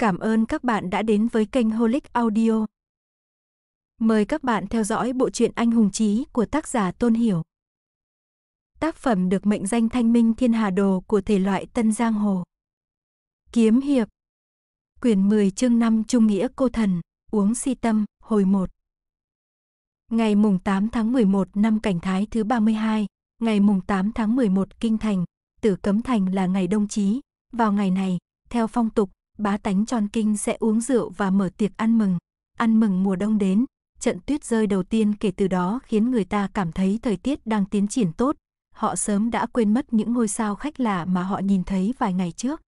Cảm ơn các bạn đã đến với kênh Holic Audio. Mời các bạn theo dõi bộ truyện Anh hùng chí của tác giả Tôn Hiểu. Tác phẩm được mệnh danh Thanh Minh Thiên Hà Đồ của thể loại Tân Giang Hồ. Kiếm hiệp. Quyển 10 chương 5 Trung nghĩa cô thần, uống si tâm, hồi 1. Ngày mùng 8 tháng 11 năm Cảnh Thái thứ 32, ngày mùng 8 tháng 11 Kinh Thành, Tử Cấm Thành là ngày đông chí. Vào ngày này, theo phong tục, bá tánh tròn kinh sẽ uống rượu và mở tiệc ăn mừng. Ăn mừng mùa đông đến, trận tuyết rơi đầu tiên kể từ đó khiến người ta cảm thấy thời tiết đang tiến triển tốt. Họ sớm đã quên mất những ngôi sao khách lạ mà họ nhìn thấy vài ngày trước.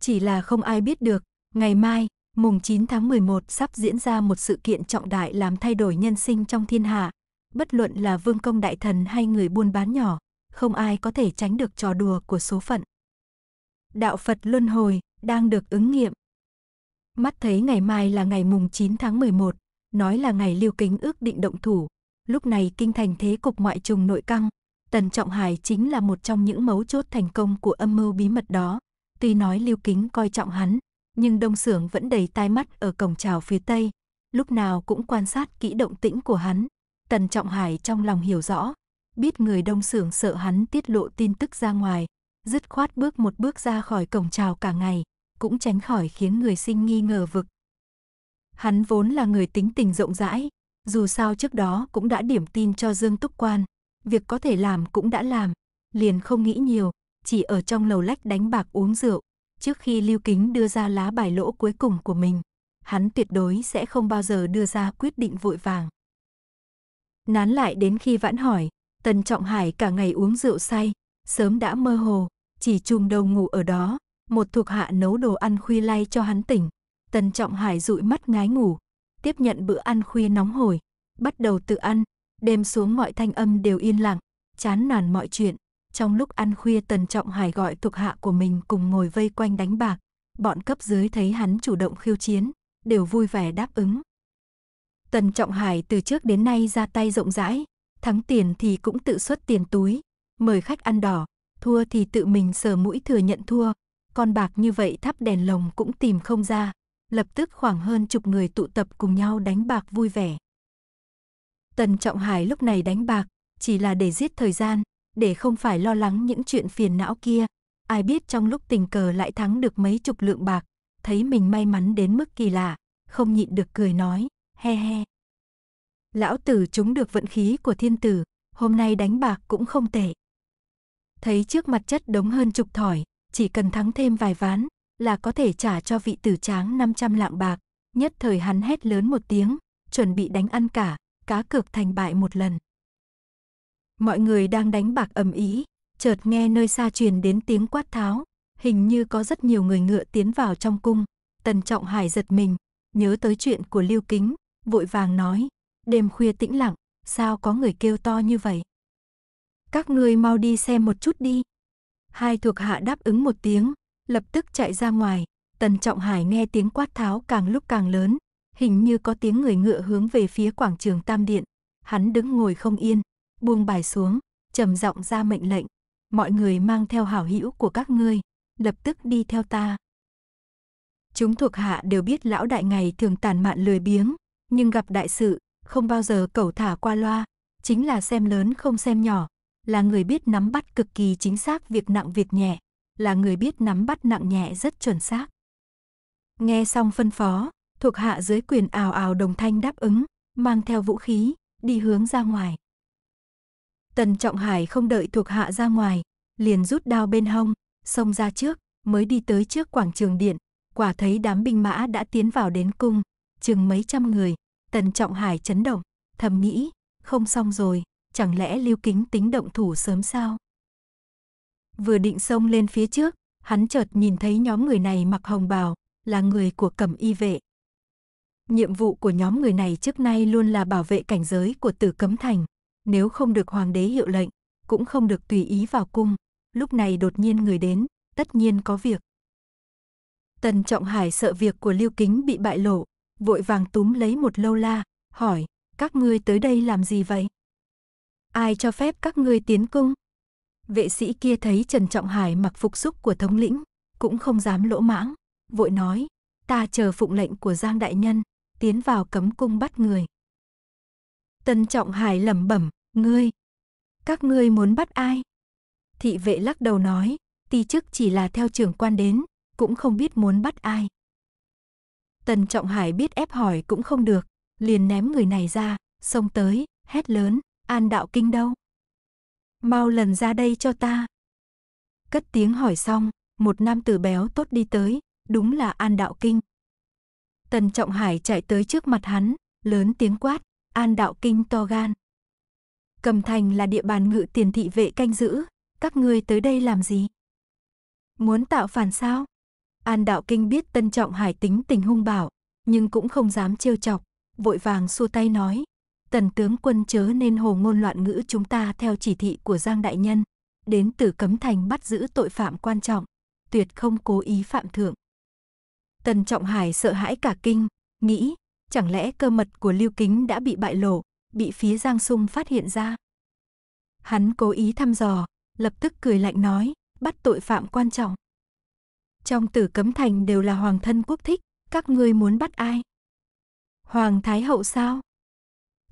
Chỉ là không ai biết được, ngày mai, mùng 9 tháng 11 sắp diễn ra một sự kiện trọng đại làm thay đổi nhân sinh trong thiên hạ. Bất luận là vương công đại thần hay người buôn bán nhỏ, không ai có thể tránh được trò đùa của số phận. Đạo Phật luân hồi, đang được ứng nghiệm. Mắt thấy ngày mai là ngày mùng 9 tháng 11, nói là ngày Lưu Kính ước định động thủ. Lúc này kinh thành thế cục ngoại trùng nội căng, Tần Trọng Hải chính là một trong những mấu chốt thành công của âm mưu bí mật đó. Tuy nói Lưu Kính coi trọng hắn, nhưng Đông Sưởng vẫn đầy tai mắt ở cổng chào phía tây, lúc nào cũng quan sát kỹ động tĩnh của hắn. Tần Trọng Hải trong lòng hiểu rõ, biết người Đông Sưởng sợ hắn tiết lộ tin tức ra ngoài, dứt khoát bước một bước ra khỏi cổng chào cả ngày, cũng tránh khỏi khiến người sinh nghi ngờ vực. Hắn vốn là người tính tình rộng rãi, dù sao trước đó cũng đã điểm tin cho Dương Túc Quan, việc có thể làm cũng đã làm, liền không nghĩ nhiều, chỉ ở trong lầu lách đánh bạc uống rượu, trước khi Lưu Kính đưa ra lá bài lỗ cuối cùng của mình, hắn tuyệt đối sẽ không bao giờ đưa ra quyết định vội vàng. Nán lại đến khi vãn hỏi, Tần Trọng Hải cả ngày uống rượu say, sớm đã mơ hồ, chỉ chùm đầu ngủ ở đó, một thuộc hạ nấu đồ ăn khuya lay cho hắn tỉnh. Tần Trọng Hải dụi mắt ngái ngủ, tiếp nhận bữa ăn khuya nóng hổi, bắt đầu tự ăn, đêm xuống mọi thanh âm đều yên lặng, chán nản mọi chuyện. Trong lúc ăn khuya Tần Trọng Hải gọi thuộc hạ của mình cùng ngồi vây quanh đánh bạc, bọn cấp dưới thấy hắn chủ động khiêu chiến, đều vui vẻ đáp ứng. Tần Trọng Hải từ trước đến nay ra tay rộng rãi, thắng tiền thì cũng tự xuất tiền túi, mời khách ăn đỏ, thua thì tự mình sờ mũi thừa nhận thua, con bạc như vậy thắp đèn lồng cũng tìm không ra, lập tức khoảng hơn chục người tụ tập cùng nhau đánh bạc vui vẻ. Tần Trọng Hải lúc này đánh bạc, chỉ là để giết thời gian, để không phải lo lắng những chuyện phiền não kia. Ai biết trong lúc tình cờ lại thắng được mấy chục lượng bạc, thấy mình may mắn đến mức kỳ lạ, không nhịn được cười nói, he he. Lão tử chúng được vận khí của thiên tử, hôm nay đánh bạc cũng không tệ. Thấy trước mặt chất đống hơn chục thỏi, chỉ cần thắng thêm vài ván là có thể trả cho vị tử tráng 500 lạng bạc. Nhất thời hắn hét lớn một tiếng, chuẩn bị đánh ăn cả, cá cược thành bại một lần. Mọi người đang đánh bạc ầm ý, chợt nghe nơi xa truyền đến tiếng quát tháo, hình như có rất nhiều người ngựa tiến vào trong cung. Tần Trọng Hải giật mình, nhớ tới chuyện của Lưu Kính, vội vàng nói, đêm khuya tĩnh lặng, sao có người kêu to như vậy? Các ngươi mau đi xem một chút đi. Hai thuộc hạ đáp ứng một tiếng, lập tức chạy ra ngoài. Tần Trọng Hải nghe tiếng quát tháo càng lúc càng lớn, hình như có tiếng người ngựa hướng về phía quảng trường Tam Điện. Hắn đứng ngồi không yên, buông bài xuống, trầm giọng ra mệnh lệnh. Mọi người mang theo hảo hữu của các ngươi, lập tức đi theo ta. Chúng thuộc hạ đều biết lão đại ngày thường tàn mạn lười biếng, nhưng gặp đại sự, không bao giờ cẩu thả qua loa, chính là xem lớn không xem nhỏ, là người biết nắm bắt cực kỳ chính xác việc nặng việc nhẹ, là người biết nắm bắt nặng nhẹ rất chuẩn xác. Nghe xong phân phó, thuộc hạ dưới quyền ào ào đồng thanh đáp ứng, mang theo vũ khí, đi hướng ra ngoài. Tần Trọng Hải không đợi thuộc hạ ra ngoài, liền rút đao bên hông, xông ra trước, mới đi tới trước quảng trường điện, quả thấy đám binh mã đã tiến vào đến cung, chừng mấy trăm người, Tần Trọng Hải chấn động, thầm nghĩ, không xong rồi, chẳng lẽ Lưu Kính tính động thủ sớm sao? Vừa định xông lên phía trước, hắn chợt nhìn thấy nhóm người này mặc hồng bào, là người của cẩm y vệ. Nhiệm vụ của nhóm người này trước nay luôn là bảo vệ cảnh giới của tử cấm thành, nếu không được hoàng đế hiệu lệnh, cũng không được tùy ý vào cung, lúc này đột nhiên người đến, tất nhiên có việc. Tần Trọng Hải sợ việc của Lưu Kính bị bại lộ, vội vàng túm lấy một lâu la, hỏi, các ngươi tới đây làm gì vậy? Ai cho phép các ngươi tiến cung? Vệ sĩ kia thấy Trần Trọng Hải mặc phục sức của thống lĩnh, cũng không dám lỗ mãng, vội nói, ta chờ phụng lệnh của Giang Đại Nhân, tiến vào cấm cung bắt người. Tân Trọng Hải lẩm bẩm, ngươi, các ngươi muốn bắt ai? Thị vệ lắc đầu nói, ti chức chỉ là theo trưởng quan đến, cũng không biết muốn bắt ai. Tần Trọng Hải biết ép hỏi cũng không được, liền ném người này ra, xông tới, hét lớn, An Đạo Kinh đâu? Mau lần ra đây cho ta. Cất tiếng hỏi xong, một nam tử béo tốt đi tới, đúng là An Đạo Kinh. Tần Trọng Hải chạy tới trước mặt hắn, lớn tiếng quát, An Đạo Kinh to gan. Cầm thành là địa bàn ngự tiền thị vệ canh giữ, các ngươi tới đây làm gì? Muốn tạo phản sao? An Đạo Kinh biết Tân Trọng Hải tính tình hung bạo, nhưng cũng không dám trêu chọc, vội vàng xua tay nói, tần tướng quân chớ nên hồ ngôn loạn ngữ chúng ta theo chỉ thị của Giang Đại Nhân, đến từ cấm thành bắt giữ tội phạm quan trọng, tuyệt không cố ý phạm thượng. Tần Trọng Hải sợ hãi cả kinh, nghĩ, chẳng lẽ cơ mật của Lưu Kính đã bị bại lộ, bị phía Giang Sung phát hiện ra. Hắn cố ý thăm dò, lập tức cười lạnh nói, bắt tội phạm quan trọng. Trong tử cấm thành đều là hoàng thân quốc thích, các ngươi muốn bắt ai? Hoàng Thái Hậu sao?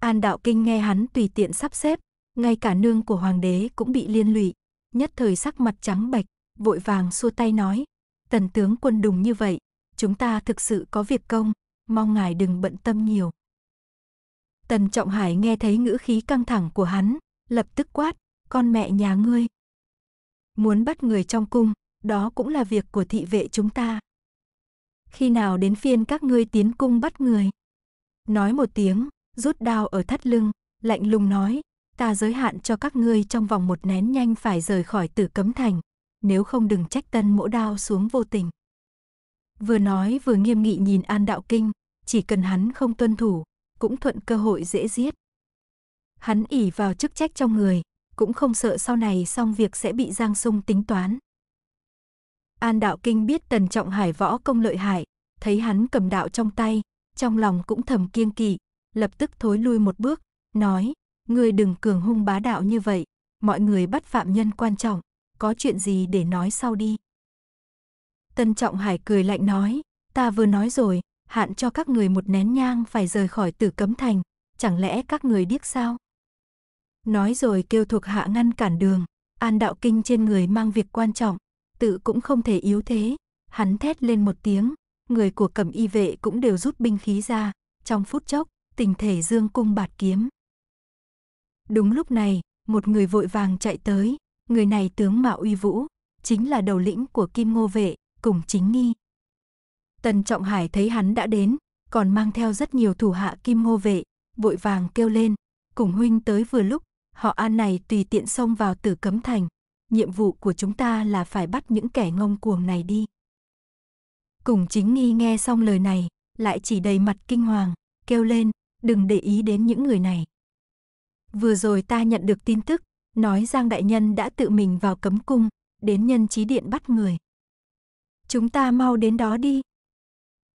An Đạo Kinh nghe hắn tùy tiện sắp xếp, ngay cả nương của hoàng đế cũng bị liên lụy, nhất thời sắc mặt trắng bệch, vội vàng xua tay nói, tần tướng quân đùng như vậy, chúng ta thực sự có việc công, mong ngài đừng bận tâm nhiều. Tần Trọng Hải nghe thấy ngữ khí căng thẳng của hắn, lập tức quát, con mẹ nhà ngươi. Muốn bắt người trong cung, đó cũng là việc của thị vệ chúng ta. Khi nào đến phiên các ngươi tiến cung bắt người? Nói một tiếng, rút đao ở thắt lưng, lạnh lùng nói, ta giới hạn cho các ngươi trong vòng một nén nhanh phải rời khỏi tử cấm thành, nếu không đừng trách tân mỗ đao xuống vô tình. Vừa nói vừa nghiêm nghị nhìn An Đạo Kinh, chỉ cần hắn không tuân thủ, cũng thuận cơ hội dễ giết. Hắn ỉ vào chức trách trong người, cũng không sợ sau này xong việc sẽ bị Giang Sung tính toán. An Đạo Kinh biết Tần Trọng Hải võ công lợi hại, thấy hắn cầm đạo trong tay, trong lòng cũng thầm kiêng kỵ, lập tức thối lui một bước, nói, người đừng cường hung bá đạo như vậy, mọi người bắt phạm nhân quan trọng, có chuyện gì để nói sau đi. Tân Trọng Hải cười lạnh nói, ta vừa nói rồi, hạn cho các người một nén nhang phải rời khỏi tử cấm thành, chẳng lẽ các người điếc sao? Nói rồi kêu thuộc hạ ngăn cản đường, an đạo kinh trên người mang việc quan trọng, tự cũng không thể yếu thế, hắn thét lên một tiếng, người của cẩm y vệ cũng đều rút binh khí ra, trong phút chốc, tình thể dương cung bạt kiếm. Đúng lúc này, một người vội vàng chạy tới, người này tướng mạo uy vũ, chính là đầu lĩnh của Kim Ngô vệ, cùng chính nghi. Tần Trọng Hải thấy hắn đã đến, còn mang theo rất nhiều thủ hạ Kim Ngô vệ, vội vàng kêu lên, cùng huynh tới vừa lúc, họ An này tùy tiện xông vào Tử Cấm Thành, nhiệm vụ của chúng ta là phải bắt những kẻ ngông cuồng này đi. Cùng chính nghi nghe xong lời này, lại chỉ đầy mặt kinh hoàng, kêu lên, đừng để ý đến những người này. Vừa rồi ta nhận được tin tức, nói Giang Đại Nhân đã tự mình vào cấm cung, đến nhân trí điện bắt người. Chúng ta mau đến đó đi.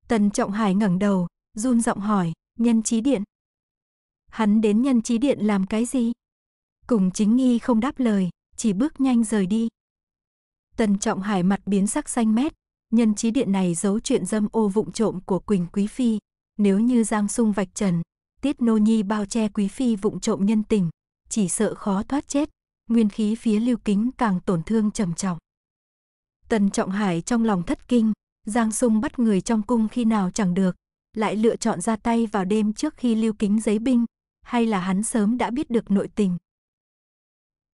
Tần Trọng Hải ngẩng đầu, run giọng hỏi, nhân trí điện. Hắn đến nhân trí điện làm cái gì? Cùng chính nghi không đáp lời, chỉ bước nhanh rời đi. Tần Trọng Hải mặt biến sắc xanh mét, nhân trí điện này giấu chuyện dâm ô vụng trộm của Quỳnh Quý Phi, nếu như Giang Sung vạch trần, Tiết Nô Nhi bao che Quý Phi vụng trộm nhân tình, chỉ sợ khó thoát chết, nguyên khí phía lưu kính càng tổn thương trầm trọng. Tần Trọng Hải trong lòng thất kinh, Giang Sung bắt người trong cung khi nào chẳng được, lại lựa chọn ra tay vào đêm trước khi lưu kính giấy binh, hay là hắn sớm đã biết được nội tình.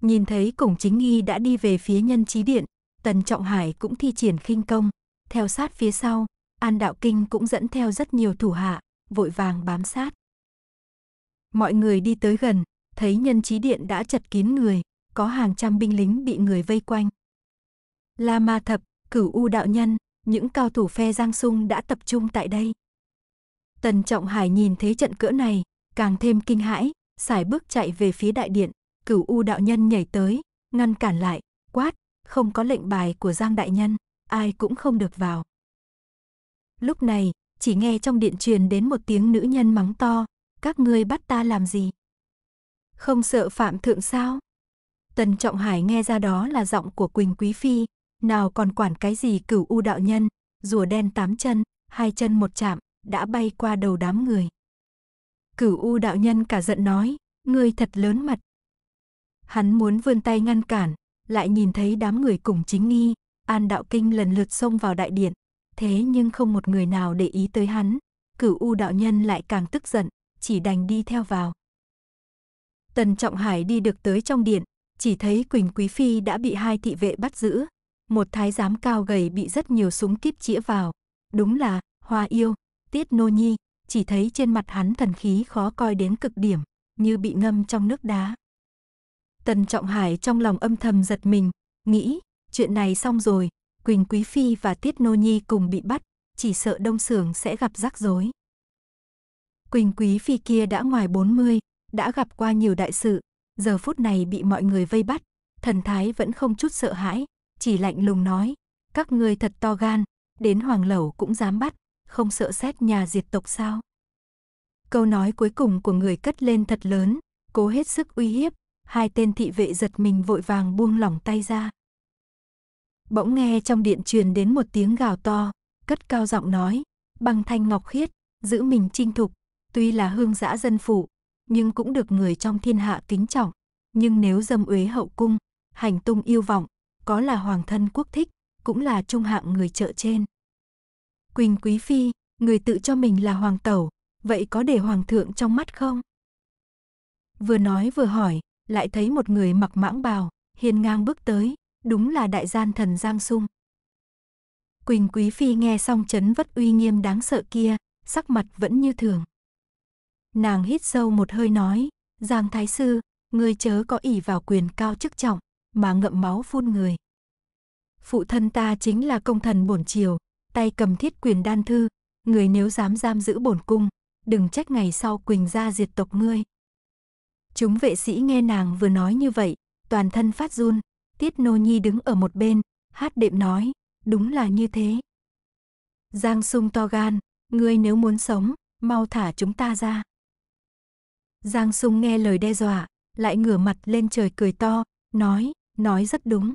Nhìn thấy cổng chính nghi đã đi về phía nhân trí điện, Tần Trọng Hải cũng thi triển khinh công, theo sát phía sau, An Đạo Kinh cũng dẫn theo rất nhiều thủ hạ, vội vàng bám sát. Mọi người đi tới gần, thấy nhân trí điện đã chật kín người, có hàng trăm binh lính bị người vây quanh. La Ma Thập, Cửu U Đạo Nhân, những cao thủ phe Giang Sung đã tập trung tại đây. Tần Trọng Hải nhìn thấy trận cỡ này, càng thêm kinh hãi, xài bước chạy về phía đại điện, Cửu U Đạo Nhân nhảy tới, ngăn cản lại, quát, không có lệnh bài của Giang Đại Nhân, ai cũng không được vào. Lúc này, chỉ nghe trong điện truyền đến một tiếng nữ nhân mắng to, các ngươi bắt ta làm gì? Không sợ phạm thượng sao? Tần Trọng Hải nghe ra đó là giọng của Quỳnh Quý Phi, nào còn quản cái gì cửu u đạo nhân, rùa đen tám chân, hai chân một chạm, đã bay qua đầu đám người. Cửu U đạo nhân cả giận nói, ngươi thật lớn mặt Hắn muốn vươn tay ngăn cản, lại nhìn thấy đám người cùng chính nghi, An đạo kinh lần lượt xông vào đại điện, thế nhưng không một người nào để ý tới hắn, cửu U đạo nhân lại càng tức giận, chỉ đành đi theo vào. Tần Trọng Hải đi được tới trong điện, chỉ thấy Quỳnh Quý Phi đã bị hai thị vệ bắt giữ, một thái giám cao gầy bị rất nhiều súng kíp chĩa vào, đúng là Hoa Yêu, Tiết Nô Nhi, chỉ thấy trên mặt hắn thần khí khó coi đến cực điểm, như bị ngâm trong nước đá. Tần Trọng Hải trong lòng âm thầm giật mình, nghĩ, chuyện này xong rồi, Quỳnh Quý Phi và Tiết Nô Nhi cùng bị bắt, chỉ sợ Đông Sưởng sẽ gặp rắc rối. Quỳnh Quý Phi kia đã ngoài 40, đã gặp qua nhiều đại sự, giờ phút này bị mọi người vây bắt, thần thái vẫn không chút sợ hãi, chỉ lạnh lùng nói, các ngươi thật to gan, đến hoàng lẩu cũng dám bắt, không sợ xét nhà diệt tộc sao. Câu nói cuối cùng của người cất lên thật lớn, cố hết sức uy hiếp, hai tên thị vệ giật mình vội vàng buông lỏng tay ra. Bỗng nghe trong điện truyền đến một tiếng gào to, cất cao giọng nói, bằng thanh ngọc khiết, giữ mình trinh thục, tuy là hương dã dân phụ, nhưng cũng được người trong thiên hạ kính trọng, nhưng nếu dâm uế hậu cung, hành tung yêu vọng, có là hoàng thân quốc thích, cũng là trung hạng người chợ trên. Quỳnh Quý Phi, người tự cho mình là hoàng tẩu, vậy có để hoàng thượng trong mắt không? Vừa nói vừa hỏi, lại thấy một người mặc mãng bào, hiên ngang bước tới, đúng là đại gian thần Giang Sung. Quỳnh Quý Phi nghe xong chấn vất uy nghiêm đáng sợ kia, sắc mặt vẫn như thường. Nàng hít sâu một hơi nói, Giang Thái Sư, ngươi chớ có ỷ vào quyền cao chức trọng, mà ngậm máu phun người. Phụ thân ta chính là công thần bổn triều, tay cầm thiết quyền đan thư, người nếu dám giam giữ bổn cung, đừng trách ngày sau Quỳnh gia diệt tộc ngươi. Chúng vệ sĩ nghe nàng vừa nói như vậy, toàn thân phát run, Tiết Nô Nhi đứng ở một bên, hát đệm nói, đúng là như thế. Giang sung to gan, ngươi nếu muốn sống, mau thả chúng ta ra. Giang sung nghe lời đe dọa, lại ngửa mặt lên trời cười to, nói, nói rất đúng.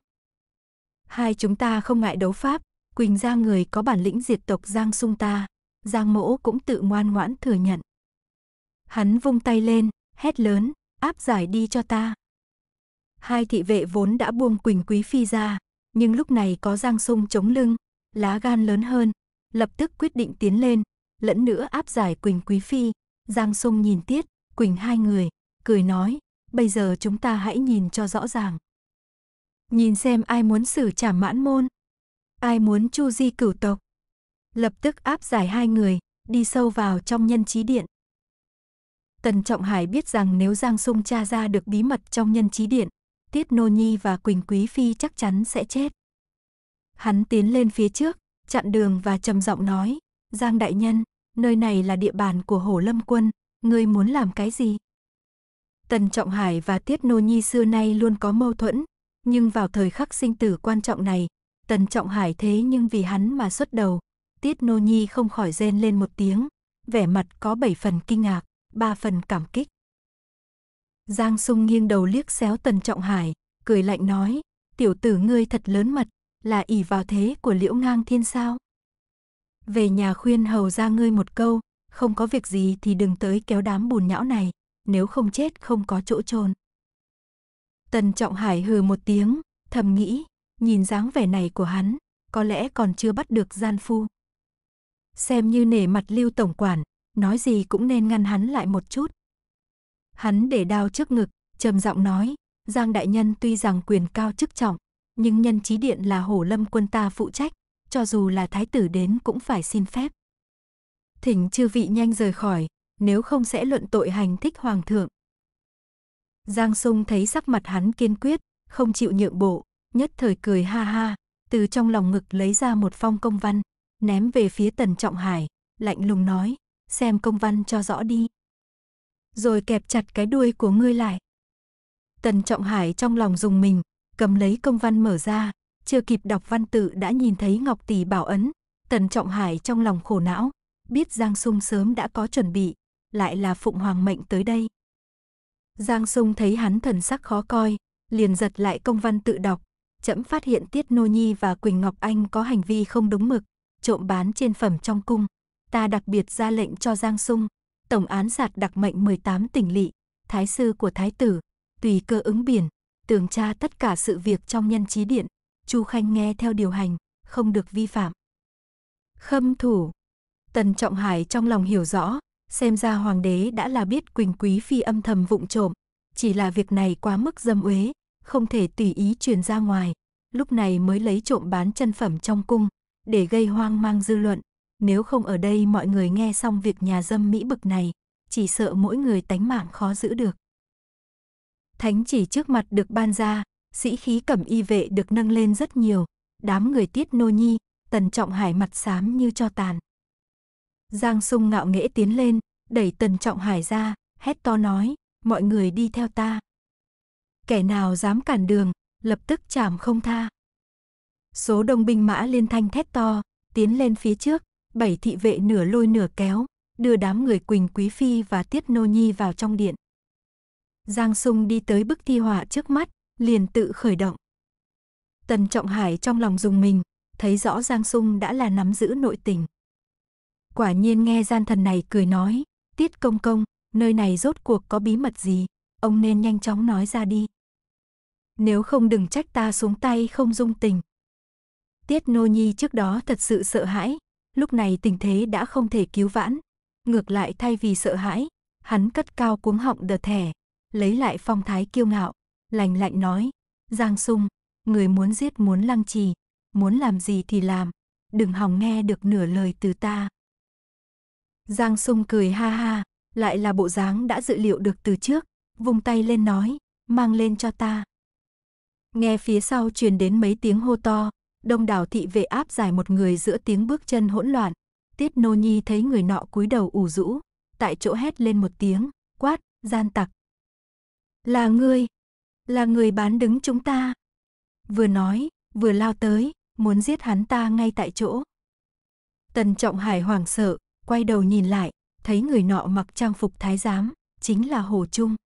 Hai chúng ta không ngại đấu pháp, Quỳnh gia người có bản lĩnh diệt tộc Giang sung ta, Giang mỗ cũng tự ngoan ngoãn thừa nhận. Hắn vung tay lên, hét lớn, áp giải đi cho ta. Hai thị vệ vốn đã buông Quỳnh Quý Phi ra, nhưng lúc này có Giang Sung chống lưng, lá gan lớn hơn, lập tức quyết định tiến lên, lẫn nữa áp giải Quỳnh Quý Phi. Giang Sung nhìn Tiết, Quỳnh hai người, cười nói, bây giờ chúng ta hãy nhìn cho rõ ràng. Nhìn xem ai muốn xử trả mãn môn, ai muốn chu di cửu tộc. Lập tức áp giải hai người, đi sâu vào trong nhân trí điện. Tần Trọng Hải biết rằng nếu Giang Sung tra ra được bí mật trong nhân trí điện, Tiết Nô Nhi và Quỳnh Quý Phi chắc chắn sẽ chết. Hắn tiến lên phía trước, chặn đường và trầm giọng nói, Giang Đại Nhân, nơi này là địa bàn của Hổ Lâm Quân, ngươi muốn làm cái gì? Tần Trọng Hải và Tiết Nô Nhi xưa nay luôn có mâu thuẫn, nhưng vào thời khắc sinh tử quan trọng này, Tần Trọng Hải thế nhưng vì hắn mà xuất đầu, Tiết Nô Nhi không khỏi rên lên một tiếng, vẻ mặt có bảy phần kinh ngạc, ba phần cảm kích. Giang Sung nghiêng đầu liếc xéo Tần Trọng Hải, cười lạnh nói, tiểu tử ngươi thật lớn mật, là ỷ vào thế của liễu ngang thiên sao. Về nhà khuyên hầu ra ngươi một câu, không có việc gì thì đừng tới kéo đám bùn nhão này, nếu không chết không có chỗ chôn. Tần Trọng Hải hừ một tiếng, thầm nghĩ, nhìn dáng vẻ này của hắn, có lẽ còn chưa bắt được gian phu. Xem như nể mặt lưu tổng quản, nói gì cũng nên ngăn hắn lại một chút. Hắn để đao trước ngực, trầm giọng nói, Giang đại nhân tuy rằng quyền cao chức trọng, nhưng nhân trí điện là hổ lâm quân ta phụ trách, cho dù là thái tử đến cũng phải xin phép. Thỉnh chư vị nhanh rời khỏi, nếu không sẽ luận tội hành thích hoàng thượng. Giang Sung thấy sắc mặt hắn kiên quyết, không chịu nhượng bộ, nhất thời cười ha ha, từ trong lòng ngực lấy ra một phong công văn, ném về phía Tần Trọng Hải, lạnh lùng nói, xem công văn cho rõ đi. Rồi kẹp chặt cái đuôi của ngươi lại. Tần Trọng Hải trong lòng dùng mình, cầm lấy công văn mở ra, chưa kịp đọc văn tự đã nhìn thấy Ngọc Tỷ bảo ấn. Tần Trọng Hải trong lòng khổ não, biết Giang Sung sớm đã có chuẩn bị, lại là Phụng Hoàng mệnh tới đây. Giang Sung thấy hắn thần sắc khó coi, liền giật lại công văn tự đọc, chậm phát hiện Tiết Nô Nhi và Quỳnh Ngọc Anh có hành vi không đúng mực, trộm bán trên phẩm trong cung. Ta đặc biệt ra lệnh cho Giang Sung, tổng án sạt đặc mệnh 18 tỉnh lỵ, thái sư của thái tử, tùy cơ ứng biển, tường tra tất cả sự việc trong nhân trí điện, Chu Khanh nghe theo điều hành, không được vi phạm. Khâm thủ. Tần Trọng Hải trong lòng hiểu rõ, xem ra hoàng đế đã là biết Quỳnh Quý phi âm thầm vụng trộm, chỉ là việc này quá mức dâm uế, không thể tùy ý truyền ra ngoài, lúc này mới lấy trộm bán chân phẩm trong cung, để gây hoang mang dư luận, nếu không ở đây mọi người nghe xong việc nhà dâm mỹ bực này, chỉ sợ mỗi người tánh mạng khó giữ được. Thánh chỉ trước mặt được ban ra, sĩ khí cẩm y vệ được nâng lên rất nhiều, đám người tiết nô nhi, tần trọng hải mặt xám như cho tàn. Giang sung ngạo nghễ tiến lên, đẩy tần trọng hải ra, hét to nói, mọi người đi theo ta. Kẻ nào dám cản đường, lập tức chảm không tha. Số đông binh mã liên thanh thét to, tiến lên phía trước, bảy thị vệ nửa lôi nửa kéo, đưa đám người Quỳnh Quý Phi và Tiết Nô Nhi vào trong điện. Giang Sung đi tới bức thi họa trước mắt, liền tự khởi động. Tần Trọng Hải trong lòng dùng mình, thấy rõ Giang Sung đã là nắm giữ nội tình. Quả nhiên nghe gian thần này cười nói, Tiết Công Công, nơi này rốt cuộc có bí mật gì, ông nên nhanh chóng nói ra đi. Nếu không đừng trách ta xuống tay không dung tình. Tiết Nô Nhi trước đó thật sự sợ hãi, lúc này tình thế đã không thể cứu vãn. Ngược lại thay vì sợ hãi, hắn cất cao cuống họng đờ thẻ, lấy lại phong thái kiêu ngạo, lành lạnh nói, Giang Sung, người muốn giết muốn lăng trì, muốn làm gì thì làm, đừng hòng nghe được nửa lời từ ta. Giang Sung cười ha ha, lại là bộ dáng đã dự liệu được từ trước, vung tay lên nói, mang lên cho ta. Nghe phía sau truyền đến mấy tiếng hô to, đông đảo thị vệ áp giải một người giữa tiếng bước chân hỗn loạn. Tiết Nô Nhi thấy người nọ cúi đầu ủ rũ, tại chỗ hét lên một tiếng, quát, gian tặc. Là ngươi, là người bán đứng chúng ta. Vừa nói, vừa lao tới, muốn giết hắn ta ngay tại chỗ. Tần Trọng Hải hoảng sợ, quay đầu nhìn lại, thấy người nọ mặc trang phục thái giám, chính là Hồ Trung.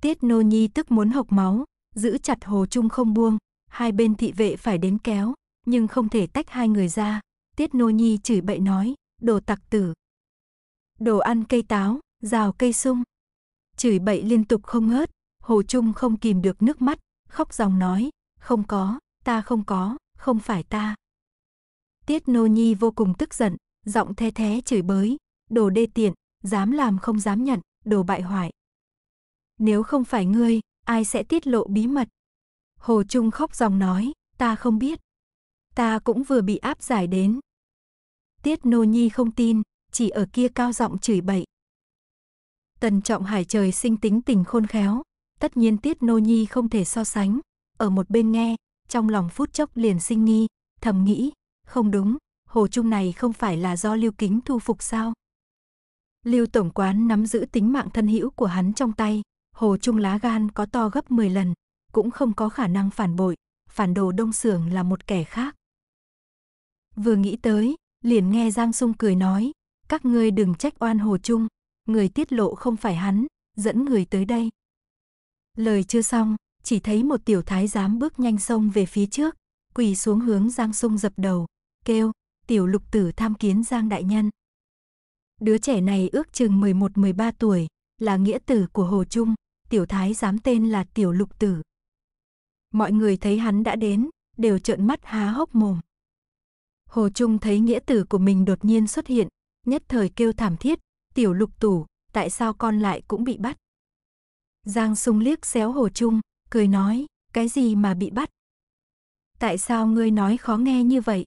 Tiết Nô Nhi tức muốn hộc máu, giữ chặt Hồ Trung không buông, hai bên thị vệ phải đến kéo, nhưng không thể tách hai người ra. Tiết Nô Nhi chửi bậy nói, đồ tặc tử. Đồ ăn cây táo, rào cây sung. Chửi bậy liên tục không ngớt, Hồ Trung không kìm được nước mắt, khóc dòng nói, không có, ta không có, không phải ta. Tiết Nô Nhi vô cùng tức giận, giọng the thé chửi bới, đồ đê tiện, dám làm không dám nhận, đồ bại hoại. Nếu không phải ngươi, ai sẽ tiết lộ bí mật? Hồ Trung khóc dòng nói, ta không biết. Ta cũng vừa bị áp giải đến. Tiết Nô Nhi không tin, chỉ ở kia cao giọng chửi bậy. Tần Trọng Hải trời sinh tính tình khôn khéo, tất nhiên Tiết Nô Nhi không thể so sánh, ở một bên nghe, trong lòng phút chốc liền sinh nghi, thầm nghĩ, không đúng, Hồ Trung này không phải là do Lưu Kính thu phục sao? Lưu Tổng Quán nắm giữ tính mạng thân hữu của hắn trong tay, Hồ Trung lá gan có to gấp 10 lần, cũng không có khả năng phản bội, phản đồ đông sưởng là một kẻ khác. Vừa nghĩ tới, liền nghe Giang Sung cười nói, các ngươi đừng trách oan Hồ Trung, người tiết lộ không phải hắn, dẫn người tới đây. Lời chưa xong, chỉ thấy một tiểu thái giám bước nhanh sông về phía trước, quỳ xuống hướng Giang Sung dập đầu, kêu, tiểu lục tử tham kiến Giang Đại Nhân. Đứa trẻ này ước chừng 11-13 tuổi, là nghĩa tử của Hồ Trung, tiểu thái giám tên là tiểu lục tử. Mọi người thấy hắn đã đến, đều trợn mắt há hốc mồm. Hồ Trung thấy nghĩa tử của mình đột nhiên xuất hiện, nhất thời kêu thảm thiết, tiểu lục tủ, tại sao con lại cũng bị bắt? Giang sung liếc xéo Hồ Trung, cười nói, cái gì mà bị bắt? Tại sao ngươi nói khó nghe như vậy?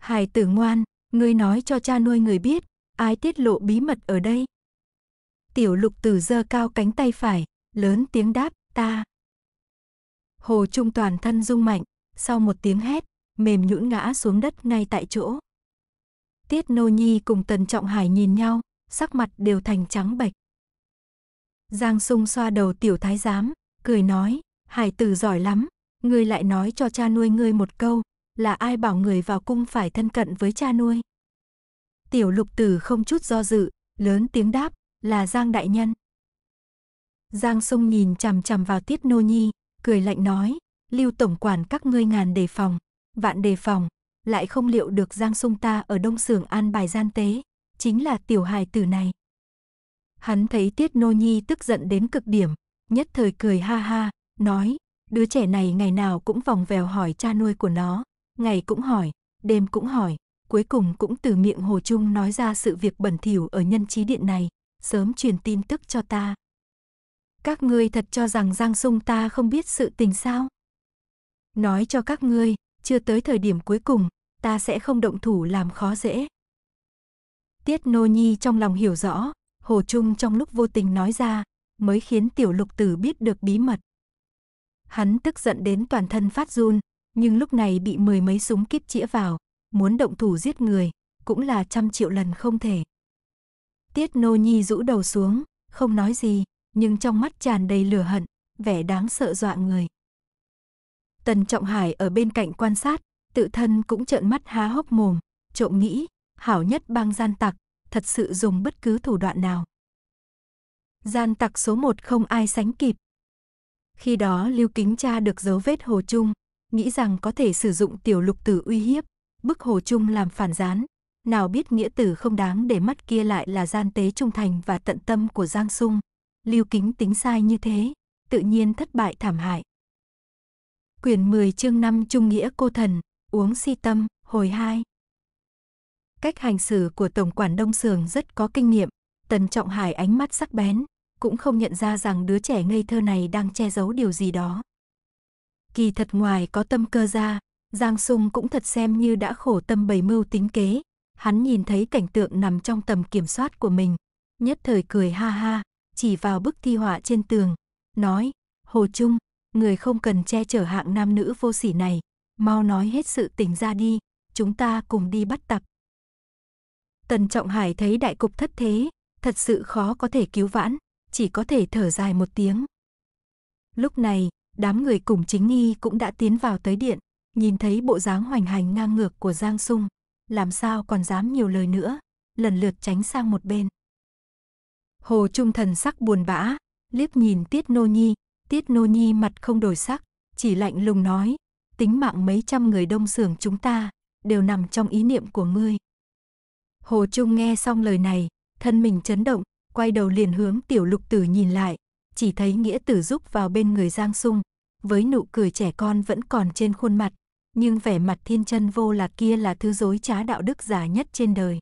Hải tử ngoan, ngươi nói cho cha nuôi người biết, ai tiết lộ bí mật ở đây? Tiểu lục tử giơ cao cánh tay phải, lớn tiếng đáp, ta. Hồ Trung toàn thân rung mạnh, sau một tiếng hét, mềm nhũn ngã xuống đất ngay tại chỗ. Tiết Nô Nhi cùng Tần Trọng Hải nhìn nhau, sắc mặt đều thành trắng bệch. Giang Sung xoa đầu tiểu thái giám, cười nói, hải tử giỏi lắm, ngươi lại nói cho cha nuôi ngươi một câu, là ai bảo người vào cung phải thân cận với cha nuôi. Tiểu lục tử không chút do dự, lớn tiếng đáp, là Giang Đại Nhân. Giang Sung nhìn chằm chằm vào Tiết Nô Nhi, cười lạnh nói, lưu tổng quản các ngươi ngàn đề phòng, vạn đề phòng, lại không liệu được Giang Sung ta ở đông sường an bài gian tế, chính là tiểu hài tử này. Hắn thấy Tiết Nô Nhi tức giận đến cực điểm, nhất thời cười ha ha, nói, đứa trẻ này ngày nào cũng vòng vèo hỏi cha nuôi của nó, ngày cũng hỏi, đêm cũng hỏi, cuối cùng cũng từ miệng Hồ Trung nói ra sự việc bẩn thỉu ở nhân trí điện này, sớm truyền tin tức cho ta. Các ngươi thật cho rằng Giang Sung ta không biết sự tình sao? Nói cho các ngươi, chưa tới thời điểm cuối cùng, ta sẽ không động thủ làm khó dễ. Tiết Nô Nhi trong lòng hiểu rõ, Hồ Trung trong lúc vô tình nói ra, mới khiến tiểu lục tử biết được bí mật. Hắn tức giận đến toàn thân phát run, nhưng lúc này bị mười mấy súng kíp chĩa vào, muốn động thủ giết người, cũng là trăm triệu lần không thể. Tiết Nô Nhi rũ đầu xuống, không nói gì, nhưng trong mắt tràn đầy lửa hận, vẻ đáng sợ dọa người. Tần Trọng Hải ở bên cạnh quan sát, tự thân cũng trợn mắt há hốc mồm, trộm nghĩ, hảo nhất bang gian tặc, thật sự dùng bất cứ thủ đoạn nào. Gian tặc số một không ai sánh kịp. Khi đó Lưu Kính cha được dấu vết Hồ Trung, nghĩ rằng có thể sử dụng tiểu lục tử uy hiếp, bức Hồ Trung làm phản gián. Nào biết nghĩa tử không đáng để mắt kia lại là gian tế trung thành và tận tâm của Giang Sung. Lưu Kính tính sai như thế, tự nhiên thất bại thảm hại. Quyển 10 chương 5 Trung nghĩa cô thần, uống si tâm, hồi 2. Cách hành xử của Tổng quản Đông Sường rất có kinh nghiệm, Tần Trọng Hải ánh mắt sắc bén, cũng không nhận ra rằng đứa trẻ ngây thơ này đang che giấu điều gì đó. Kỳ thật ngoài có tâm cơ ra, Giang Sung cũng thật xem như đã khổ tâm bày mưu tính kế. Hắn nhìn thấy cảnh tượng nằm trong tầm kiểm soát của mình, nhất thời cười ha ha, chỉ vào bức thi họa trên tường, nói, Hồ Trung, người không cần che chở hạng nam nữ vô sỉ này, mau nói hết sự tình ra đi, chúng ta cùng đi bắt tập. Tần Trọng Hải thấy đại cục thất thế, thật sự khó có thể cứu vãn, chỉ có thể thở dài một tiếng. Lúc này, đám người cùng chính nghi cũng đã tiến vào tới điện, nhìn thấy bộ dáng hoành hành ngang ngược của Giang Sung, làm sao còn dám nhiều lời nữa, lần lượt tránh sang một bên. Hồ Trung thần sắc buồn bã, liếc nhìn Tiết Nô Nhi, Tiết Nô Nhi mặt không đổi sắc, chỉ lạnh lùng nói, tính mạng mấy trăm người đông sưởng chúng ta, đều nằm trong ý niệm của ngươi. Hồ Trung nghe xong lời này, thân mình chấn động, quay đầu liền hướng tiểu lục tử nhìn lại, chỉ thấy nghĩa tử giúp vào bên người Giang Sung, với nụ cười trẻ con vẫn còn trên khuôn mặt, nhưng vẻ mặt thiên chân vô lạc kia là thứ dối trá đạo đức giả nhất trên đời.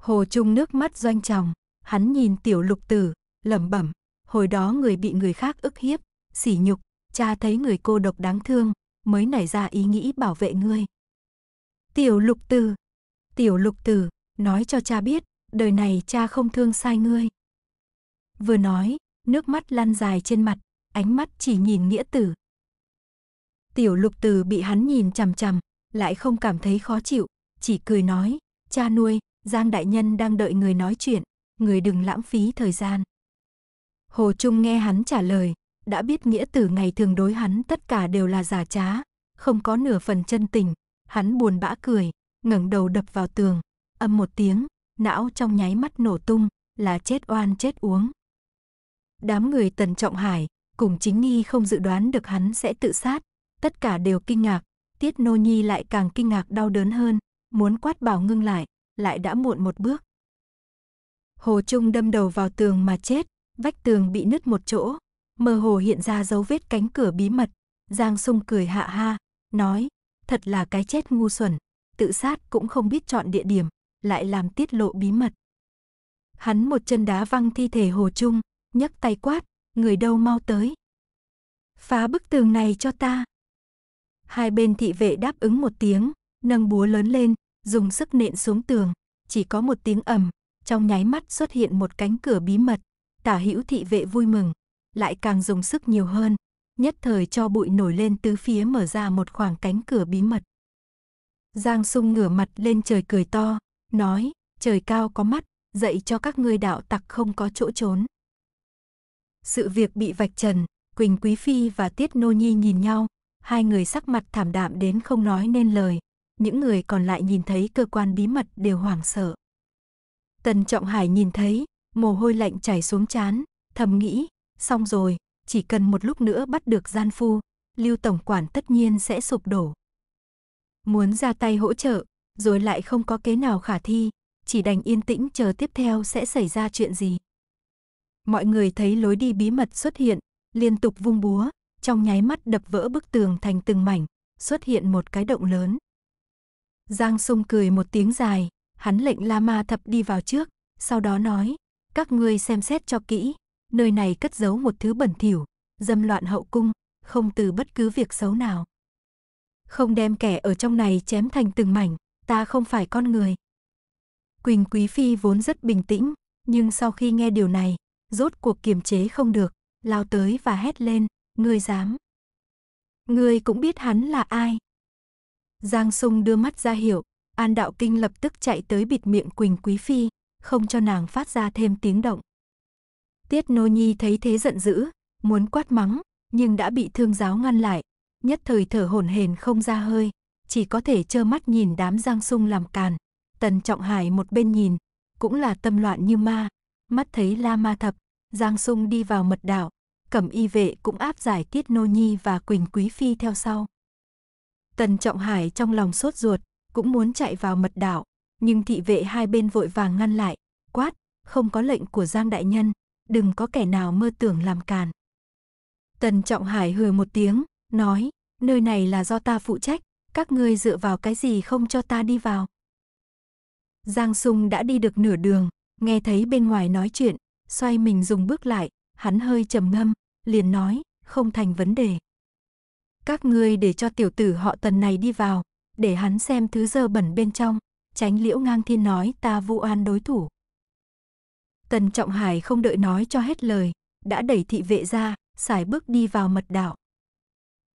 Hồ Trung nước mắt doanh tròng, hắn nhìn tiểu lục tử, lẩm bẩm, hồi đó người bị người khác ức hiếp, sỉ nhục, cha thấy người cô độc đáng thương, mới nảy ra ý nghĩ bảo vệ ngươi. Tiểu lục tử, tiểu lục tử, nói cho cha biết, đời này cha không thương sai ngươi. Vừa nói, nước mắt lăn dài trên mặt, ánh mắt chỉ nhìn nghĩa tử. Tiểu lục tử bị hắn nhìn chằm chằm, lại không cảm thấy khó chịu, chỉ cười nói, cha nuôi, Giang Đại Nhân đang đợi người nói chuyện, người đừng lãng phí thời gian. Hồ Trung nghe hắn trả lời, đã biết nghĩa tử ngày thường đối hắn tất cả đều là giả trá, không có nửa phần chân tình, hắn buồn bã cười, ngẩng đầu đập vào tường, âm một tiếng, não trong nháy mắt nổ tung, là chết oan chết uống. Đám người Tần Trọng Hải, cùng chính nghi không dự đoán được hắn sẽ tự sát, tất cả đều kinh ngạc, Tiết Nô Nhi lại càng kinh ngạc đau đớn hơn, muốn quát bảo ngưng lại, lại đã muộn một bước. Hồ Trung đâm đầu vào tường mà chết, vách tường bị nứt một chỗ, mơ hồ hiện ra dấu vết cánh cửa bí mật. Giang Sung cười hạ ha, nói, thật là cái chết ngu xuẩn, tự sát cũng không biết chọn địa điểm, lại làm tiết lộ bí mật. Hắn một chân đá văng thi thể Hồ Trung, nhấc tay quát, người đâu mau tới. Phá bức tường này cho ta. Hai bên thị vệ đáp ứng một tiếng, nâng búa lớn lên, dùng sức nện xuống tường, chỉ có một tiếng ầm, trong nháy mắt xuất hiện một cánh cửa bí mật, tả hữu thị vệ vui mừng, lại càng dùng sức nhiều hơn, nhất thời cho bụi nổi lên tứ phía mở ra một khoảng cánh cửa bí mật. Giang sung ngửa mặt lên trời cười to, nói, trời cao có mắt, dạy cho các ngươi đạo tặc không có chỗ trốn. Sự việc bị vạch trần, Quỳnh Quý Phi và Tiết Nô Nhi nhìn nhau, hai người sắc mặt thảm đạm đến không nói nên lời, những người còn lại nhìn thấy cơ quan bí mật đều hoảng sợ. Tần Trọng Hải nhìn thấy, mồ hôi lạnh chảy xuống trán, thầm nghĩ, xong rồi, chỉ cần một lúc nữa bắt được gian phu, Lưu tổng quản tất nhiên sẽ sụp đổ. muốn ra tay hỗ trợ, rồi lại không có kế nào khả thi, chỉ đành yên tĩnh chờ tiếp theo sẽ xảy ra chuyện gì. Mọi người thấy lối đi bí mật xuất hiện, liên tục vung búa, trong nháy mắt đập vỡ bức tường thành từng mảnh, xuất hiện một cái động lớn. Giang Sung cười một tiếng dài, hắn lệnh La Ma Thập đi vào trước, sau đó nói, các ngươi xem xét cho kỹ, nơi này cất giấu một thứ bẩn thỉu, dâm loạn hậu cung, không từ bất cứ việc xấu nào. Không đem kẻ ở trong này chém thành từng mảnh, ta không phải con người. Quỳnh Quý Phi vốn rất bình tĩnh, nhưng sau khi nghe điều này, rốt cuộc kiềm chế không được, lao tới và hét lên, ngươi dám. Ngươi cũng biết hắn là ai. Giang Sung đưa mắt ra hiệu, An Đạo Kinh lập tức chạy tới bịt miệng Quỳnh Quý Phi, không cho nàng phát ra thêm tiếng động. Tiết Nô Nhi thấy thế giận dữ, muốn quát mắng, nhưng đã bị thương giáo ngăn lại, nhất thời thở hổn hển không ra hơi, chỉ có thể trơ mắt nhìn đám Giang Sung làm càn. Tần Trọng Hải một bên nhìn, cũng là tâm loạn như ma, mắt thấy La Ma Thập, Giang Sung đi vào mật đảo, cẩm y vệ cũng áp giải Tiết Nô Nhi và Quỳnh Quý Phi theo sau. Tần Trọng Hải trong lòng sốt ruột, cũng muốn chạy vào mật đảo, nhưng thị vệ hai bên vội vàng ngăn lại, quát, không có lệnh của Giang Đại Nhân, đừng có kẻ nào mơ tưởng làm càn. Tần Trọng Hải hừ một tiếng, nói, nơi này là do ta phụ trách, các ngươi dựa vào cái gì không cho ta đi vào. Giang Sung đã đi được nửa đường, nghe thấy bên ngoài nói chuyện, xoay mình dùng bước lại, hắn hơi trầm ngâm, liền nói, không thành vấn đề. Các ngươi để cho tiểu tử họ tần này đi vào, để hắn xem thứ dơ bẩn bên trong, tránh liễu ngang thiên nói ta vu oan đối thủ. Tần Trọng Hải không đợi nói cho hết lời, đã đẩy thị vệ ra, xài bước đi vào mật đạo.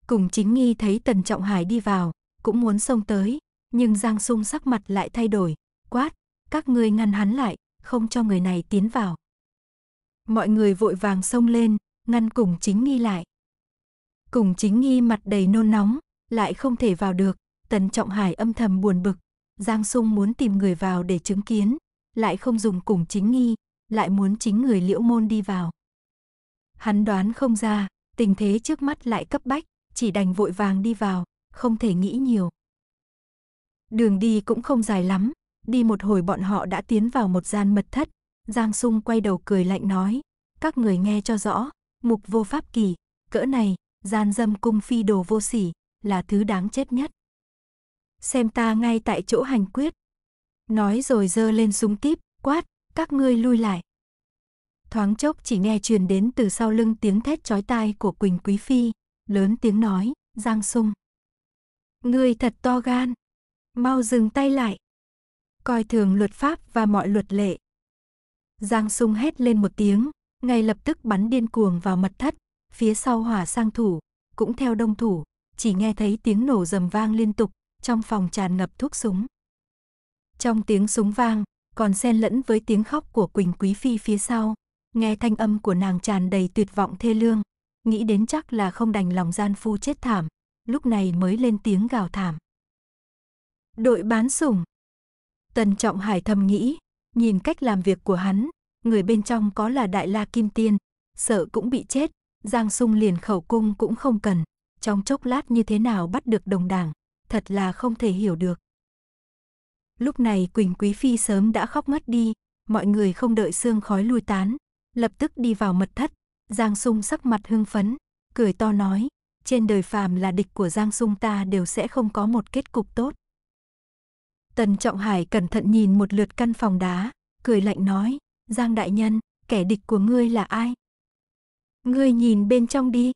Cùng chính nghi thấy Tần Trọng Hải đi vào, cũng muốn xông tới, nhưng Giang Sung sắc mặt lại thay đổi, quát, các ngươi ngăn hắn lại, không cho người này tiến vào. Mọi người vội vàng xông lên, ngăn cùng chính nghi lại. Cùng chính nghi mặt đầy nôn nóng, lại không thể vào được, Tần Trọng Hải âm thầm buồn bực, Giang Sung muốn tìm người vào để chứng kiến, lại không dùng cùng chính nghi, lại muốn chính người liễu môn đi vào. Hắn đoán không ra, tình thế trước mắt lại cấp bách, chỉ đành vội vàng đi vào, không thể nghĩ nhiều. Đường đi cũng không dài lắm, đi một hồi bọn họ đã tiến vào một gian mật thất, Giang Sung quay đầu cười lạnh nói, các người nghe cho rõ, mục vô pháp kỳ, cỡ này, gian dâm cung phi đồ vô sỉ, là thứ đáng chết nhất. Xem ta ngay tại chỗ hành quyết. Nói rồi dơ lên súng kíp, quát, các ngươi lui lại. Thoáng chốc chỉ nghe truyền đến từ sau lưng tiếng thét chói tai của Quỳnh Quý Phi, lớn tiếng nói, Giang Sung. Ngươi thật to gan, mau dừng tay lại. Coi thường luật pháp và mọi luật lệ. Giang Sung hét lên một tiếng, ngay lập tức bắn điên cuồng vào mật thất, phía sau hỏa sang thủ, cũng theo đông thủ, chỉ nghe thấy tiếng nổ rầm vang liên tục, trong phòng tràn ngập thuốc súng. Trong tiếng súng vang, còn xen lẫn với tiếng khóc của Quỳnh Quý Phi phía sau, nghe thanh âm của nàng tràn đầy tuyệt vọng thê lương, nghĩ đến chắc là không đành lòng gian phu chết thảm, lúc này mới lên tiếng gào thảm. Đội bán sủng. Tần Trọng Hải thầm nghĩ, nhìn cách làm việc của hắn, người bên trong có là Đại La Kim Tiên, sợ cũng bị chết, Giang Sung liền khẩu cung cũng không cần, trong chốc lát như thế nào bắt được đồng đảng, thật là không thể hiểu được. Lúc này Quỳnh Quý Phi sớm đã khóc mất đi, mọi người không đợi sương khói lui tán, lập tức đi vào mật thất, Giang Sung sắc mặt hưng phấn, cười to nói, trên đời phàm là địch của Giang Sung ta đều sẽ không có một kết cục tốt. Tần Trọng Hải cẩn thận nhìn một lượt căn phòng đá, cười lạnh nói, Giang Đại Nhân, kẻ địch của ngươi là ai? Ngươi nhìn bên trong đi.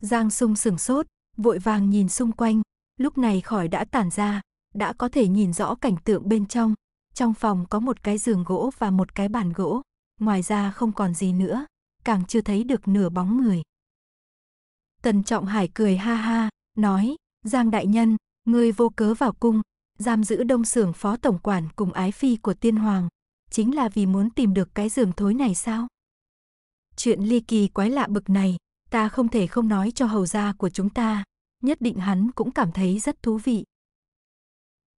Giang Sung sửng sốt, vội vàng nhìn xung quanh, lúc này khỏi đã tản ra, đã có thể nhìn rõ cảnh tượng bên trong. Trong phòng có một cái giường gỗ và một cái bàn gỗ, ngoài ra không còn gì nữa, càng chưa thấy được nửa bóng người. Tần Trọng Hải cười ha ha, nói, Giang Đại Nhân, ngươi vô cớ vào cung, giam giữ đông sưởng phó tổng quản cùng ái phi của tiên hoàng, chính là vì muốn tìm được cái giường thối này sao? Chuyện ly kỳ quái lạ bực này, ta không thể không nói cho hầu gia của chúng ta, nhất định hắn cũng cảm thấy rất thú vị.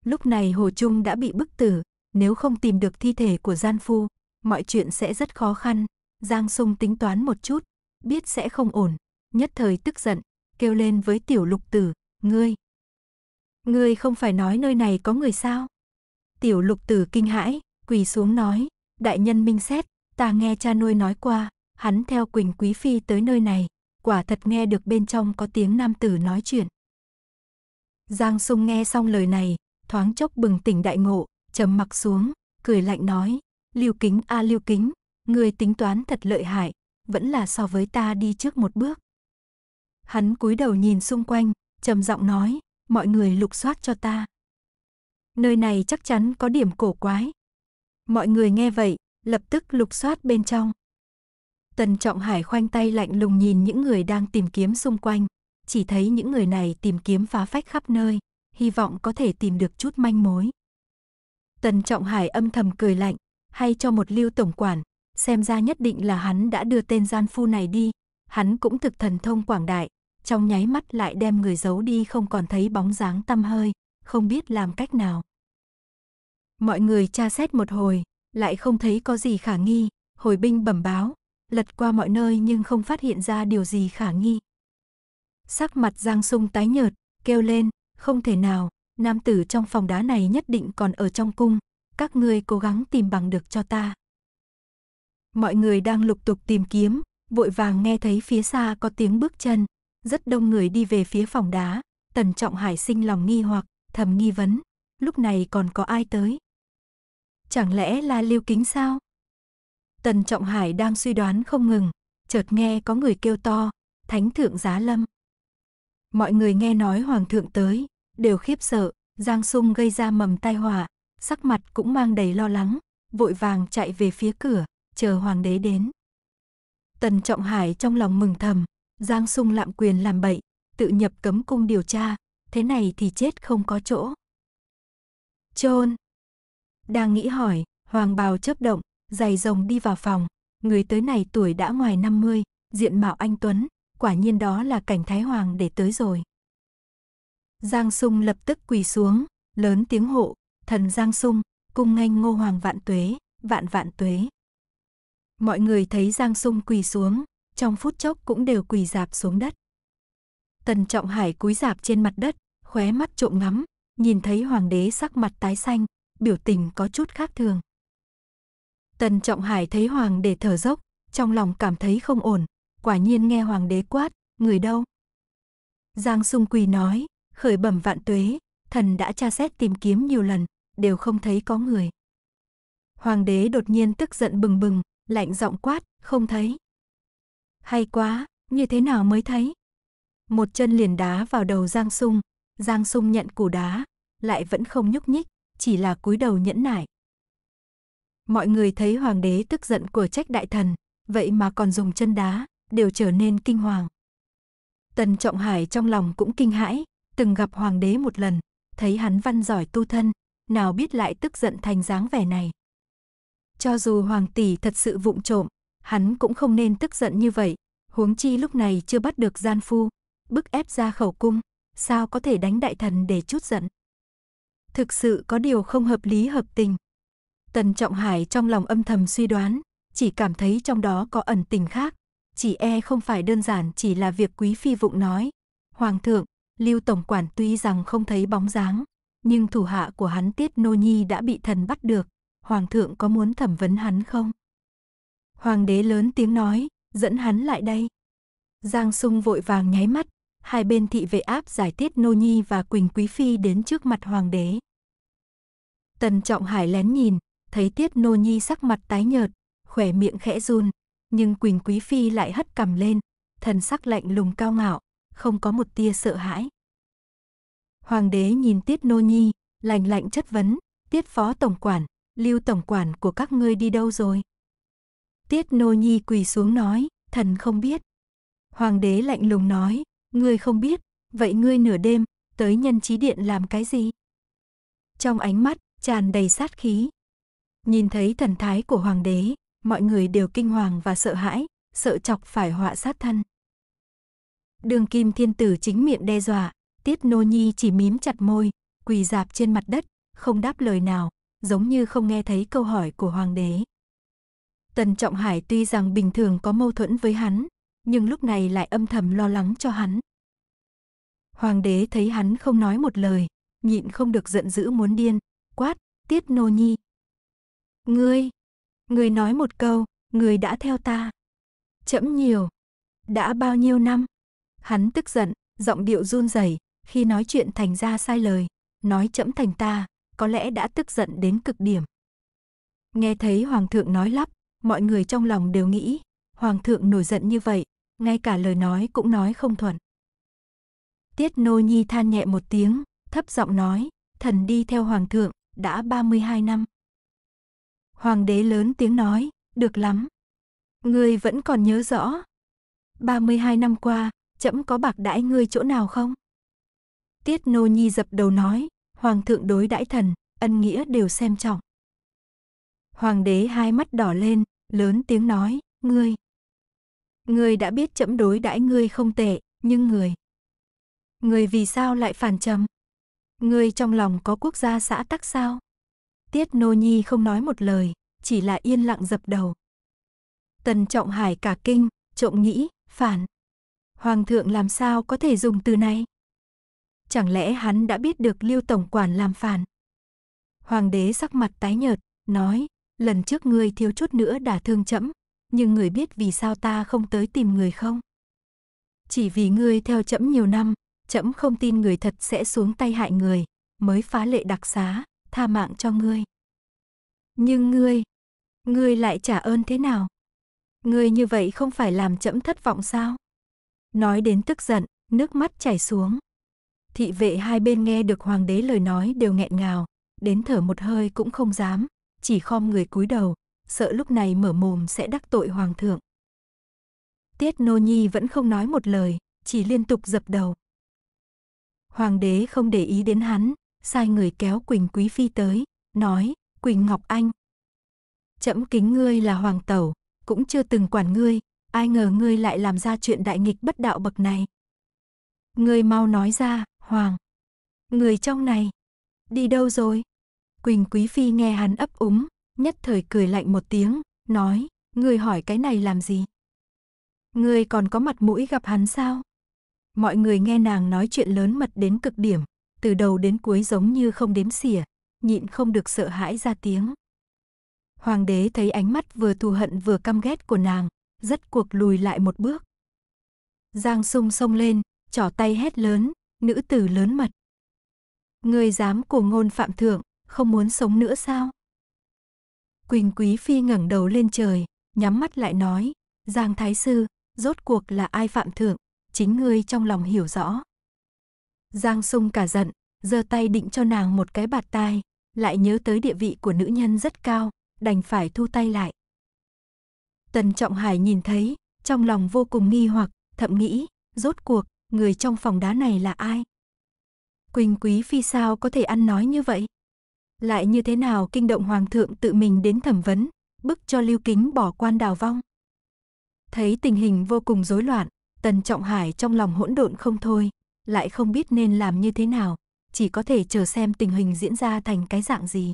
Lúc này Hồ Trung đã bị bức tử, nếu không tìm được thi thể của gian phu, mọi chuyện sẽ rất khó khăn. Giang Sung tính toán một chút, biết sẽ không ổn, nhất thời tức giận, kêu lên với tiểu lục tử, ngươi. Ngươi không phải nói nơi này có người sao? Tiểu lục tử kinh hãi, quỳ xuống nói, đại nhân minh xét, ta nghe cha nuôi nói qua, hắn theo Quỳnh Quý Phi tới nơi này, quả thật nghe được bên trong có tiếng nam tử nói chuyện. Giang Sung nghe xong lời này, thoáng chốc bừng tỉnh đại ngộ, trầm mặc xuống, cười lạnh nói, Lưu Kính a Lưu Kính, người tính toán thật lợi hại, vẫn là so với ta đi trước một bước. Hắn cúi đầu nhìn xung quanh, trầm giọng nói, mọi người lục soát cho ta. Nơi này chắc chắn có điểm cổ quái. Mọi người nghe vậy, lập tức lục soát bên trong. Tần Trọng Hải khoanh tay lạnh lùng nhìn những người đang tìm kiếm xung quanh, chỉ thấy những người này tìm kiếm phá phách khắp nơi, hy vọng có thể tìm được chút manh mối. Tần Trọng Hải âm thầm cười lạnh, hay cho một lưu tổng quản, xem ra nhất định là hắn đã đưa tên gian phu này đi, hắn cũng thực thần thông quảng đại, trong nháy mắt lại đem người giấu đi không còn thấy bóng dáng tăm hơi, không biết làm cách nào. Mọi người tra xét một hồi, lại không thấy có gì khả nghi, hồi binh bẩm báo, lật qua mọi nơi nhưng không phát hiện ra điều gì khả nghi. Sắc mặt Giang Sung tái nhợt, kêu lên, không thể nào, nam tử trong phòng đá này nhất định còn ở trong cung, các ngươi cố gắng tìm bằng được cho ta. Mọi người đang lục tục tìm kiếm, vội vàng nghe thấy phía xa có tiếng bước chân, rất đông người đi về phía phòng đá, Tần Trọng Hải sinh lòng nghi hoặc, thầm nghi vấn, lúc này còn có ai tới? Chẳng lẽ là Lưu Kính sao? Tần Trọng Hải đang suy đoán không ngừng, chợt nghe có người kêu to, Thánh thượng giá lâm. Mọi người nghe nói hoàng thượng tới, đều khiếp sợ, Giang Sung gây ra mầm tai họa, sắc mặt cũng mang đầy lo lắng, vội vàng chạy về phía cửa, chờ hoàng đế đến. Tần Trọng Hải trong lòng mừng thầm, Giang Sung lạm quyền làm bậy, tự nhập cấm cung điều tra, thế này thì chết không có chỗ. Chôn. Đang nghĩ hỏi, hoàng bào chớp động, giày rồng đi vào phòng, người tới này tuổi đã ngoài 50, diện mạo anh tuấn, quả nhiên đó là cảnh thái hoàng để tới rồi. Giang Sung lập tức quỳ xuống, lớn tiếng hộ, thần Giang Sung, cung nghênh ngô hoàng vạn tuế, vạn vạn tuế. Mọi người thấy Giang Sung quỳ xuống, trong phút chốc cũng đều quỳ dạp xuống đất. Tần Trọng Hải cúi dạp trên mặt đất, khóe mắt trộm ngắm, nhìn thấy hoàng đế sắc mặt tái xanh, biểu tình có chút khác thường. Tần Trọng Hải thấy hoàng đế thở dốc, trong lòng cảm thấy không ổn, quả nhiên nghe hoàng đế quát, người đâu? Giang Sung quỳ nói, khởi bẩm vạn tuế, thần đã tra xét tìm kiếm nhiều lần, đều không thấy có người. Hoàng đế đột nhiên tức giận bừng bừng, lạnh giọng quát, không thấy. Hay quá, như thế nào mới thấy? Một chân liền đá vào đầu Giang Sung, Giang Sung nhận củ đá, lại vẫn không nhúc nhích, chỉ là cúi đầu nhẫn nại. Mọi người thấy hoàng đế tức giận của trách đại thần, vậy mà còn dùng chân đá, đều trở nên kinh hoàng. Tần Trọng Hải trong lòng cũng kinh hãi, từng gặp hoàng đế một lần, thấy hắn văn giỏi tu thân, nào biết lại tức giận thành dáng vẻ này. Cho dù hoàng tỷ thật sự vụng trộm, hắn cũng không nên tức giận như vậy, huống chi lúc này chưa bắt được gian phu, bức ép ra khẩu cung, sao có thể đánh đại thần để chút giận. Thực sự có điều không hợp lý hợp tình. Tần Trọng Hải trong lòng âm thầm suy đoán, chỉ cảm thấy trong đó có ẩn tình khác, chỉ e không phải đơn giản chỉ là việc quý phi vụng nói. Hoàng thượng, Lưu Tổng Quản tuy rằng không thấy bóng dáng, nhưng thủ hạ của hắn Tiết Nô Nhi đã bị thần bắt được, Hoàng thượng có muốn thẩm vấn hắn không? Hoàng đế lớn tiếng nói, dẫn hắn lại đây. Giang Sung vội vàng nháy mắt, hai bên thị vệ áp giải Tiết Nô Nhi và Quỳnh Quý Phi đến trước mặt Hoàng đế. Tần Trọng Hải lén nhìn, thấy Tiết Nô Nhi sắc mặt tái nhợt, khỏe miệng khẽ run, nhưng Quỳnh Quý Phi lại hất cằm lên, thần sắc lạnh lùng cao ngạo, không có một tia sợ hãi. Hoàng đế nhìn Tiết Nô Nhi, lạnh lạnh chất vấn, Tiết Phó Tổng Quản, Lưu Tổng Quản của các ngươi đi đâu rồi? Tiết Nô Nhi quỳ xuống nói, thần không biết. Hoàng đế lạnh lùng nói, ngươi không biết, vậy ngươi nửa đêm, tới nhân trí điện làm cái gì? Trong ánh mắt, tràn đầy sát khí. Nhìn thấy thần thái của hoàng đế, mọi người đều kinh hoàng và sợ hãi, sợ chọc phải họa sát thân. Đường kim thiên tử chính miệng đe dọa, tiết nô nhi chỉ mím chặt môi, quỳ dạp trên mặt đất, không đáp lời nào, giống như không nghe thấy câu hỏi của hoàng đế. Tần Trọng Hải tuy rằng bình thường có mâu thuẫn với hắn, nhưng lúc này lại âm thầm lo lắng cho hắn. Hoàng đế thấy hắn không nói một lời, nhịn không được giận dữ muốn điên, quát, tiết nô nhi. Ngươi, ngươi nói một câu, ngươi đã theo ta. Chậm nhiều. Đã bao nhiêu năm? Hắn tức giận, giọng điệu run rẩy, khi nói chuyện thành ra sai lời, nói chậm thành ta, có lẽ đã tức giận đến cực điểm. Nghe thấy hoàng thượng nói lắp, mọi người trong lòng đều nghĩ, hoàng thượng nổi giận như vậy, ngay cả lời nói cũng nói không thuận. Tiết Nô Nhi than nhẹ một tiếng, thấp giọng nói, thần đi theo hoàng thượng, đã 32 năm. Hoàng đế lớn tiếng nói, được lắm. Ngươi vẫn còn nhớ rõ. 32 năm qua, chậm có bạc đãi ngươi chỗ nào không? Tiết Nô Nhi dập đầu nói, Hoàng thượng đối đãi thần, ân nghĩa đều xem trọng. Hoàng đế hai mắt đỏ lên, lớn tiếng nói, ngươi. Ngươi đã biết chậm đối đãi ngươi không tệ, nhưng người. người vì sao lại phản trầm? Ngươi trong lòng có quốc gia xã tắc sao? Tiết Nô Nhi không nói một lời, chỉ là yên lặng dập đầu. Tần Trọng Hải cả kinh, trộm nghĩ, phản. Hoàng thượng làm sao có thể dùng từ này? Chẳng lẽ hắn đã biết được Lưu Tổng Quản làm phản? Hoàng đế sắc mặt tái nhợt, nói, lần trước ngươi thiếu chút nữa đã thương chậm, nhưng người biết vì sao ta không tới tìm người không? Chỉ vì ngươi theo chậm nhiều năm, chậm không tin người thật sẽ xuống tay hại người, mới phá lệ đặc xá, tha mạng cho ngươi. Nhưng ngươi, ngươi lại trả ơn thế nào? Ngươi như vậy không phải làm chậm thất vọng sao? Nói đến tức giận, nước mắt chảy xuống. Thị vệ hai bên nghe được hoàng đế lời nói đều nghẹn ngào, đến thở một hơi cũng không dám, chỉ khom người cúi đầu, sợ lúc này mở mồm sẽ đắc tội hoàng thượng. Tiết Nô Nhi vẫn không nói một lời, chỉ liên tục dập đầu. Hoàng đế không để ý đến hắn, sai người kéo Quỳnh Quý Phi tới, nói, Quỳnh Ngọc Anh. Chậm kính ngươi là hoàng tẩu, cũng chưa từng quản ngươi, ai ngờ ngươi lại làm ra chuyện đại nghịch bất đạo bậc này. Ngươi mau nói ra, Hoàng. Người trong này. Đi đâu rồi? Quỳnh Quý Phi nghe hắn ấp úng, nhất thời cười lạnh một tiếng, nói, người hỏi cái này làm gì? Người còn có mặt mũi gặp hắn sao? Mọi người nghe nàng nói chuyện lớn mật đến cực điểm, từ đầu đến cuối giống như không đếm xỉa, nhịn không được sợ hãi ra tiếng. Hoàng đế thấy ánh mắt vừa thù hận vừa căm ghét của nàng, rất cuộc lùi lại một bước. Giang sung sông lên, trỏ tay hét lớn, nữ tử lớn mật. Người dám cổ ngôn phạm thượng, không muốn sống nữa sao? Quỳnh Quý Phi ngẩng đầu lên trời, nhắm mắt lại nói, Giang Thái Sư, rốt cuộc là ai phạm thượng, chính ngươi trong lòng hiểu rõ. Giang sung cả giận, giơ tay định cho nàng một cái bạt tai, lại nhớ tới địa vị của nữ nhân rất cao, đành phải thu tay lại. Tần Trọng Hải nhìn thấy, trong lòng vô cùng nghi hoặc, thậm nghĩ, rốt cuộc, người trong phòng đá này là ai? Quỳnh Quý Phi sao có thể ăn nói như vậy? Lại như thế nào kinh động Hoàng thượng tự mình đến thẩm vấn, bức cho Lưu Kính bỏ quan đào vong? Thấy tình hình vô cùng rối loạn, Tần Trọng Hải trong lòng hỗn độn không thôi, lại không biết nên làm như thế nào, chỉ có thể chờ xem tình hình diễn ra thành cái dạng gì.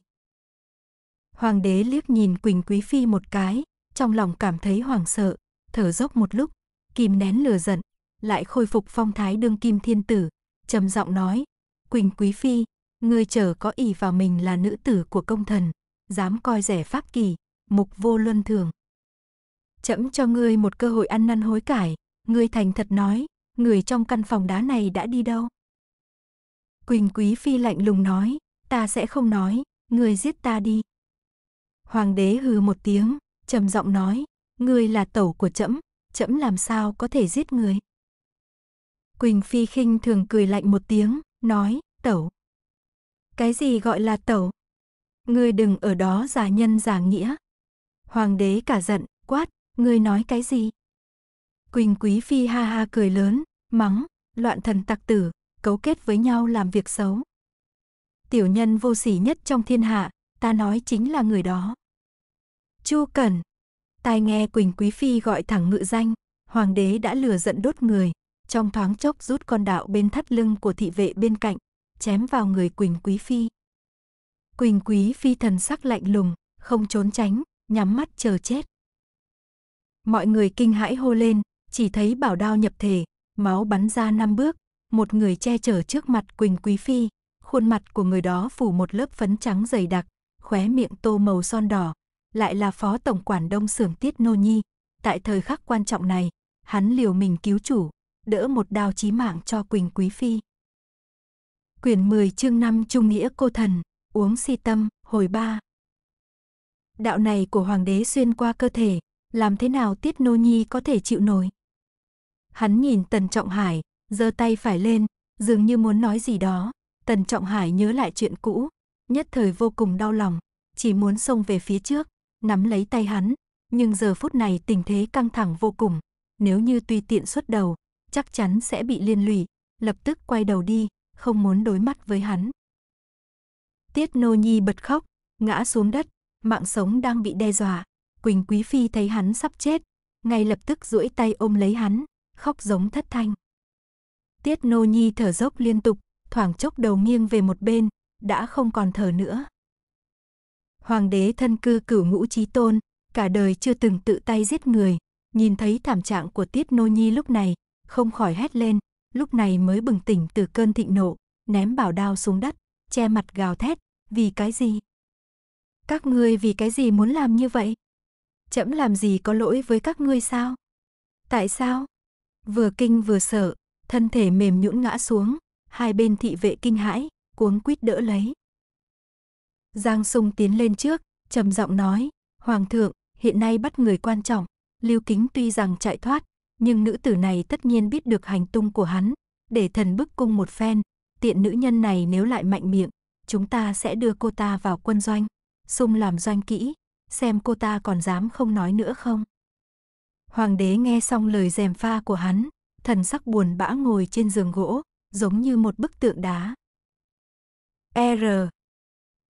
Hoàng đế liếc nhìn Quỳnh Quý Phi một cái, trong lòng cảm thấy hoảng sợ, thở dốc một lúc, kìm nén lửa giận, lại khôi phục phong thái đương kim thiên tử, trầm giọng nói, Quỳnh Quý Phi, ngươi chờ có ý vào mình là nữ tử của công thần, dám coi rẻ pháp kỳ, mục vô luân thường. Chậm cho ngươi một cơ hội ăn năn hối cải, ngươi thành thật nói, người trong căn phòng đá này đã đi đâu? Quỳnh Quý Phi lạnh lùng nói, ta sẽ không nói, ngươi giết ta đi. Hoàng đế hừ một tiếng, trầm giọng nói, ngươi là tẩu của trẫm, trẫm làm sao có thể giết người? Quỳnh Phi khinh thường cười lạnh một tiếng, nói, tẩu. Cái gì gọi là tẩu? Ngươi đừng ở đó giả nhân giả nghĩa. Hoàng đế cả giận, quát, ngươi nói cái gì? Quỳnh Quý Phi ha ha cười lớn, mắng, loạn thần tặc tử, cấu kết với nhau làm việc xấu. Tiểu nhân vô sỉ nhất trong thiên hạ, ta nói chính là người đó. Chu Cẩn. Tai nghe Quỳnh Quý Phi gọi thẳng ngự danh, hoàng đế đã lừa giận đốt người, trong thoáng chốc rút con đạo bên thắt lưng của thị vệ bên cạnh, chém vào người Quỳnh Quý Phi. Quỳnh Quý Phi thần sắc lạnh lùng, không trốn tránh, nhắm mắt chờ chết. Mọi người kinh hãi hô lên, chỉ thấy bảo đao nhập thể, máu bắn ra năm bước, một người che chở trước mặt Quỳnh Quý Phi, Khuôn mặt của người đó phủ một lớp phấn trắng dày đặc, khóe miệng tô màu son đỏ, lại là phó tổng quản đông xưởng Tiết Nô Nhi. Tại thời khắc quan trọng này, hắn liều mình cứu chủ, đỡ một đao chí mạng cho Quỳnh Quý Phi. Quyển 10 chương 5 Trung Nghĩa Cô Thần, uống si tâm, hồi 3. Đạo này của Hoàng đế xuyên qua cơ thể, làm thế nào Tiết Nô Nhi có thể chịu nổi? Hắn nhìn Tần Trọng Hải, giơ tay phải lên, dường như muốn nói gì đó. Tần Trọng Hải nhớ lại chuyện cũ, nhất thời vô cùng đau lòng, chỉ muốn xông về phía trước, nắm lấy tay hắn, nhưng giờ phút này tình thế căng thẳng vô cùng, nếu như tùy tiện xuất đầu, chắc chắn sẽ bị liên lụy, lập tức quay đầu đi, không muốn đối mắt với hắn. Tiết Nô Nhi bật khóc, ngã xuống đất, mạng sống đang bị đe dọa. Quỳnh Quý Phi thấy hắn sắp chết, ngay lập tức duỗi tay ôm lấy hắn, khóc giống thất thanh. Tiết Nô Nhi thở dốc liên tục, thoảng chốc đầu nghiêng về một bên, đã không còn thở nữa. Hoàng đế thân cư cửu ngũ trí tôn, cả đời chưa từng tự tay giết người, nhìn thấy thảm trạng của Tiết Nô Nhi lúc này, không khỏi hét lên, lúc này mới bừng tỉnh từ cơn thịnh nộ, ném bảo đao xuống đất, che mặt gào thét, vì cái gì? Các ngươi vì cái gì muốn làm như vậy? Chậm làm gì có lỗi với các ngươi sao? Tại sao? Vừa kinh vừa sợ, thân thể mềm nhũn ngã xuống, hai bên thị vệ kinh hãi, cuống quýt đỡ lấy. Giang Sung tiến lên trước, trầm giọng nói, Hoàng thượng, hiện nay bắt người quan trọng, Lưu Kính tuy rằng chạy thoát, nhưng nữ tử này tất nhiên biết được hành tung của hắn, để thần bức cung một phen, tiện nữ nhân này nếu lại mạnh miệng, chúng ta sẽ đưa cô ta vào quân doanh, Sung làm doanh kỹ, xem cô ta còn dám không nói nữa không. Hoàng đế nghe xong lời dèm pha của hắn, thần sắc buồn bã ngồi trên giường gỗ, giống như một bức tượng đá. R.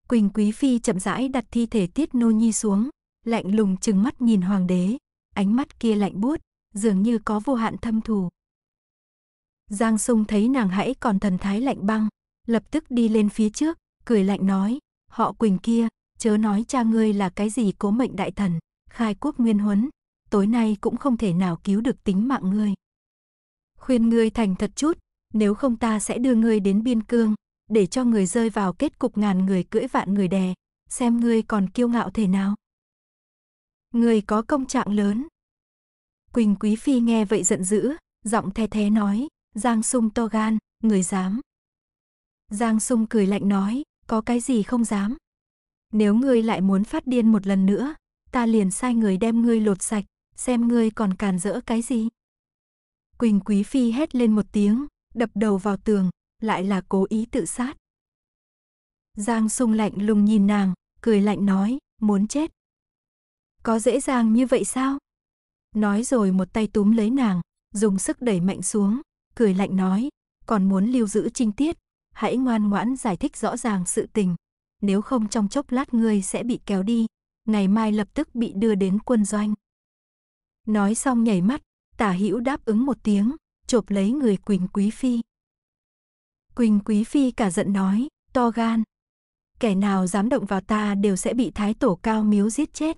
Quỳnh Quý Phi chậm rãi đặt thi thể Tiết Nô Nhi xuống, lạnh lùng trừng mắt nhìn hoàng đế, ánh mắt kia lạnh buốt, dường như có vô hạn thâm thù. Giang Sung thấy nàng hãy còn thần thái lạnh băng, lập tức đi lên phía trước, cười lạnh nói, họ Quỳnh kia, chớ nói cha ngươi là cái gì cố mệnh đại thần, khai quốc nguyên huấn, tối nay cũng không thể nào cứu được tính mạng ngươi. Khuyên ngươi thành thật chút, nếu không ta sẽ đưa ngươi đến biên cương, để cho người rơi vào kết cục ngàn người cưỡi vạn người đè, xem ngươi còn kiêu ngạo thể nào. Ngươi có công trạng lớn. Quỳnh Quý Phi nghe vậy giận dữ, giọng the thế nói, Giang Sung to gan, người dám. Giang Sung cười lạnh nói, có cái gì không dám. Nếu ngươi lại muốn phát điên một lần nữa, ta liền sai người đem ngươi lột sạch, xem ngươi còn càn rỡ cái gì. Quỳnh Quý Phi hét lên một tiếng, đập đầu vào tường, lại là cố ý tự sát. Giang sung lạnh lùng nhìn nàng, cười lạnh nói, muốn chết. Có dễ dàng như vậy sao? Nói rồi một tay túm lấy nàng, dùng sức đẩy mạnh xuống, cười lạnh nói, còn muốn lưu giữ trinh tiết, hãy ngoan ngoãn giải thích rõ ràng sự tình, nếu không trong chốc lát ngươi sẽ bị kéo đi, ngày mai lập tức bị đưa đến quân doanh. Nói xong nhảy mắt, tả hữu đáp ứng một tiếng, chộp lấy người Quỳnh Quý Phi. Quỳnh Quý Phi cả giận nói, to gan. Kẻ nào dám động vào ta đều sẽ bị thái tổ cao miếu giết chết.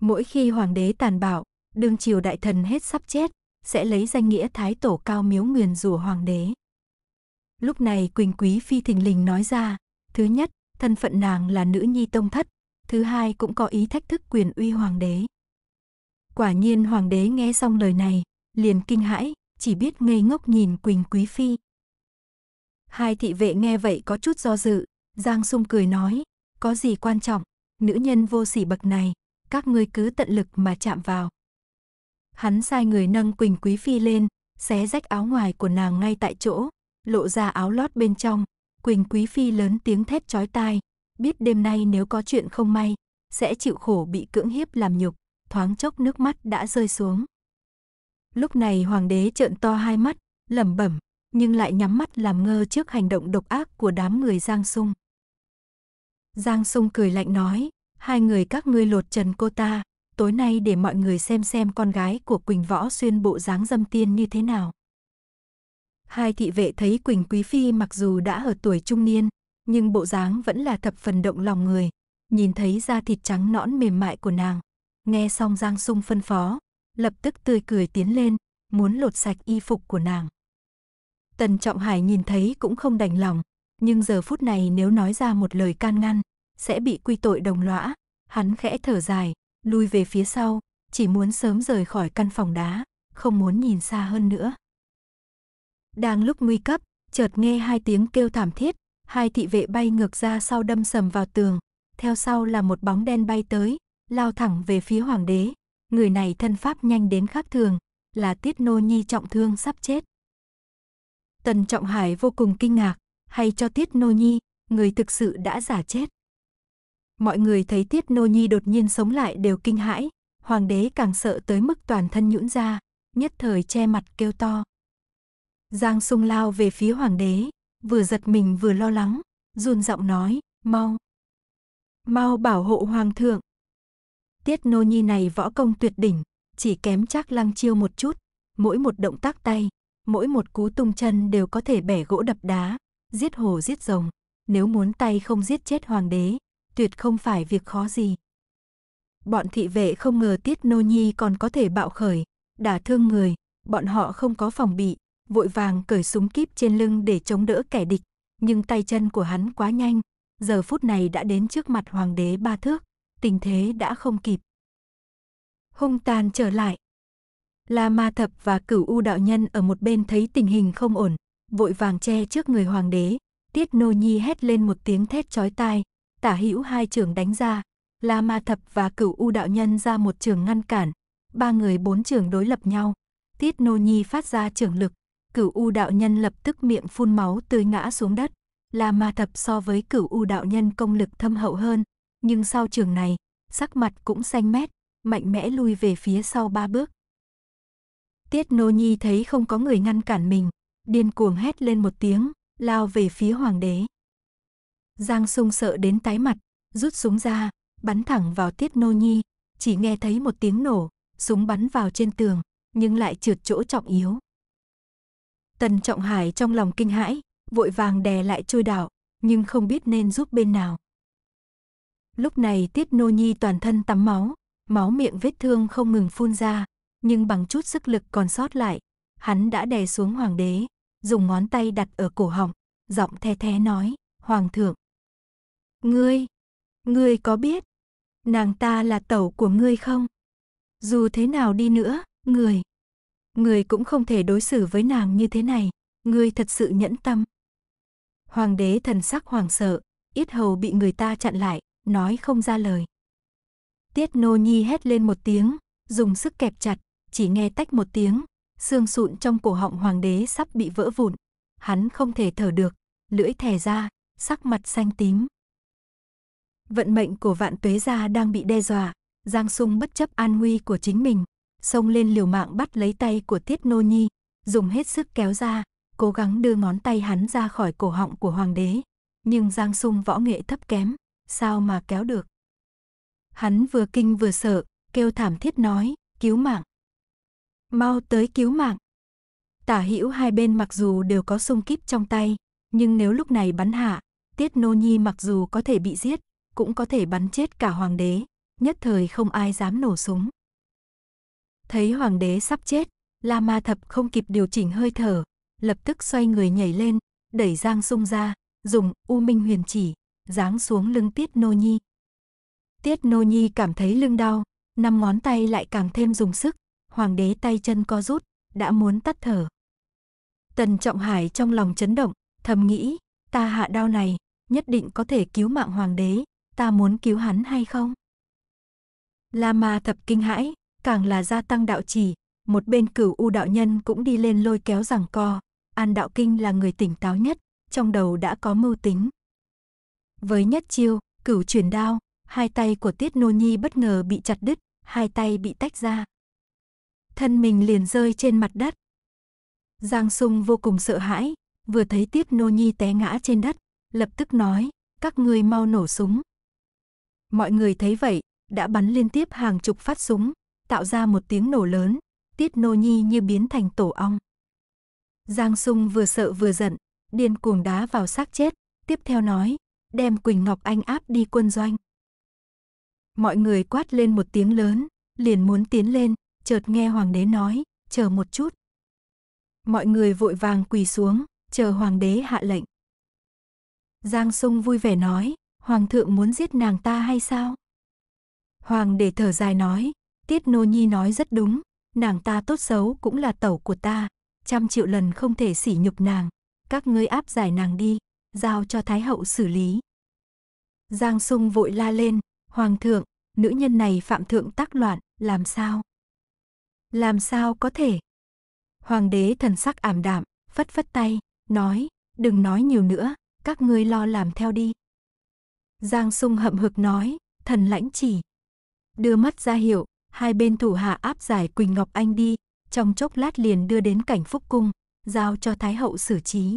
Mỗi khi hoàng đế tàn bạo, đương triều đại thần hết sắp chết, sẽ lấy danh nghĩa thái tổ cao miếu nguyền rủa hoàng đế. Lúc này Quỳnh Quý Phi thình lình nói ra, thứ nhất, thân phận nàng là nữ nhi tông thất, thứ hai cũng có ý thách thức quyền uy hoàng đế. Quả nhiên hoàng đế nghe xong lời này, liền kinh hãi, chỉ biết ngây ngốc nhìn Quỳnh Quý Phi. Hai thị vệ nghe vậy có chút do dự, Giang Sung cười nói, có gì quan trọng, nữ nhân vô sỉ bậc này, các ngươi cứ tận lực mà chạm vào. Hắn sai người nâng Quỳnh Quý Phi lên, xé rách áo ngoài của nàng ngay tại chỗ, lộ ra áo lót bên trong. Quỳnh Quý Phi lớn tiếng thét chói tai, biết đêm nay nếu có chuyện không may, sẽ chịu khổ bị cưỡng hiếp làm nhục, thoáng chốc nước mắt đã rơi xuống. Lúc này hoàng đế trợn to hai mắt, lẩm bẩm, nhưng lại nhắm mắt làm ngơ trước hành động độc ác của đám người Giang Sung. Giang Sung cười lạnh nói, hai người các ngươi lột trần cô ta, tối nay để mọi người xem xem con gái của Quỳnh Võ Xuyên bộ dáng dâm tiên như thế nào. Hai thị vệ thấy Quỳnh Quý Phi mặc dù đã ở tuổi trung niên, nhưng bộ dáng vẫn là thập phần động lòng người, nhìn thấy da thịt trắng nõn mềm mại của nàng. Nghe xong Giang Sung phân phó, lập tức tươi cười tiến lên, muốn lột sạch y phục của nàng. Tần Trọng Hải nhìn thấy cũng không đành lòng, nhưng giờ phút này nếu nói ra một lời can ngăn, sẽ bị quy tội đồng lõa. Hắn khẽ thở dài, lui về phía sau, chỉ muốn sớm rời khỏi căn phòng đá, không muốn nhìn xa hơn nữa. Đang lúc nguy cấp, chợt nghe hai tiếng kêu thảm thiết, hai thị vệ bay ngược ra sau đâm sầm vào tường, theo sau là một bóng đen bay tới, lao thẳng về phía hoàng đế. Người này thân pháp nhanh đến khác thường, là Tiết Nô Nhi trọng thương sắp chết. Tần Trọng Hải vô cùng kinh ngạc, hay cho Tiết Nô Nhi, người thực sự đã giả chết. Mọi người thấy Tiết Nô Nhi đột nhiên sống lại đều kinh hãi, hoàng đế càng sợ tới mức toàn thân nhũn ra, nhất thời che mặt kêu to. Giang sung lao về phía hoàng đế, vừa giật mình vừa lo lắng, run giọng nói, mau. Mau bảo hộ hoàng thượng. Tiết nô nhi này võ công tuyệt đỉnh, chỉ kém chắc lăng chiêu một chút, mỗi một động tác tay, mỗi một cú tung chân đều có thể bẻ gỗ đập đá, giết hồ giết rồng. Nếu muốn tay không giết chết hoàng đế, tuyệt không phải việc khó gì. Bọn thị vệ không ngờ Tiết Nô Nhi còn có thể bạo khởi, đả thương người, bọn họ không có phòng bị, vội vàng cởi súng kíp trên lưng để chống đỡ kẻ địch, nhưng tay chân của hắn quá nhanh, giờ phút này đã đến trước mặt hoàng đế ba thước, tình thế đã không kịp. Hung tàn trở lại. La Ma Thập và Cửu U đạo nhân ở một bên thấy tình hình không ổn, vội vàng che trước người hoàng đế, Tiết Nô Nhi hét lên một tiếng thét chói tai, tả hữu hai trường đánh ra, La Ma Thập và Cửu U đạo nhân ra một trường ngăn cản, ba người bốn trường đối lập nhau. Tiết Nô Nhi phát ra trường lực, Cửu U đạo nhân lập tức miệng phun máu tươi ngã xuống đất. La Ma Thập so với Cửu U đạo nhân công lực thâm hậu hơn, nhưng sau trường này, sắc mặt cũng xanh mét, mạnh mẽ lui về phía sau ba bước. Tiết Nô Nhi thấy không có người ngăn cản mình, điên cuồng hét lên một tiếng, lao về phía hoàng đế. Giang Sung sợ đến tái mặt, rút súng ra, bắn thẳng vào Tiết Nô Nhi, chỉ nghe thấy một tiếng nổ, súng bắn vào trên tường, nhưng lại trượt chỗ trọng yếu. Tần Trọng Hải trong lòng kinh hãi, vội vàng đè lại trôi đảo, nhưng không biết nên giúp bên nào. Lúc này Tiết Nô Nhi toàn thân tắm máu, máu miệng vết thương không ngừng phun ra, nhưng bằng chút sức lực còn sót lại, hắn đã đè xuống hoàng đế, dùng ngón tay đặt ở cổ họng, giọng the thé nói, Hoàng thượng. Ngươi, ngươi có biết, nàng ta là tẩu của ngươi không? Dù thế nào đi nữa, người, người cũng không thể đối xử với nàng như thế này, ngươi thật sự nhẫn tâm. Hoàng đế thần sắc hoàng sợ, ít hầu bị người ta chặn lại, nói không ra lời. Tiết nô nhi hét lên một tiếng, dùng sức kẹp chặt, chỉ nghe tách một tiếng, xương sụn trong cổ họng hoàng đế sắp bị vỡ vụn. Hắn không thể thở được, lưỡi thè ra, sắc mặt xanh tím. Vận mệnh của vạn tuế gia đang bị đe dọa, Giang Sung bất chấp an nguy của chính mình, xông lên liều mạng bắt lấy tay của Tiết Nô Nhi, dùng hết sức kéo ra, cố gắng đưa ngón tay hắn ra khỏi cổ họng của hoàng đế. Nhưng Giang Sung võ nghệ thấp kém, sao mà kéo được. Hắn vừa kinh vừa sợ, kêu thảm thiết nói, cứu mạng. Mau tới cứu mạng. Tả hữu hai bên mặc dù đều có sung kíp trong tay, nhưng nếu lúc này bắn hạ, Tiết Nô Nhi mặc dù có thể bị giết, cũng có thể bắn chết cả hoàng đế, nhất thời không ai dám nổ súng. Thấy hoàng đế sắp chết, La Ma Thập không kịp điều chỉnh hơi thở, lập tức xoay người nhảy lên, đẩy Giang Sung ra, dùng U Minh Huyền Chỉ, giáng xuống lưng Tiết Nô Nhi. Tiết Nô Nhi cảm thấy lưng đau, năm ngón tay lại càng thêm dùng sức, hoàng đế tay chân co rút, đã muốn tắt thở. Tần Trọng Hải trong lòng chấn động, thầm nghĩ, ta hạ đao này, nhất định có thể cứu mạng hoàng đế, ta muốn cứu hắn hay không? La Ma thập kinh hãi, càng là gia tăng đạo chỉ, một bên cửu u đạo nhân cũng đi lên lôi kéo rằng co, An đạo kinh là người tỉnh táo nhất, trong đầu đã có mưu tính. Với nhất chiêu, cửu chuyển đao, hai tay của Tiết Nô Nhi bất ngờ bị chặt đứt, hai tay bị tách ra. Thân mình liền rơi trên mặt đất. Giang Sung vô cùng sợ hãi, vừa thấy Tiết Nô Nhi té ngã trên đất, lập tức nói, các ngươi mau nổ súng. Mọi người thấy vậy, đã bắn liên tiếp hàng chục phát súng, tạo ra một tiếng nổ lớn, Tiết Nô Nhi như biến thành tổ ong. Giang Sung vừa sợ vừa giận, điên cuồng đá vào xác chết, tiếp theo nói, đem Quỳnh Ngọc Anh áp đi quân doanh. Mọi người quát lên một tiếng lớn, liền muốn tiến lên, chợt nghe hoàng đế nói, chờ một chút. Mọi người vội vàng quỳ xuống, chờ hoàng đế hạ lệnh. Giang Sung vui vẻ nói, Hoàng thượng muốn giết nàng ta hay sao? Hoàng để thở dài nói, Tiết Nô Nhi nói rất đúng, nàng ta tốt xấu cũng là tẩu của ta, trăm triệu lần không thể sỉ nhục nàng, các ngươi áp giải nàng đi, giao cho Thái hậu xử lý. Giang Sung vội la lên, Hoàng thượng, nữ nhân này phạm thượng tác loạn, làm sao? Làm sao có thể? Hoàng đế thần sắc ảm đạm, phất phất tay, nói, đừng nói nhiều nữa, các ngươi lo làm theo đi. Giang Sung hậm hực nói, thần lãnh chỉ. Đưa mắt ra hiệu, hai bên thủ hạ áp giải Quỳnh Ngọc Anh đi, trong chốc lát liền đưa đến cảnh phúc cung, giao cho Thái hậu xử trí.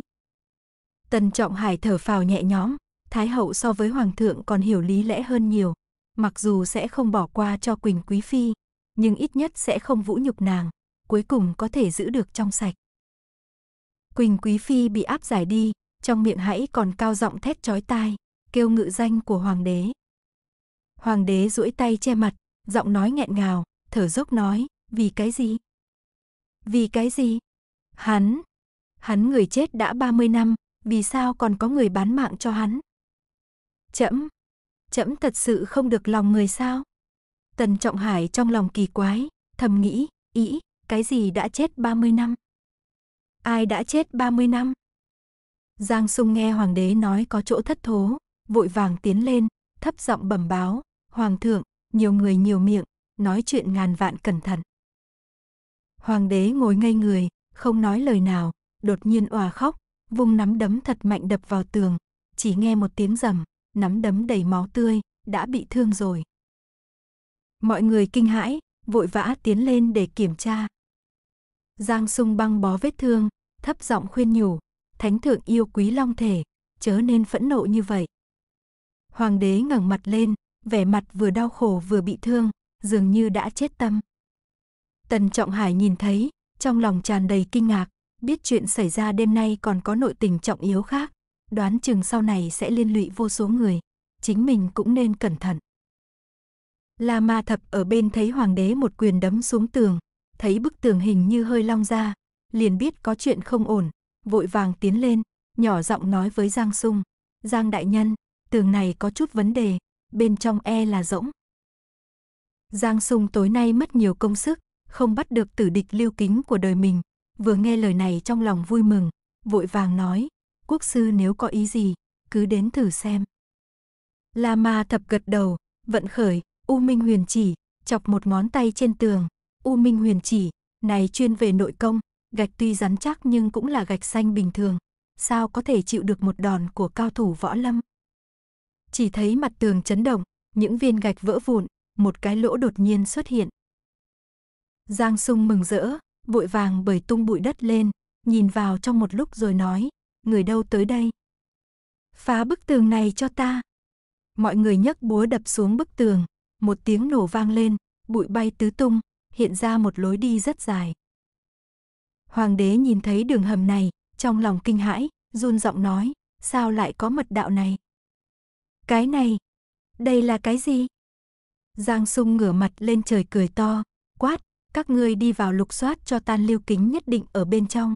Tần Trọng Hải thở phào nhẹ nhõm, Thái hậu so với Hoàng thượng còn hiểu lý lẽ hơn nhiều, mặc dù sẽ không bỏ qua cho Quỳnh Quý Phi, nhưng ít nhất sẽ không vũ nhục nàng, cuối cùng có thể giữ được trong sạch. Quỳnh Quý Phi bị áp giải đi, trong miệng hãy còn cao giọng thét chói tai, kêu ngự danh của Hoàng đế. Hoàng đế duỗi tay che mặt, giọng nói nghẹn ngào, thở dốc nói, vì cái gì? Vì cái gì? Hắn, hắn người chết đã 30 năm, vì sao còn có người bán mạng cho hắn? Chậm, chậm thật sự không được lòng người sao? Tần Trọng Hải trong lòng kỳ quái, thầm nghĩ, ý, cái gì đã chết 30 năm? Ai đã chết 30 năm? Giang Sung nghe hoàng đế nói có chỗ thất thố, vội vàng tiến lên, thấp giọng bẩm báo, hoàng thượng, nhiều người nhiều miệng, nói chuyện ngàn vạn cẩn thận. Hoàng đế ngồi ngây người, không nói lời nào, đột nhiên òa khóc, vung nắm đấm thật mạnh đập vào tường, chỉ nghe một tiếng rầm, nắm đấm đầy máu tươi, đã bị thương rồi. Mọi người kinh hãi, vội vã tiến lên để kiểm tra. Giang sung băng bó vết thương, thấp giọng khuyên nhủ, thánh thượng yêu quý long thể, chớ nên phẫn nộ như vậy. Hoàng đế ngẩng mặt lên, vẻ mặt vừa đau khổ vừa bị thương, dường như đã chết tâm. Tần Trọng Hải nhìn thấy, trong lòng tràn đầy kinh ngạc, biết chuyện xảy ra đêm nay còn có nội tình trọng yếu khác, đoán chừng sau này sẽ liên lụy vô số người, chính mình cũng nên cẩn thận. La Ma Thập ở bên thấy hoàng đế một quyền đấm xuống tường, thấy bức tường hình như hơi long ra, liền biết có chuyện không ổn, vội vàng tiến lên, nhỏ giọng nói với Giang Sung, Giang đại nhân, tường này có chút vấn đề, bên trong e là rỗng. Giang Sung tối nay mất nhiều công sức, không bắt được tử địch lưu kính của đời mình, vừa nghe lời này trong lòng vui mừng, vội vàng nói, quốc sư nếu có ý gì, cứ đến thử xem. La Ma thập gật đầu, vận khởi, U Minh huyền chỉ, chọc một ngón tay trên tường, U Minh huyền chỉ, này chuyên về nội công, gạch tuy rắn chắc nhưng cũng là gạch xanh bình thường, sao có thể chịu được một đòn của cao thủ võ lâm. Chỉ thấy mặt tường chấn động, những viên gạch vỡ vụn, một cái lỗ đột nhiên xuất hiện. Giang Sung mừng rỡ, vội vàng bởi tung bụi đất lên, nhìn vào trong một lúc rồi nói, người đâu tới đây? Phá bức tường này cho ta. Mọi người nhấc búa đập xuống bức tường, một tiếng nổ vang lên, bụi bay tứ tung, hiện ra một lối đi rất dài. Hoàng đế nhìn thấy đường hầm này, trong lòng kinh hãi, run giọng nói, sao lại có mật đạo này? Cái này, đây là cái gì? Giang Sung ngửa mặt lên trời cười to, quát, các ngươi đi vào lục soát cho tan lưu kính nhất định ở bên trong.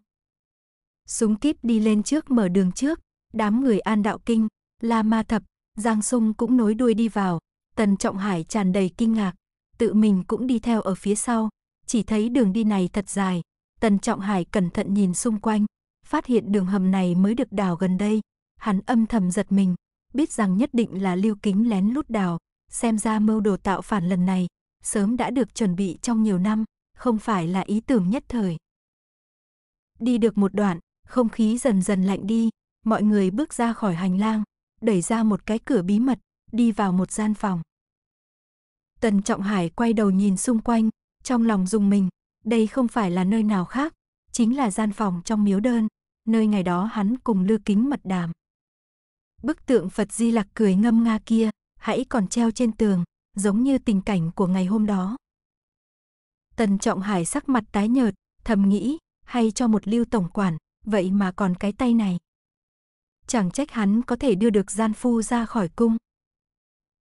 Súng kíp đi lên trước mở đường trước, đám người an đạo kinh, la ma thập, Giang Sung cũng nối đuôi đi vào, Tần Trọng Hải tràn đầy kinh ngạc, tự mình cũng đi theo ở phía sau, chỉ thấy đường đi này thật dài, Tần Trọng Hải cẩn thận nhìn xung quanh, phát hiện đường hầm này mới được đào gần đây, hắn âm thầm giật mình, biết rằng nhất định là Lưu Kính lén lút đào, xem ra mưu đồ tạo phản lần này sớm đã được chuẩn bị trong nhiều năm, không phải là ý tưởng nhất thời. Đi được một đoạn, không khí dần dần lạnh đi, mọi người bước ra khỏi hành lang, đẩy ra một cái cửa bí mật, đi vào một gian phòng. Tần Trọng Hải quay đầu nhìn xung quanh, trong lòng dùng mình, đây không phải là nơi nào khác, chính là gian phòng trong miếu đơn, nơi ngày đó hắn cùng Lư Kính mật đàm. Bức tượng Phật Di Lặc cười ngâm nga kia, hãy còn treo trên tường, giống như tình cảnh của ngày hôm đó. Tần Trọng Hải sắc mặt tái nhợt, thầm nghĩ, hay cho một lưu tổng quản, vậy mà còn cái tay này. Chẳng trách hắn có thể đưa được gian phu ra khỏi cung.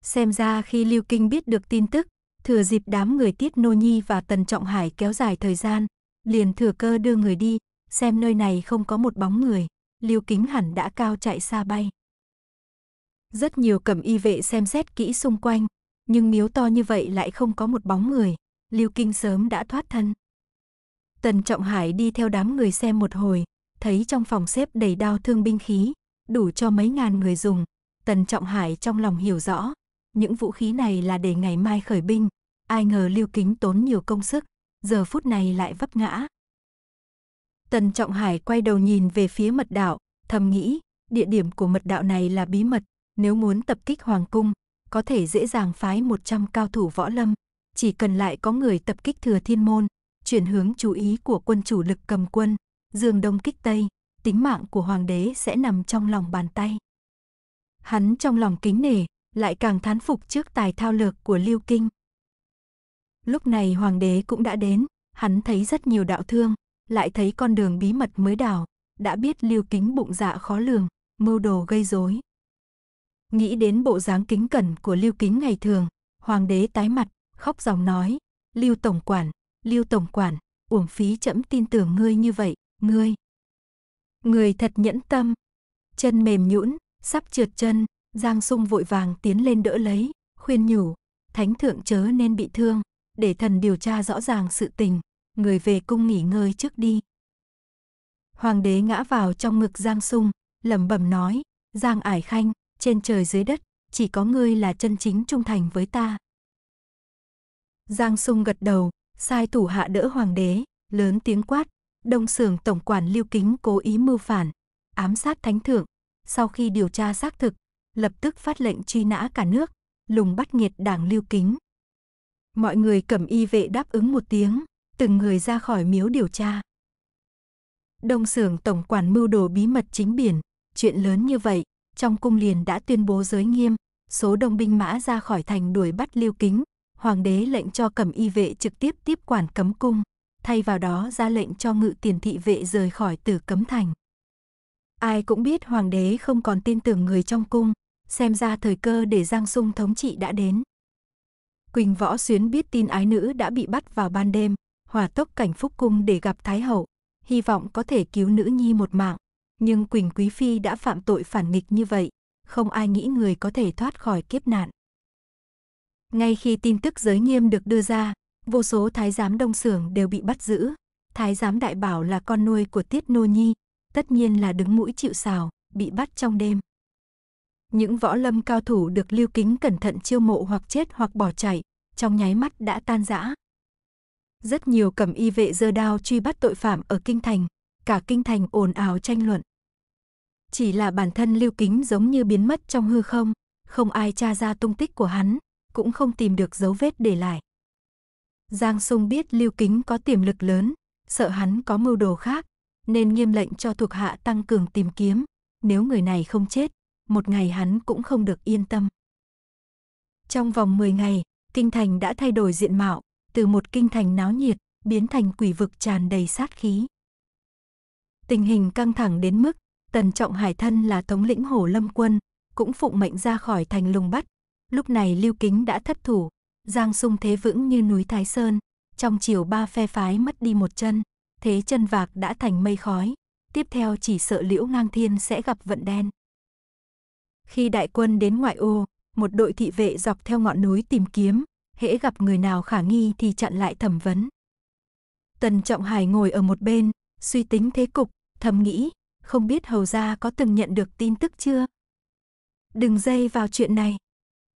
Xem ra khi Lưu Kinh biết được tin tức, thừa dịp đám người Tiết Nô Nhi và Tần Trọng Hải kéo dài thời gian, liền thừa cơ đưa người đi, xem nơi này không có một bóng người, Lưu Kính hẳn đã cao chạy xa bay. Rất nhiều cẩm y vệ xem xét kỹ xung quanh, nhưng miếu to như vậy lại không có một bóng người, Lưu Kinh sớm đã thoát thân. Tần Trọng Hải đi theo đám người xem một hồi, thấy trong phòng xếp đầy đao thương binh khí, đủ cho mấy ngàn người dùng. Tần Trọng Hải trong lòng hiểu rõ, những vũ khí này là để ngày mai khởi binh, ai ngờ Lưu Kính tốn nhiều công sức, giờ phút này lại vấp ngã. Tần Trọng Hải quay đầu nhìn về phía mật đạo, thầm nghĩ, địa điểm của mật đạo này là bí mật, nếu muốn tập kích hoàng cung, có thể dễ dàng phái 100 cao thủ võ lâm, chỉ cần lại có người tập kích thừa thiên môn, chuyển hướng chú ý của quân chủ lực cầm quân, dương đông kích tây, tính mạng của hoàng đế sẽ nằm trong lòng bàn tay. Hắn trong lòng kính nể, lại càng thán phục trước tài thao lược của Lưu Kinh. Lúc này hoàng đế cũng đã đến, hắn thấy rất nhiều đạo thương, lại thấy con đường bí mật mới đào, đã biết Lưu Kính bụng dạ khó lường, mưu đồ gây rối. Nghĩ đến bộ dáng kính cẩn của Lưu Kính ngày thường, hoàng đế tái mặt, khóc dòng nói, Lưu Tổng Quản, Lưu Tổng Quản, uổng phí chậm tin tưởng ngươi như vậy, ngươi. Người thật nhẫn tâm. Chân mềm nhũn, sắp trượt chân, Giang Sung vội vàng tiến lên đỡ lấy, khuyên nhủ, thánh thượng chớ nên bị thương, để thần điều tra rõ ràng sự tình, người về cung nghỉ ngơi trước đi. Hoàng đế ngã vào trong ngực Giang Sung, lẩm bẩm nói, Giang Ải Khanh, trên trời dưới đất, chỉ có ngươi là chân chính trung thành với ta. Giang Sung gật đầu, sai thủ hạ đỡ hoàng đế, lớn tiếng quát, đông sưởng tổng quản lưu kính cố ý mưu phản, ám sát thánh thượng, sau khi điều tra xác thực, lập tức phát lệnh truy nã cả nước, lùng bắt nghiệt đảng lưu kính. Mọi người cầm y vệ đáp ứng một tiếng, từng người ra khỏi miếu điều tra. Đông sưởng tổng quản mưu đồ bí mật chính biển, chuyện lớn như vậy, trong cung liền đã tuyên bố giới nghiêm, số đông binh mã ra khỏi thành đuổi bắt lưu kính, hoàng đế lệnh cho cẩm y vệ trực tiếp tiếp quản cấm cung, thay vào đó ra lệnh cho ngự tiền thị vệ rời khỏi tử cấm thành. Ai cũng biết hoàng đế không còn tin tưởng người trong cung, xem ra thời cơ để Giang Sung thống trị đã đến. Quỳnh Võ Xuyến biết tin ái nữ đã bị bắt vào ban đêm, hòa tốc cảnh phúc cung để gặp Thái Hậu, hy vọng có thể cứu nữ nhi một mạng. Nhưng Quỳnh Quý Phi đã phạm tội phản nghịch như vậy, không ai nghĩ người có thể thoát khỏi kiếp nạn. Ngay khi tin tức giới nghiêm được đưa ra, vô số thái giám đông sưởng đều bị bắt giữ. Thái giám đại bảo là con nuôi của Tiết Nô Nhi, tất nhiên là đứng mũi chịu sào, bị bắt trong đêm. Những võ lâm cao thủ được lưu kính cẩn thận chiêu mộ hoặc chết hoặc bỏ chạy, trong nháy mắt đã tan rã. Rất nhiều cầm y vệ dơ đao truy bắt tội phạm ở kinh thành, cả kinh thành ồn ào tranh luận. Chỉ là bản thân lưu kính giống như biến mất trong hư không, không ai tra ra tung tích của hắn, cũng không tìm được dấu vết để lại. Giang Sung biết Lưu Kính có tiềm lực lớn, sợ hắn có mưu đồ khác, nên nghiêm lệnh cho thuộc hạ tăng cường tìm kiếm, nếu người này không chết, một ngày hắn cũng không được yên tâm. Trong vòng 10 ngày, kinh thành đã thay đổi diện mạo, từ một kinh thành náo nhiệt, biến thành quỷ vực tràn đầy sát khí. Tình hình căng thẳng đến mức, Tần Trọng Hải thân là thống lĩnh Hổ Lâm quân, cũng phụng mệnh ra khỏi thành lùng bắt, Lúc này Lưu Kính đã thất thủ, Giang Sung thế vững như núi Thái Sơn, trong chiều ba phe phái mất đi một chân, thế chân vạc đã thành mây khói, tiếp theo chỉ sợ Liễu Ngang Thiên sẽ gặp vận đen. Khi đại quân đến ngoại ô, một đội thị vệ dọc theo ngọn núi tìm kiếm, hễ gặp người nào khả nghi thì chặn lại thẩm vấn. Tần Trọng Hải ngồi ở một bên, suy tính thế cục, thầm nghĩ, không biết hầu gia có từng nhận được tin tức chưa? Đừng dây vào chuyện này.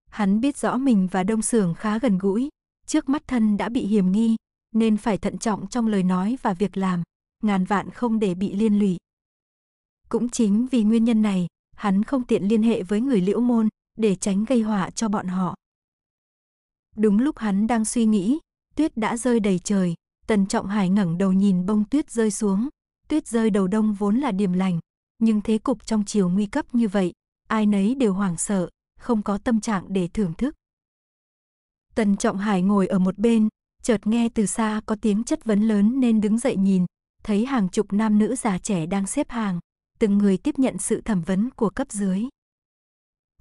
Hắn biết rõ mình và Đông Sưởng khá gần gũi, trước mắt thân đã bị hiểm nghi, nên phải thận trọng trong lời nói và việc làm, ngàn vạn không để bị liên lụy. Cũng chính vì nguyên nhân này, hắn không tiện liên hệ với người liễu môn, để tránh gây họa cho bọn họ. Đúng lúc hắn đang suy nghĩ, tuyết đã rơi đầy trời, Tần Trọng Hải ngẩng đầu nhìn bông tuyết rơi xuống, tuyết rơi đầu đông vốn là điểm lành, nhưng thế cục trong chiều nguy cấp như vậy, ai nấy đều hoảng sợ, không có tâm trạng để thưởng thức. Tần Trọng Hải ngồi ở một bên, chợt nghe từ xa có tiếng chất vấn lớn nên đứng dậy nhìn, thấy hàng chục nam nữ già trẻ đang xếp hàng, từng người tiếp nhận sự thẩm vấn của cấp dưới.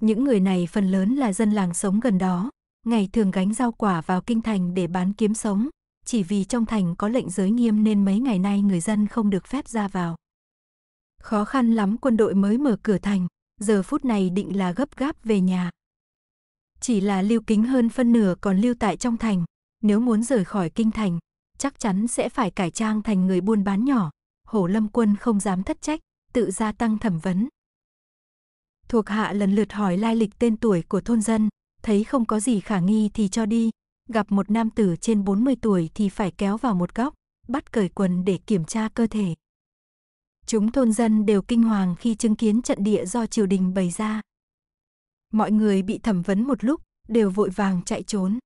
Những người này phần lớn là dân làng sống gần đó, ngày thường gánh rau quả vào kinh thành để bán kiếm sống, chỉ vì trong thành có lệnh giới nghiêm nên mấy ngày nay người dân không được phép ra vào. Khó khăn lắm quân đội mới mở cửa thành, giờ phút này định là gấp gáp về nhà. Chỉ là Lưu Kính hơn phân nửa còn lưu tại trong thành, nếu muốn rời khỏi kinh thành, chắc chắn sẽ phải cải trang thành người buôn bán nhỏ. Hổ Lâm Quân không dám thất trách, tự gia tăng thẩm vấn. Thuộc hạ lần lượt hỏi lai lịch tên tuổi của thôn dân, thấy không có gì khả nghi thì cho đi, gặp một nam tử trên 40 tuổi thì phải kéo vào một góc, bắt cởi quần để kiểm tra cơ thể. Chúng thôn dân đều kinh hoàng khi chứng kiến trận địa do triều đình bày ra. Mọi người bị thẩm vấn một lúc, đều vội vàng chạy trốn.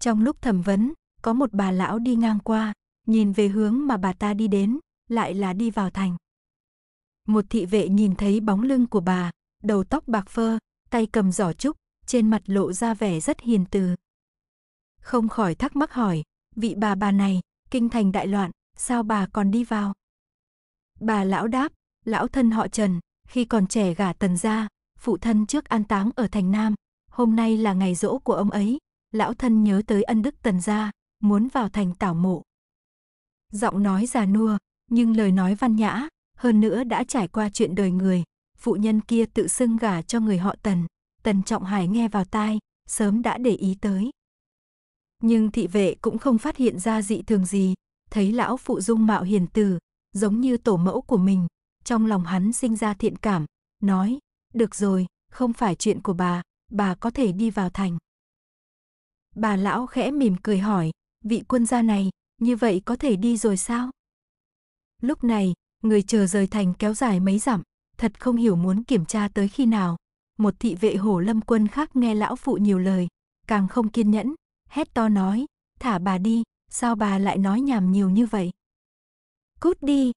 Trong lúc thẩm vấn, có một bà lão đi ngang qua, nhìn về hướng mà bà ta đi đến, lại là đi vào thành. Một thị vệ nhìn thấy bóng lưng của bà, đầu tóc bạc phơ, tay cầm giỏ trúc, trên mặt lộ ra vẻ rất hiền từ. Không khỏi thắc mắc hỏi, vị bà bà này, kinh thành đại loạn, sao bà còn đi vào? Bà lão đáp, lão thân họ Trần, khi còn trẻ gả tần gia, phụ thân trước an táng ở thành Nam, hôm nay là ngày rỗ của ông ấy, lão thân nhớ tới ân đức tần gia, muốn vào thành tảo mộ. Giọng nói già nua, nhưng lời nói văn nhã, hơn nữa đã trải qua chuyện đời người, phụ nhân kia tự xưng gả cho người họ Tần, Tần Trọng Hải nghe vào tai, sớm đã để ý tới. Nhưng thị vệ cũng không phát hiện ra dị thường gì, thấy lão phụ dung mạo hiền từ, giống như tổ mẫu của mình, trong lòng hắn sinh ra thiện cảm, nói, được rồi, không phải chuyện của bà, bà có thể đi vào thành. Bà lão khẽ mỉm cười hỏi, vị quân gia này, như vậy có thể đi rồi sao? Lúc này, người chờ rời thành kéo dài mấy dặm, thật không hiểu muốn kiểm tra tới khi nào. Một thị vệ hổ lâm quân khác nghe lão phụ nhiều lời, càng không kiên nhẫn, hét to nói, thả bà đi, sao bà lại nói nhảm nhiều như vậy? Cút đi!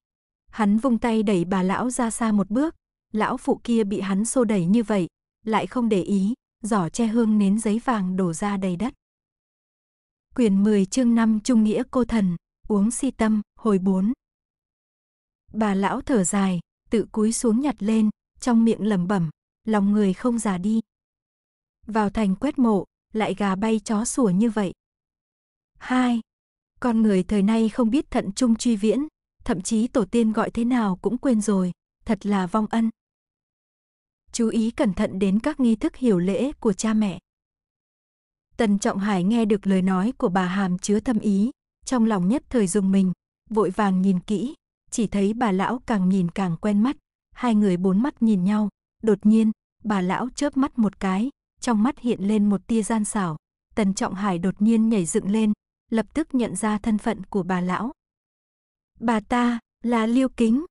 Hắn vung tay đẩy bà lão ra xa một bước, lão phụ kia bị hắn xô đẩy như vậy, lại không để ý, giỏ che hương nến giấy vàng đổ ra đầy đất. Quyền 10 chương 5 Trung nghĩa cô thần, uống si tâm, hồi 4. Bà lão thở dài, tự cúi xuống nhặt lên, trong miệng lẩm bẩm, lòng người không già đi. Vào thành quét mộ, lại gà bay chó sủa như vậy. 2. Con người thời nay không biết thận trung truy viễn, thậm chí tổ tiên gọi thế nào cũng quên rồi, thật là vong ân. Chú ý cẩn thận đến các nghi thức hiểu lễ của cha mẹ. Tần Trọng Hải nghe được lời nói của bà Hàm chứa thâm ý, trong lòng nhất thời dùng mình, vội vàng nhìn kỹ, chỉ thấy bà lão càng nhìn càng quen mắt, hai người bốn mắt nhìn nhau, đột nhiên, bà lão chớp mắt một cái, trong mắt hiện lên một tia gian xảo, Tần Trọng Hải đột nhiên nhảy dựng lên, lập tức nhận ra thân phận của bà lão. Bà ta, là Liêu Kính.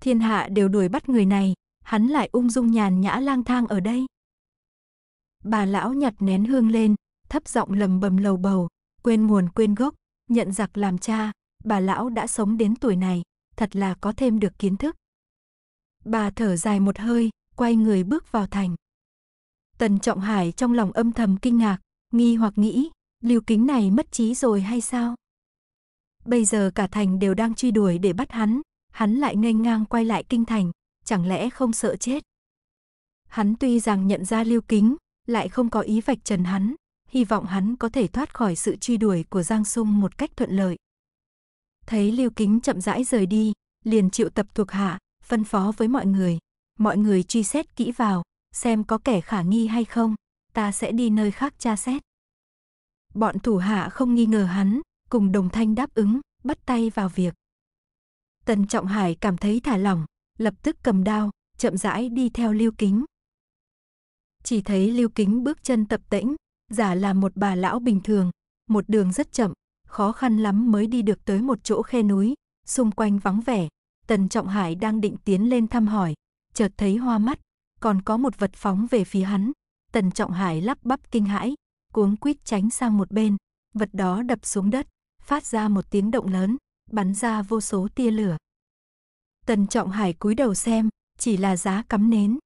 Thiên hạ đều đuổi bắt người này, hắn lại ung dung nhàn nhã lang thang ở đây. Bà lão nhặt nén hương lên, thấp giọng lầm bầm lầu bầu, quên nguồn quên gốc, nhận giặc làm cha, bà lão đã sống đến tuổi này, thật là có thêm được kiến thức. Bà thở dài một hơi, quay người bước vào thành. Tần Trọng Hải trong lòng âm thầm kinh ngạc, nghi hoặc nghĩ, Lưu Kính này mất trí rồi hay sao? Bây giờ cả thành đều đang truy đuổi để bắt hắn, hắn lại nghênh ngang quay lại kinh thành, chẳng lẽ không sợ chết? Hắn tuy rằng nhận ra Lưu Kính, lại không có ý vạch trần hắn, hy vọng hắn có thể thoát khỏi sự truy đuổi của Giang Sung một cách thuận lợi. Thấy Lưu Kính chậm rãi rời đi, liền triệu tập thuộc hạ, phân phó với mọi người, mọi người truy xét kỹ vào, xem có kẻ khả nghi hay không, ta sẽ đi nơi khác tra xét. Bọn thủ hạ không nghi ngờ hắn, cùng đồng thanh đáp ứng, bắt tay vào việc. Tần Trọng Hải cảm thấy thả lỏng, lập tức cầm đao, chậm rãi đi theo Lưu Kính. Chỉ thấy Lưu Kính bước chân tập tễnh, giả là một bà lão bình thường, một đường rất chậm, khó khăn lắm mới đi được tới một chỗ khe núi, xung quanh vắng vẻ. Tần Trọng Hải đang định tiến lên thăm hỏi, chợt thấy hoa mắt, còn có một vật phóng về phía hắn. Tần Trọng Hải lắp bắp kinh hãi, cuống quýt tránh sang một bên, vật đó đập xuống đất, phát ra một tiếng động lớn, bắn ra vô số tia lửa. Tần Trọng Hải cúi đầu xem, chỉ là giá cắm nến.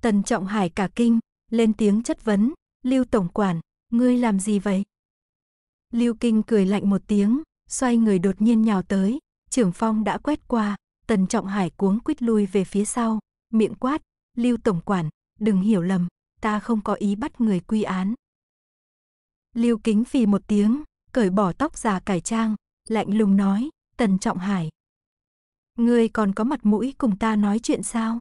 Tần Trọng Hải cả kinh, lên tiếng chất vấn, Lưu Tổng Quản, ngươi làm gì vậy? Lưu Kinh cười lạnh một tiếng, xoay người đột nhiên nhào tới, trưởng phong đã quét qua, Tần Trọng Hải cuống quýt lui về phía sau, miệng quát, Lưu Tổng Quản, đừng hiểu lầm, ta không có ý bắt người quy án. Lưu Kính phì một tiếng, cởi bỏ tóc già cải trang, lạnh lùng nói, Tần Trọng Hải. Ngươi còn có mặt mũi cùng ta nói chuyện sao?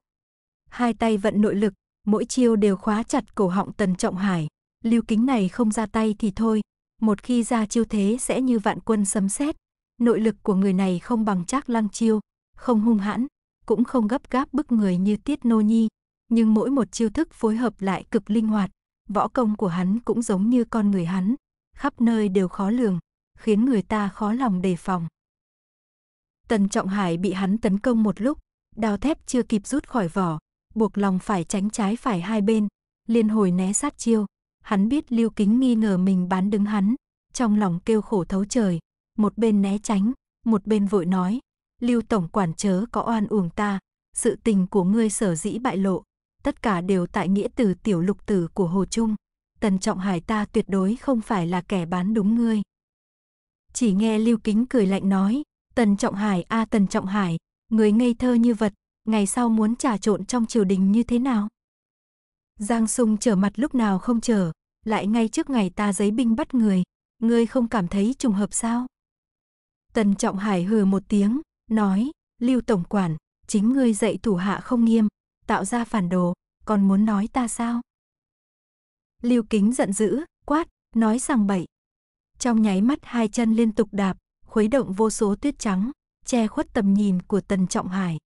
Hai tay vận nội lực, mỗi chiêu đều khóa chặt cổ họng Tần Trọng Hải. Lưu Kính này không ra tay thì thôi, một khi ra chiêu thế sẽ như vạn quân sấm sét. Nội lực của người này không bằng Trác Lăng chiêu, không hung hãn, cũng không gấp gáp bức người như Tiết Nô Nhi, nhưng mỗi một chiêu thức phối hợp lại cực linh hoạt, võ công của hắn cũng giống như con người hắn, khắp nơi đều khó lường, khiến người ta khó lòng đề phòng. Tần Trọng Hải bị hắn tấn công một lúc, đao thép chưa kịp rút khỏi vỏ, buộc lòng phải tránh trái phải hai bên, liên hồi né sát chiêu. Hắn biết Lưu Kính nghi ngờ mình bán đứng hắn, trong lòng kêu khổ thấu trời, một bên né tránh, một bên vội nói, Lưu Tổng quản chớ có oan uổng ta, sự tình của ngươi sở dĩ bại lộ, tất cả đều tại nghĩa từ tiểu lục tử của Hồ Trung. Tần Trọng Hải ta tuyệt đối không phải là kẻ bán đúng ngươi. Chỉ nghe Lưu Kính cười lạnh nói, Tần Trọng Hải a Tần Trọng Hải, người ngây thơ như vật, ngày sau muốn trà trộn trong triều đình như thế nào? Giang Sung trở mặt lúc nào không chờ, lại ngay trước ngày ta giấy binh bắt người, ngươi không cảm thấy trùng hợp sao? Tần Trọng Hải hừ một tiếng, nói, Lưu Tổng Quản, chính ngươi dạy thủ hạ không nghiêm, tạo ra phản đồ, còn muốn nói ta sao? Lưu Kính giận dữ, quát, nói rằng bậy. Trong nháy mắt hai chân liên tục đạp, khuấy động vô số tuyết trắng, che khuất tầm nhìn của Tần Trọng Hải.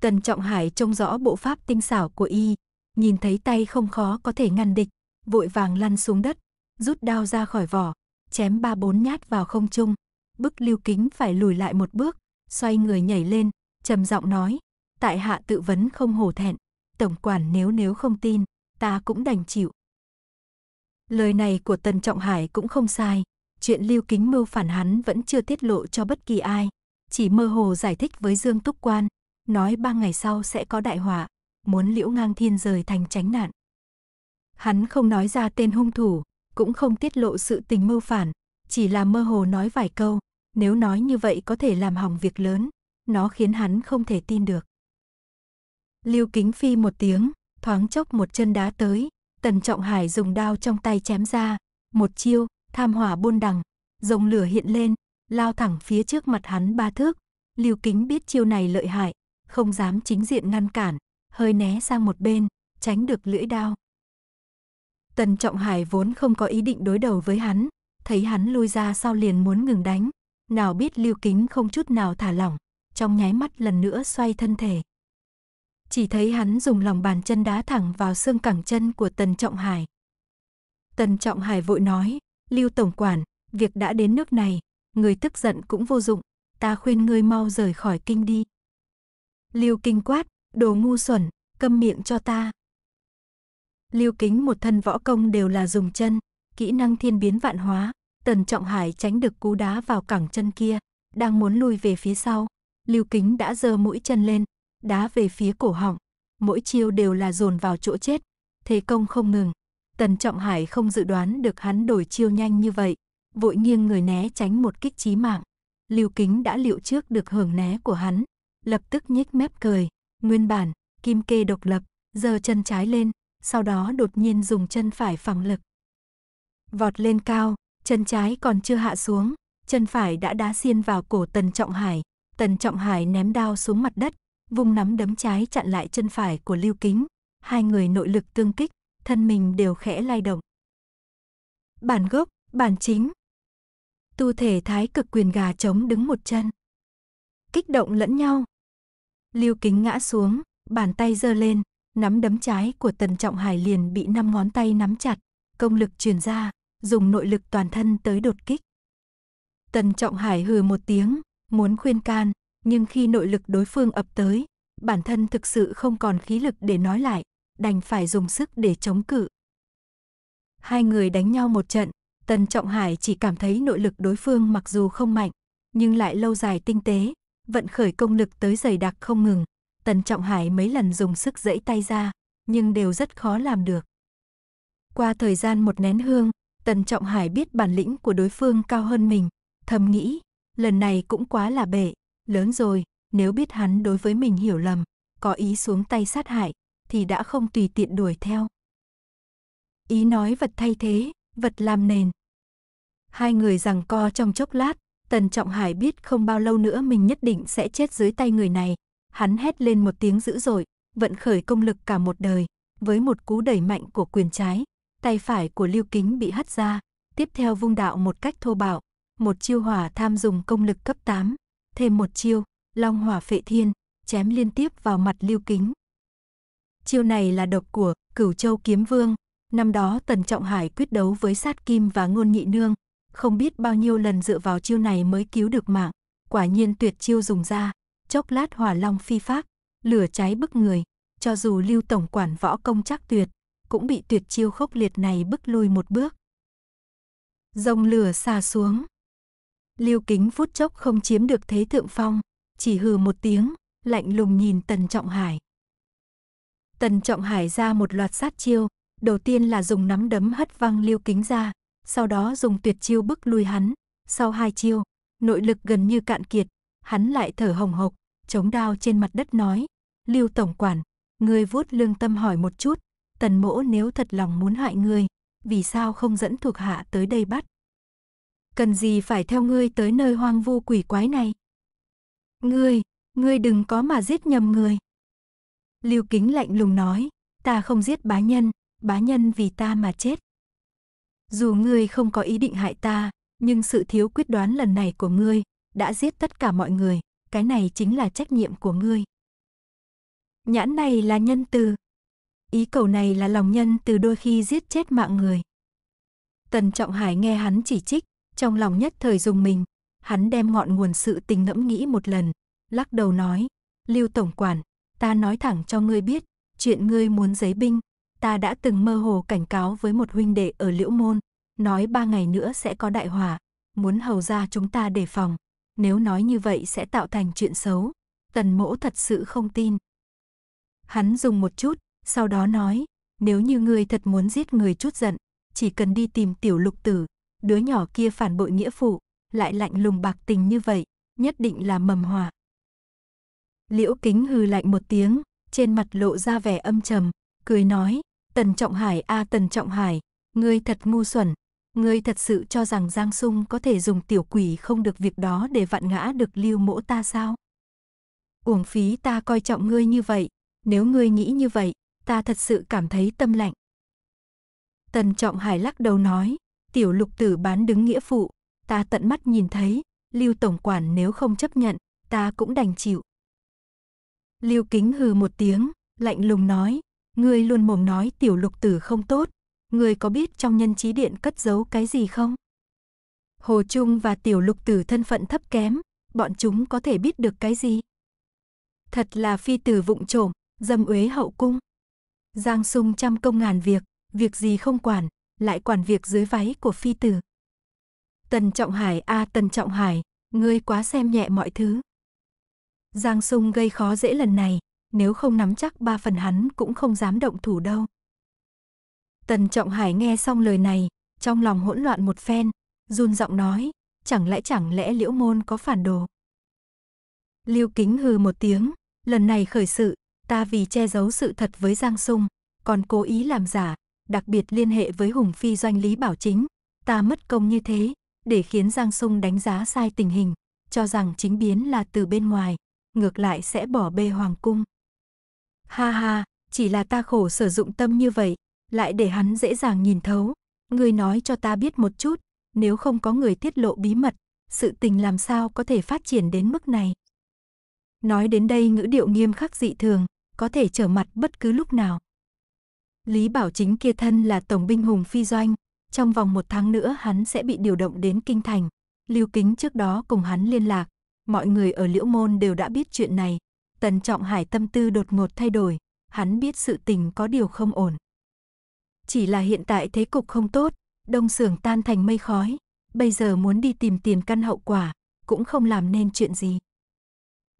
Tần Trọng Hải trông rõ bộ pháp tinh xảo của y, nhìn thấy tay không khó có thể ngăn địch, vội vàng lăn xuống đất, rút đao ra khỏi vỏ, chém ba bốn nhát vào không trung, bức Lưu Kính phải lùi lại một bước, xoay người nhảy lên, trầm giọng nói, tại hạ tự vấn không hổ thẹn, tổng quản nếu nếu không tin, ta cũng đành chịu. Lời này của Tần Trọng Hải cũng không sai, chuyện Lưu Kính mưu phản hắn vẫn chưa tiết lộ cho bất kỳ ai, chỉ mơ hồ giải thích với Dương Túc Quan, nói ba ngày sau sẽ có đại họa, muốn Liễu Ngang Thiên rời thành tránh nạn. Hắn không nói ra tên hung thủ, cũng không tiết lộ sự tình mưu phản, chỉ là mơ hồ nói vài câu, nếu nói như vậy có thể làm hỏng việc lớn, nó khiến hắn không thể tin được. Lưu Kính Phi một tiếng, thoáng chốc một chân đá tới, Tần Trọng Hải dùng đao trong tay chém ra, một chiêu, tham hỏa buôn đằng, rồng lửa hiện lên, lao thẳng phía trước mặt hắn ba thước. Lưu Kính biết chiêu này lợi hại, không dám chính diện ngăn cản, hơi né sang một bên, tránh được lưỡi đao. Tần Trọng Hải vốn không có ý định đối đầu với hắn, thấy hắn lui ra sau liền muốn ngừng đánh, nào biết Lưu Kính không chút nào thả lỏng, trong nháy mắt lần nữa xoay thân thể. Chỉ thấy hắn dùng lòng bàn chân đá thẳng vào xương cẳng chân của Tần Trọng Hải. Tần Trọng Hải vội nói, Lưu Tổng Quản, việc đã đến nước này, người tức giận cũng vô dụng, ta khuyên ngươi mau rời khỏi kinh đi. Lưu Kinh quát, đồ ngu xuẩn, câm miệng cho ta. Lưu Kính một thân võ công đều là dùng chân, kỹ năng thiên biến vạn hóa, Tần Trọng Hải tránh được cú đá vào cẳng chân kia, đang muốn lui về phía sau, Lưu Kính đã giơ mũi chân lên, đá về phía cổ họng, mỗi chiêu đều là dồn vào chỗ chết, thế công không ngừng. Tần Trọng Hải không dự đoán được hắn đổi chiêu nhanh như vậy, vội nghiêng người né tránh một kích chí mạng. Lưu Kính đã liệu trước được hưởng né của hắn, lập tức nhếch mép cười, nguyên bản, kim kê độc lập, giơ chân trái lên, sau đó đột nhiên dùng chân phải phẳng lực. Vọt lên cao, chân trái còn chưa hạ xuống, chân phải đã đá xiên vào cổ Tần Trọng Hải, Tần Trọng Hải ném đao xuống mặt đất, vung nắm đấm trái chặn lại chân phải của Lưu Kính, hai người nội lực tương kích, thân mình đều khẽ lay động. Bản gốc, bản chính. Tu thể thái cực quyền gà chống đứng một chân. Kích động lẫn nhau. Lưu Kính ngã xuống, bàn tay giơ lên, nắm đấm trái của Tần Trọng Hải liền bị năm ngón tay nắm chặt, công lực truyền ra, dùng nội lực toàn thân tới đột kích. Tần Trọng Hải hừ một tiếng, muốn khuyên can, nhưng khi nội lực đối phương ập tới, bản thân thực sự không còn khí lực để nói lại, đành phải dùng sức để chống cự. Hai người đánh nhau một trận, Tần Trọng Hải chỉ cảm thấy nội lực đối phương mặc dù không mạnh, nhưng lại lâu dài tinh tế, vận khởi công lực tới dày đặc không ngừng. Tần Trọng Hải mấy lần dùng sức dẫy tay ra, nhưng đều rất khó làm được. Qua thời gian một nén hương, Tần Trọng Hải biết bản lĩnh của đối phương cao hơn mình, thầm nghĩ, lần này cũng quá là bể, lớn rồi, nếu biết hắn đối với mình hiểu lầm, có ý xuống tay sát hại, thì đã không tùy tiện đuổi theo. Ý nói vật thay thế, vật làm nền. Hai người rằng co trong chốc lát, Tần Trọng Hải biết không bao lâu nữa mình nhất định sẽ chết dưới tay người này. Hắn hét lên một tiếng dữ dội, vận khởi công lực cả một đời, với một cú đẩy mạnh của quyền trái, tay phải của Lưu Kính bị hất ra, tiếp theo vung đạo một cách thô bạo, một chiêu hỏa tham dùng công lực cấp 8, thêm một chiêu, Long Hỏa Phệ Thiên, chém liên tiếp vào mặt Lưu Kính. Chiêu này là độc của Cửu Châu Kiếm Vương, năm đó Tần Trọng Hải quyết đấu với Sát Kim và Ngôn Nhị Nương, không biết bao nhiêu lần dựa vào chiêu này mới cứu được mạng, quả nhiên tuyệt chiêu dùng ra, chốc lát hỏa long phi phác, lửa cháy bức người, cho dù Lưu tổng quản võ công chắc tuyệt, cũng bị tuyệt chiêu khốc liệt này bức lui một bước. Dòng lửa xà xuống. Lưu Kính phút chốc không chiếm được thế thượng phong, chỉ hừ một tiếng, lạnh lùng nhìn Tần Trọng Hải. Tần Trọng Hải ra một loạt sát chiêu, đầu tiên là dùng nắm đấm hất văng Lưu Kính ra, sau đó dùng tuyệt chiêu bức lui hắn, sau hai chiêu, nội lực gần như cạn kiệt, hắn lại thở hồng hộc, chống đao trên mặt đất nói, Lưu Tổng Quản, người vuốt lương tâm hỏi một chút, tần mỗ nếu thật lòng muốn hại ngươi, vì sao không dẫn thuộc hạ tới đây bắt? Cần gì phải theo ngươi tới nơi hoang vu quỷ quái này? Ngươi, ngươi đừng có mà giết nhầm người. Lưu Kính lạnh lùng nói, ta không giết bá nhân, bá nhân vì ta mà chết. Dù ngươi không có ý định hại ta, nhưng sự thiếu quyết đoán lần này của ngươi đã giết tất cả mọi người, cái này chính là trách nhiệm của ngươi. Nhãn này là nhân từ. Ý cầu này là lòng nhân từ đôi khi giết chết mạng người. Tần Trọng Hải nghe hắn chỉ trích, trong lòng nhất thời dùng mình, hắn đem ngọn nguồn sự tình ngẫm nghĩ một lần, lắc đầu nói, Lưu Tổng Quản, ta nói thẳng cho ngươi biết, chuyện ngươi muốn giấy binh, ta đã từng mơ hồ cảnh cáo với một huynh đệ ở Liễu Môn, nói ba ngày nữa sẽ có đại hỏa, muốn hầu ra chúng ta đề phòng, nếu nói như vậy sẽ tạo thành chuyện xấu, tần mỗ thật sự không tin. Hắn dùng một chút, sau đó nói, nếu như ngươi thật muốn giết người chút giận, chỉ cần đi tìm tiểu lục tử, đứa nhỏ kia phản bội nghĩa phụ, lại lạnh lùng bạc tình như vậy, nhất định là mầm hỏa. Liễu kính hừ lạnh một tiếng, trên mặt lộ ra vẻ âm trầm, cười nói, Tần Trọng Hải a à, Tần Trọng Hải, ngươi thật ngu xuẩn, ngươi thật sự cho rằng Giang Sung có thể dùng tiểu quỷ không được việc đó để vặn ngã được lưu mỗ ta sao? Uổng phí ta coi trọng ngươi như vậy, nếu ngươi nghĩ như vậy, ta thật sự cảm thấy tâm lạnh. Tần Trọng Hải lắc đầu nói, tiểu lục tử bán đứng nghĩa phụ, ta tận mắt nhìn thấy, Lưu Tổng Quản nếu không chấp nhận, ta cũng đành chịu. Lưu Kính hừ một tiếng, lạnh lùng nói, ngươi luôn mồm nói tiểu lục tử không tốt, ngươi có biết trong nhân trí điện cất giấu cái gì không? Hồ Trung và tiểu lục tử thân phận thấp kém, bọn chúng có thể biết được cái gì? Thật là phi tử vụng trộm, dâm uế hậu cung. Giang sung trăm công ngàn việc, việc gì không quản, lại quản việc dưới váy của phi tử. Tần Trọng Hải a à, Tần Trọng Hải, ngươi quá xem nhẹ mọi thứ. Giang sung gây khó dễ lần này, nếu không nắm chắc ba phần hắn cũng không dám động thủ đâu. Tần Trọng Hải nghe xong lời này, trong lòng hỗn loạn một phen, run giọng nói, chẳng lẽ chẳng lẽ liễu môn có phản đồ. Lưu Kính hừ một tiếng, lần này khởi sự, ta vì che giấu sự thật với Giang Sung, còn cố ý làm giả, đặc biệt liên hệ với Hùng Phi doanh Lý Bảo Chính, ta mất công như thế, để khiến Giang Sung đánh giá sai tình hình, cho rằng chính biến là từ bên ngoài, ngược lại sẽ bỏ bê hoàng cung. Ha ha, chỉ là ta khổ sử dụng tâm như vậy, lại để hắn dễ dàng nhìn thấu. Người nói cho ta biết một chút, nếu không có người tiết lộ bí mật, sự tình làm sao có thể phát triển đến mức này. Nói đến đây ngữ điệu nghiêm khắc dị thường, có thể trở mặt bất cứ lúc nào. Lý Bảo Chính kia thân là tổng binh hùng phi doanh, trong vòng một tháng nữa hắn sẽ bị điều động đến Kinh Thành. Lưu Kính trước đó cùng hắn liên lạc, mọi người ở Liễu Môn đều đã biết chuyện này, Tần Trọng Hải tâm tư đột ngột thay đổi, hắn biết sự tình có điều không ổn. Chỉ là hiện tại thế cục không tốt, đông sưởng tan thành mây khói, bây giờ muốn đi tìm tiền căn hậu quả, cũng không làm nên chuyện gì.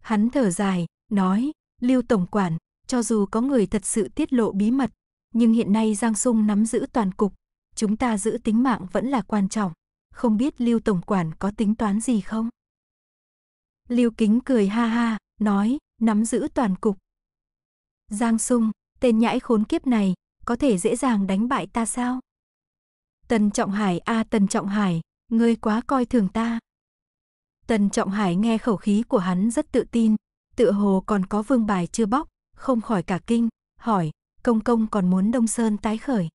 Hắn thở dài, nói, Lưu Tổng Quản, cho dù có người thật sự tiết lộ bí mật, nhưng hiện nay Giang Sung nắm giữ toàn cục, chúng ta giữ tính mạng vẫn là quan trọng, không biết Lưu Tổng Quản có tính toán gì không? Lưu Kính cười ha ha, nói, nắm giữ toàn cục. Giang Sung, tên nhãi khốn kiếp này, có thể dễ dàng đánh bại ta sao? Tần Trọng Hải a à, Tần Trọng Hải, ngươi quá coi thường ta. Tần Trọng Hải nghe khẩu khí của hắn rất tự tin, tựa hồ còn có vương bài chưa bóc, không khỏi cả kinh, hỏi, công công còn muốn Đông Sơn tái khởi.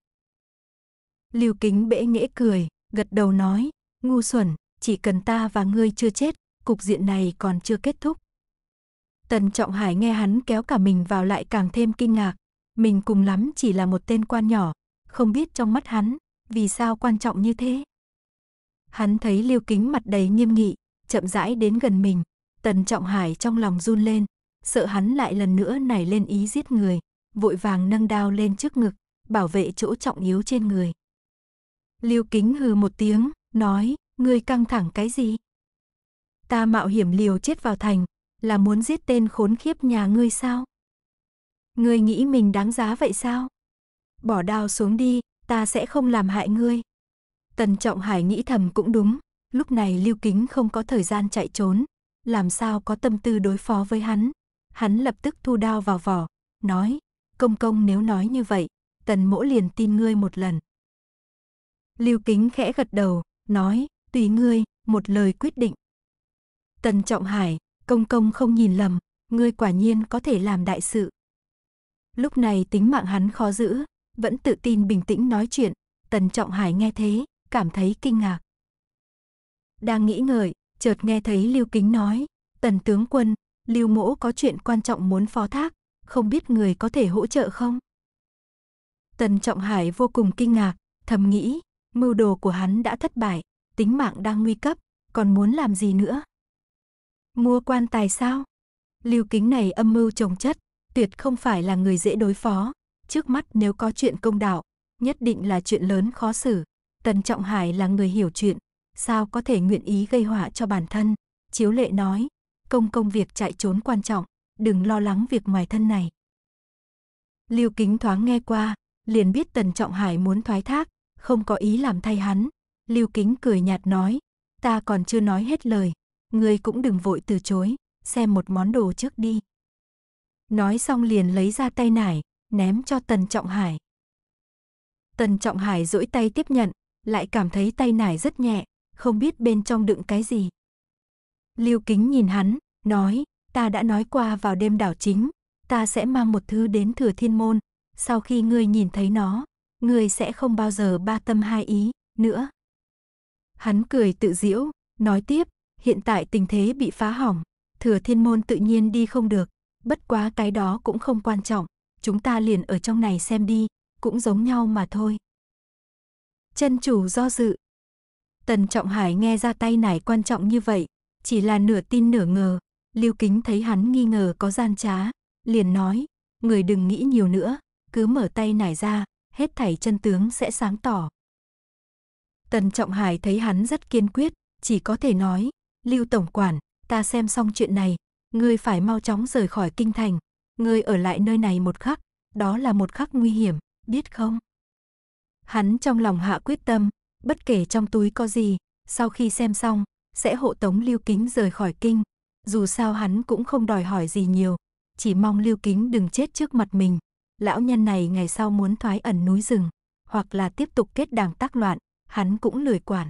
Lưu Kính bẽ nghễ cười, gật đầu nói, ngu xuẩn, chỉ cần ta và ngươi chưa chết, cục diện này còn chưa kết thúc. Tần Trọng Hải nghe hắn kéo cả mình vào lại càng thêm kinh ngạc, mình cùng lắm chỉ là một tên quan nhỏ, không biết trong mắt hắn, vì sao quan trọng như thế. Hắn thấy Lưu Kính mặt đầy nghiêm nghị, chậm rãi đến gần mình, Tần Trọng Hải trong lòng run lên, sợ hắn lại lần nữa nảy lên ý giết người, vội vàng nâng đao lên trước ngực, bảo vệ chỗ trọng yếu trên người. Lưu Kính hừ một tiếng, nói, ngươi căng thẳng cái gì? Ta mạo hiểm liều chết vào thành, là muốn giết tên khốn khiếp nhà ngươi sao? Ngươi nghĩ mình đáng giá vậy sao? Bỏ đao xuống đi, ta sẽ không làm hại ngươi. Tần Trọng Hải nghĩ thầm cũng đúng, lúc này Lưu Kính không có thời gian chạy trốn, làm sao có tâm tư đối phó với hắn. Hắn lập tức thu đao vào vỏ, nói, công công nếu nói như vậy, tần mỗ liền tin ngươi một lần. Lưu Kính khẽ gật đầu, nói, tùy ngươi, một lời quyết định. Tần Trọng Hải, công công không nhìn lầm, ngươi quả nhiên có thể làm đại sự. Lúc này tính mạng hắn khó giữ, vẫn tự tin bình tĩnh nói chuyện, Tần Trọng Hải nghe thế, cảm thấy kinh ngạc. Đang nghĩ ngợi, chợt nghe thấy Lưu Kính nói, Tần tướng quân, Lưu Mỗ có chuyện quan trọng muốn phó thác, không biết người có thể hỗ trợ không? Tần Trọng Hải vô cùng kinh ngạc, thầm nghĩ, mưu đồ của hắn đã thất bại, tính mạng đang nguy cấp, còn muốn làm gì nữa? Mua quan tài sao? Lưu Kính này âm mưu trồng chất, tuyệt không phải là người dễ đối phó, trước mắt nếu có chuyện công đạo, nhất định là chuyện lớn khó xử. Tần Trọng Hải là người hiểu chuyện, sao có thể nguyện ý gây họa cho bản thân. Chiếu lệ nói, công công việc chạy trốn quan trọng, đừng lo lắng việc ngoài thân này. Lưu Kính thoáng nghe qua, liền biết Tần Trọng Hải muốn thoái thác, không có ý làm thay hắn. Lưu Kính cười nhạt nói, ta còn chưa nói hết lời, ngươi cũng đừng vội từ chối, xem một món đồ trước đi. Nói xong liền lấy ra tay nải, ném cho Tần Trọng Hải. Tần Trọng Hải duỗi tay tiếp nhận, lại cảm thấy tay nải rất nhẹ, không biết bên trong đựng cái gì. Lưu Kính nhìn hắn, nói, ta đã nói qua vào đêm đảo chính, ta sẽ mang một thứ đến thừa thiên môn, sau khi ngươi nhìn thấy nó, ngươi sẽ không bao giờ ba tâm hai ý, nữa. Hắn cười tự diễu, nói tiếp, hiện tại tình thế bị phá hỏng, thừa thiên môn tự nhiên đi không được, bất quá cái đó cũng không quan trọng, chúng ta liền ở trong này xem đi, cũng giống nhau mà thôi. Chân chủ do dự. Tần Trọng Hải nghe ra tay nải quan trọng như vậy, chỉ là nửa tin nửa ngờ, Lưu Kính thấy hắn nghi ngờ có gian trá, liền nói, người đừng nghĩ nhiều nữa, cứ mở tay nải ra, hết thảy chân tướng sẽ sáng tỏ. Tần Trọng Hải thấy hắn rất kiên quyết, chỉ có thể nói, Lưu Tổng Quản, ta xem xong chuyện này, ngươi phải mau chóng rời khỏi kinh thành, ngươi ở lại nơi này một khắc, đó là một khắc nguy hiểm, biết không? Hắn trong lòng hạ quyết tâm, bất kể trong túi có gì, sau khi xem xong, sẽ hộ tống Lưu Kính rời khỏi kinh. Dù sao hắn cũng không đòi hỏi gì nhiều, chỉ mong Lưu Kính đừng chết trước mặt mình. Lão nhân này ngày sau muốn thoái ẩn núi rừng, hoặc là tiếp tục kết đảng tác loạn, hắn cũng lười quản.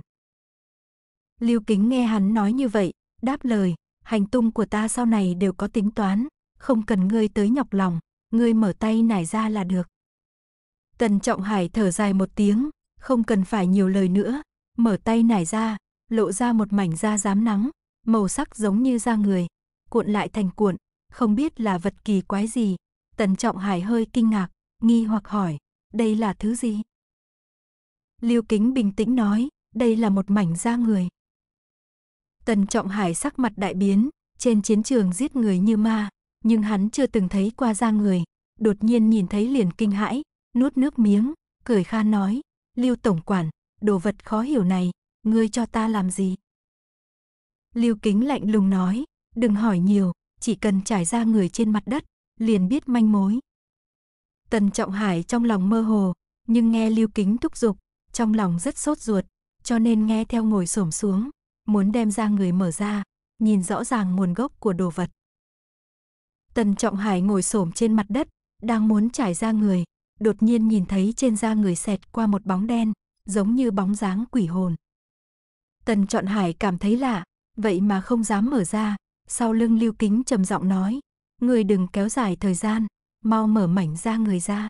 Lưu Kính nghe hắn nói như vậy, đáp lời, hành tung của ta sau này đều có tính toán, không cần ngươi tới nhọc lòng, ngươi mở tay nải ra là được. Tần Trọng Hải thở dài một tiếng, không cần phải nhiều lời nữa, mở tay nải ra, lộ ra một mảnh da rám nắng, màu sắc giống như da người, cuộn lại thành cuộn, không biết là vật kỳ quái gì. Tần Trọng Hải hơi kinh ngạc, nghi hoặc hỏi, đây là thứ gì? Lưu Kính bình tĩnh nói, đây là một mảnh da người. Tần Trọng Hải sắc mặt đại biến, trên chiến trường giết người như ma, nhưng hắn chưa từng thấy qua da người, đột nhiên nhìn thấy liền kinh hãi, nuốt nước miếng, cười khan nói, Lưu Tổng Quản, đồ vật khó hiểu này, ngươi cho ta làm gì? Lưu Kính lạnh lùng nói, đừng hỏi nhiều, chỉ cần trải ra người trên mặt đất, liền biết manh mối. Tần Trọng Hải trong lòng mơ hồ, nhưng nghe Lưu Kính thúc giục, trong lòng rất sốt ruột, cho nên nghe theo ngồi xổm xuống, muốn đem ra người mở ra, nhìn rõ ràng nguồn gốc của đồ vật. Tần Trọng Hải ngồi xổm trên mặt đất, đang muốn trải ra người, đột nhiên nhìn thấy trên da người xẹt qua một bóng đen, giống như bóng dáng quỷ hồn. Tần Trọn Hải cảm thấy lạ, vậy mà không dám mở ra, sau lưng Lưu Kính trầm giọng nói, người đừng kéo dài thời gian, mau mở mảnh da người ra.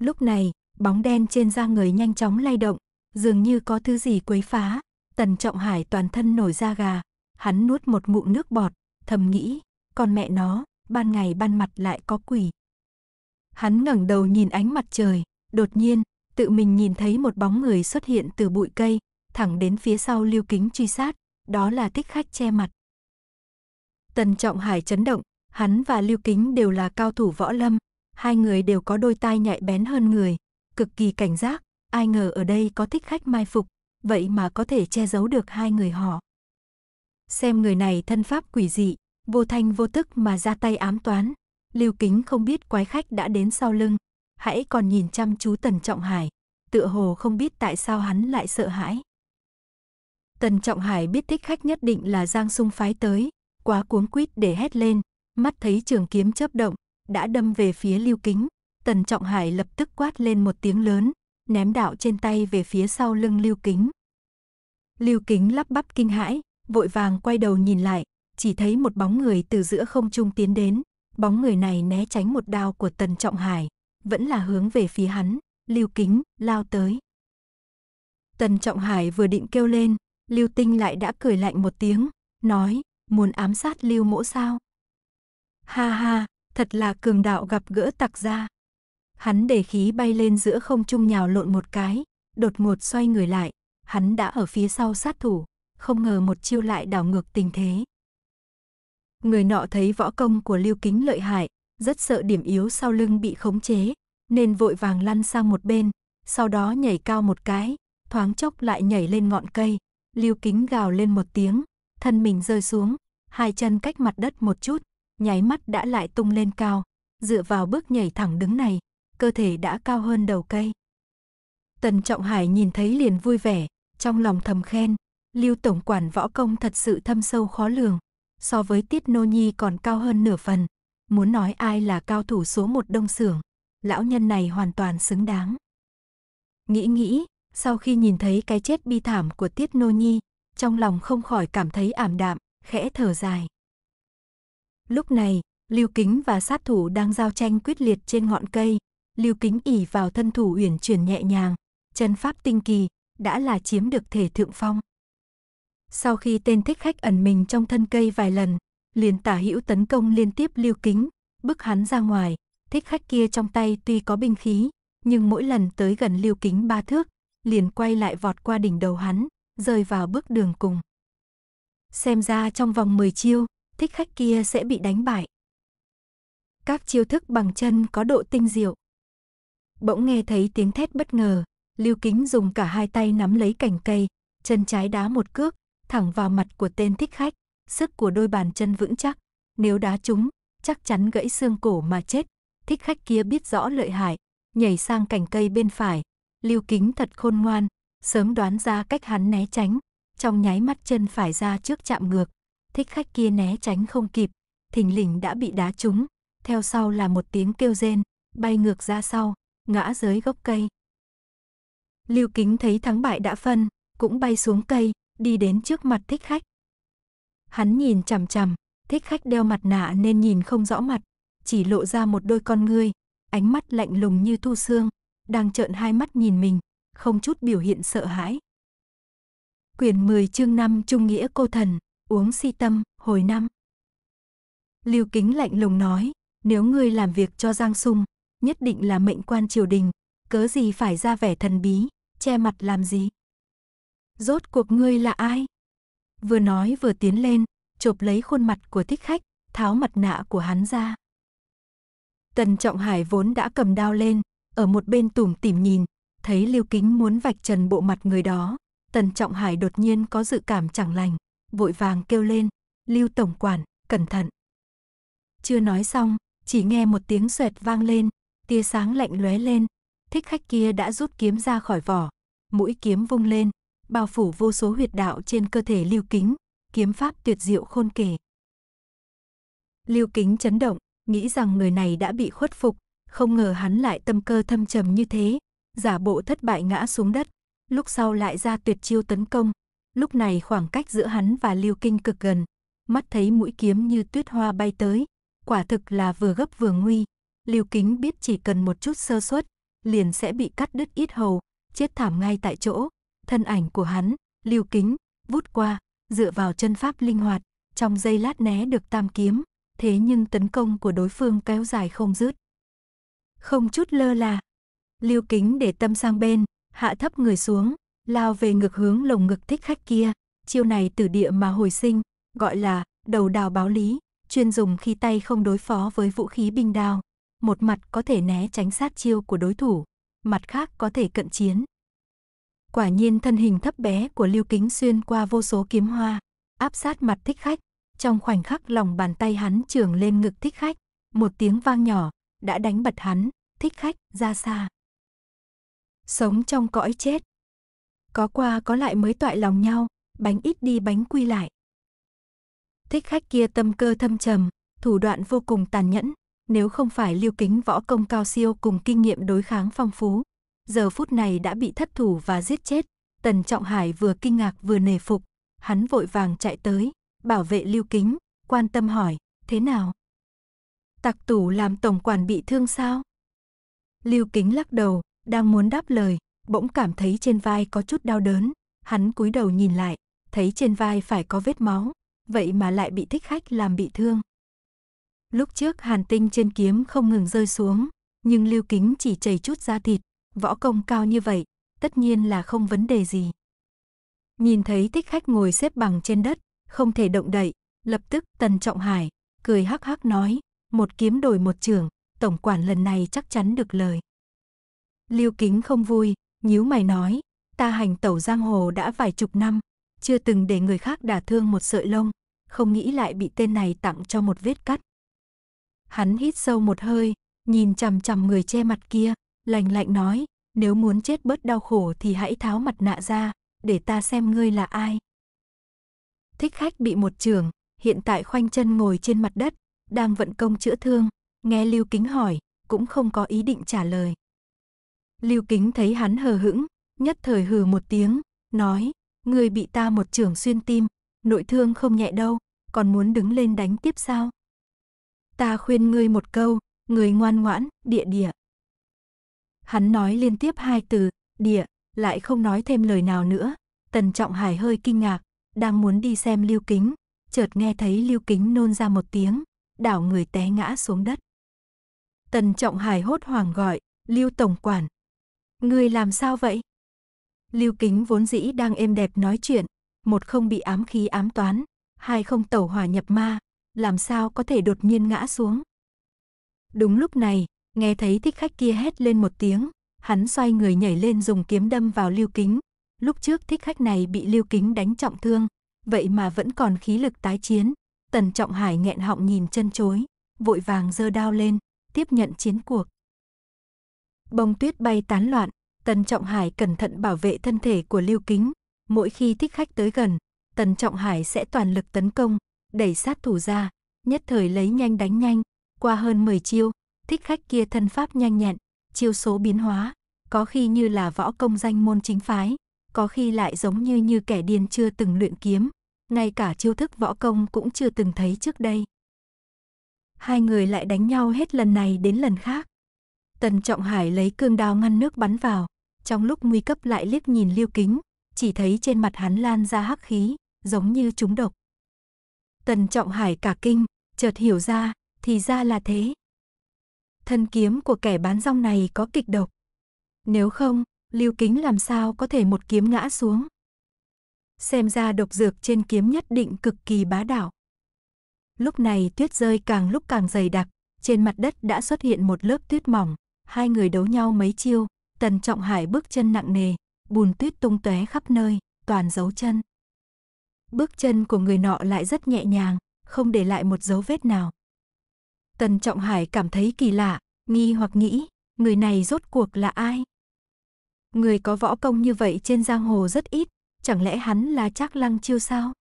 Lúc này, bóng đen trên da người nhanh chóng lay động, dường như có thứ gì quấy phá, Tần Trọng Hải toàn thân nổi da gà, hắn nuốt một ngụm nước bọt, thầm nghĩ, con mẹ nó, ban ngày ban mặt lại có quỷ. Hắn ngẩng đầu nhìn ánh mặt trời, đột nhiên, tự mình nhìn thấy một bóng người xuất hiện từ bụi cây, thẳng đến phía sau Lưu Kính truy sát, đó là thích khách che mặt. Tần Trọng Hải chấn động, hắn và Lưu Kính đều là cao thủ võ lâm, hai người đều có đôi tai nhạy bén hơn người, cực kỳ cảnh giác, ai ngờ ở đây có thích khách mai phục, vậy mà có thể che giấu được hai người họ. Xem người này thân pháp quỷ dị, vô thanh vô tức mà ra tay ám toán, Lưu Kính không biết quái khách đã đến sau lưng, hãy còn nhìn chăm chú Tần Trọng Hải, tựa hồ không biết tại sao hắn lại sợ hãi. Tần Trọng Hải biết thích khách nhất định là Giang Sung phái tới, quá cuống quýt để hét lên, mắt thấy trường kiếm chớp động, đã đâm về phía Lưu Kính. Tần Trọng Hải lập tức quát lên một tiếng lớn, ném đạo trên tay về phía sau lưng Lưu Kính. Lưu Kính lắp bắp kinh hãi, vội vàng quay đầu nhìn lại, chỉ thấy một bóng người từ giữa không trung tiến đến, bóng người này né tránh một đao của Tần Trọng Hải, vẫn là hướng về phía hắn, Lưu Kính lao tới. Tần Trọng Hải vừa định kêu lên, Lưu Tinh lại đã cười lạnh một tiếng, nói, muốn ám sát Lưu Mỗ sao? Ha ha, thật là cường đạo gặp gỡ tặc gia. Hắn để khí bay lên giữa không trung nhào lộn một cái, đột ngột xoay người lại, hắn đã ở phía sau sát thủ, không ngờ một chiêu lại đảo ngược tình thế. Người nọ thấy võ công của Lưu Kính lợi hại, rất sợ điểm yếu sau lưng bị khống chế, nên vội vàng lăn sang một bên, sau đó nhảy cao một cái, thoáng chốc lại nhảy lên ngọn cây, Lưu Kính gào lên một tiếng, thân mình rơi xuống, hai chân cách mặt đất một chút, nháy mắt đã lại tung lên cao, dựa vào bước nhảy thẳng đứng này, cơ thể đã cao hơn đầu cây. Tần Trọng Hải nhìn thấy liền vui vẻ, trong lòng thầm khen, Lưu tổng quản võ công thật sự thâm sâu khó lường, so với Tiết Nô Nhi còn cao hơn nửa phần, muốn nói ai là cao thủ số một đông xưởng, lão nhân này hoàn toàn xứng đáng. Nghĩ nghĩ, sau khi nhìn thấy cái chết bi thảm của Tiết Nô Nhi, trong lòng không khỏi cảm thấy ảm đạm, khẽ thở dài. Lúc này, Lưu Kính và sát thủ đang giao tranh quyết liệt trên ngọn cây, Lưu Kính ỉ vào thân thủ uyển chuyển nhẹ nhàng, chân pháp tinh kỳ, đã là chiếm được thể thượng phong. Sau khi tên thích khách ẩn mình trong thân cây vài lần, liền tả hữu tấn công liên tiếp Lưu Kính, bức hắn ra ngoài, thích khách kia trong tay tuy có binh khí, nhưng mỗi lần tới gần Lưu Kính ba thước, liền quay lại vọt qua đỉnh đầu hắn, rơi vào bước đường cùng. Xem ra trong vòng 10 chiêu, thích khách kia sẽ bị đánh bại. Các chiêu thức bằng chân có độ tinh diệu. Bỗng nghe thấy tiếng thét bất ngờ, Lưu Kính dùng cả hai tay nắm lấy cành cây, chân trái đá một cước, thẳng vào mặt của tên thích khách, sức của đôi bàn chân vững chắc, nếu đá trúng, chắc chắn gãy xương cổ mà chết. Thích khách kia biết rõ lợi hại, nhảy sang cành cây bên phải, Lưu Kính thật khôn ngoan, sớm đoán ra cách hắn né tránh, trong nháy mắt chân phải ra trước chạm ngược, thích khách kia né tránh không kịp, thình lình đã bị đá trúng, theo sau là một tiếng kêu rên, bay ngược ra sau, ngã dưới gốc cây. Lưu Kính thấy thắng bại đã phân, cũng bay xuống cây, đi đến trước mặt thích khách. Hắn nhìn chằm chằm, thích khách đeo mặt nạ nên nhìn không rõ mặt, chỉ lộ ra một đôi con ngươi, ánh mắt lạnh lùng như thu xương, đang trợn hai mắt nhìn mình, không chút biểu hiện sợ hãi. Quyển 10 chương 5 Trung nghĩa cô thần, uống si tâm, hồi năm. Lưu Kính lạnh lùng nói, nếu ngươi làm việc cho Giang Sung, nhất định là mệnh quan triều đình, cớ gì phải ra vẻ thần bí, che mặt làm gì? Rốt cuộc ngươi là ai? Vừa nói vừa tiến lên, chộp lấy khuôn mặt của thích khách, tháo mặt nạ của hắn ra. Tần Trọng Hải vốn đã cầm đao lên, ở một bên tủm tỉm nhìn, thấy Lưu Kính muốn vạch trần bộ mặt người đó, Tần Trọng Hải đột nhiên có dự cảm chẳng lành, vội vàng kêu lên, Lưu Tổng Quản, cẩn thận. Chưa nói xong, chỉ nghe một tiếng xoẹt vang lên, tia sáng lạnh lóe lên, thích khách kia đã rút kiếm ra khỏi vỏ, mũi kiếm vung lên, bao phủ vô số huyệt đạo trên cơ thể Lưu Kính, kiếm pháp tuyệt diệu khôn kể. Lưu Kính chấn động, nghĩ rằng người này đã bị khuất phục, không ngờ hắn lại tâm cơ thâm trầm như thế, giả bộ thất bại ngã xuống đất, lúc sau lại ra tuyệt chiêu tấn công, Lúc này khoảng cách giữa hắn và Lưu Kinh cực gần, mắt thấy mũi kiếm như tuyết hoa bay tới, quả thực là vừa gấp vừa nguy. Lưu Kính biết chỉ cần một chút sơ suất, liền sẽ bị cắt đứt ít hầu, chết thảm ngay tại chỗ. Thân ảnh của hắn, Lưu Kính, vút qua, dựa vào chân pháp linh hoạt, trong giây lát né được tam kiếm, thế nhưng tấn công của đối phương kéo dài không dứt. Không chút lơ là, Lưu Kính để tâm sang bên, hạ thấp người xuống, lao về ngược hướng lồng ngực thích khách kia, chiêu này từ địa mà hồi sinh, gọi là đầu đào báo lý, chuyên dùng khi tay không đối phó với vũ khí binh đao, một mặt có thể né tránh sát chiêu của đối thủ, mặt khác có thể cận chiến. Quả nhiên thân hình thấp bé của Lưu Kính xuyên qua vô số kiếm hoa, áp sát mặt thích khách, trong khoảnh khắc lòng bàn tay hắn trường lên ngực thích khách, một tiếng vang nhỏ, đã đánh bật hắn, thích khách, ra xa. Sống trong cõi chết. Có qua có lại mới toại lòng nhau, bánh ít đi bánh quy lại. Thích khách kia tâm cơ thâm trầm, thủ đoạn vô cùng tàn nhẫn, nếu không phải lưu kính võ công cao siêu cùng kinh nghiệm đối kháng phong phú, giờ phút này đã bị thất thủ và giết chết. Tần Trọng Hải vừa kinh ngạc vừa nề phục, hắn vội vàng chạy tới, bảo vệ lưu kính, quan tâm hỏi, thế nào? Tặc tủ làm tổng quản bị thương sao? Lưu kính lắc đầu, đang muốn đáp lời, bỗng cảm thấy trên vai có chút đau đớn, hắn cúi đầu nhìn lại, thấy trên vai phải có vết máu, vậy mà lại bị thích khách làm bị thương. Lúc trước hàn tinh trên kiếm không ngừng rơi xuống, nhưng lưu kính chỉ chảy chút da thịt, võ công cao như vậy, tất nhiên là không vấn đề gì. Nhìn thấy thích khách ngồi xếp bằng trên đất, không thể động đậy, lập tức Tần Trọng Hải, cười hắc hắc nói, một kiếm đổi một trường, tổng quản lần này chắc chắn được lời. Lưu Kính không vui, nhíu mày nói, ta hành tẩu giang hồ đã vài chục năm, chưa từng để người khác đả thương một sợi lông, không nghĩ lại bị tên này tặng cho một vết cắt. Hắn hít sâu một hơi, nhìn chằm chằm người che mặt kia, lạnh lạnh nói, nếu muốn chết bớt đau khổ thì hãy tháo mặt nạ ra, để ta xem ngươi là ai. Thích khách bị một trường, hiện tại khoanh chân ngồi trên mặt đất, đang vận công chữa thương, nghe Lưu Kính hỏi, cũng không có ý định trả lời. Lưu Kính thấy hắn hờ hững, nhất thời hừ một tiếng, nói, ngươi bị ta một trường xuyên tim, nội thương không nhẹ đâu, còn muốn đứng lên đánh tiếp sao? Ta khuyên ngươi một câu, người ngoan ngoãn, địa địa. Hắn nói liên tiếp hai từ, địa, lại không nói thêm lời nào nữa. Tần Trọng Hải hơi kinh ngạc, đang muốn đi xem Lưu Kính, chợt nghe thấy Lưu Kính nôn ra một tiếng, đảo người té ngã xuống đất. Tần Trọng Hải hốt hoảng gọi, Lưu Tổng Quản. Người làm sao vậy? Lưu Kính vốn dĩ đang êm đẹp nói chuyện, một không bị ám khí ám toán, hai không tẩu hỏa nhập ma, làm sao có thể đột nhiên ngã xuống. Đúng lúc này, nghe thấy thích khách kia hét lên một tiếng, hắn xoay người nhảy lên dùng kiếm đâm vào Lưu Kính. Lúc trước thích khách này bị Lưu Kính đánh trọng thương, vậy mà vẫn còn khí lực tái chiến. Tần Trọng Hải nghẹn họng nhìn chân chối, vội vàng giơ đao lên, tiếp nhận chiến cuộc. Bông tuyết bay tán loạn, Tần Trọng Hải cẩn thận bảo vệ thân thể của Lưu Kính. Mỗi khi thích khách tới gần, Tần Trọng Hải sẽ toàn lực tấn công, đẩy sát thủ ra, nhất thời lấy nhanh đánh nhanh, qua hơn 10 chiêu, thích khách kia thân pháp nhanh nhẹn, chiêu số biến hóa, có khi như là võ công danh môn chính phái, có khi lại giống như như kẻ điên chưa từng luyện kiếm, ngay cả chiêu thức võ công cũng chưa từng thấy trước đây. Hai người lại đánh nhau hết lần này đến lần khác. Tần Trọng Hải lấy cương đao ngăn nước bắn vào, trong lúc nguy cấp lại liếc nhìn Lưu Kính, chỉ thấy trên mặt hắn lan ra hắc khí, giống như trúng độc. Tần Trọng Hải cả kinh, chợt hiểu ra, thì ra là thế. Thân kiếm của kẻ bán rong này có kịch độc. Nếu không, Lưu Kính làm sao có thể một kiếm ngã xuống. Xem ra độc dược trên kiếm nhất định cực kỳ bá đạo. Lúc này tuyết rơi càng lúc càng dày đặc, trên mặt đất đã xuất hiện một lớp tuyết mỏng, hai người đấu nhau mấy chiêu, Tần Trọng Hải bước chân nặng nề, bùn tuyết tung tóe khắp nơi, toàn dấu chân. Bước chân của người nọ lại rất nhẹ nhàng, không để lại một dấu vết nào. Tần Trọng Hải cảm thấy kỳ lạ, nghi hoặc nghĩ, người này rốt cuộc là ai? Người có võ công như vậy trên giang hồ rất ít, chẳng lẽ hắn là Trác Lăng Chiêu sao?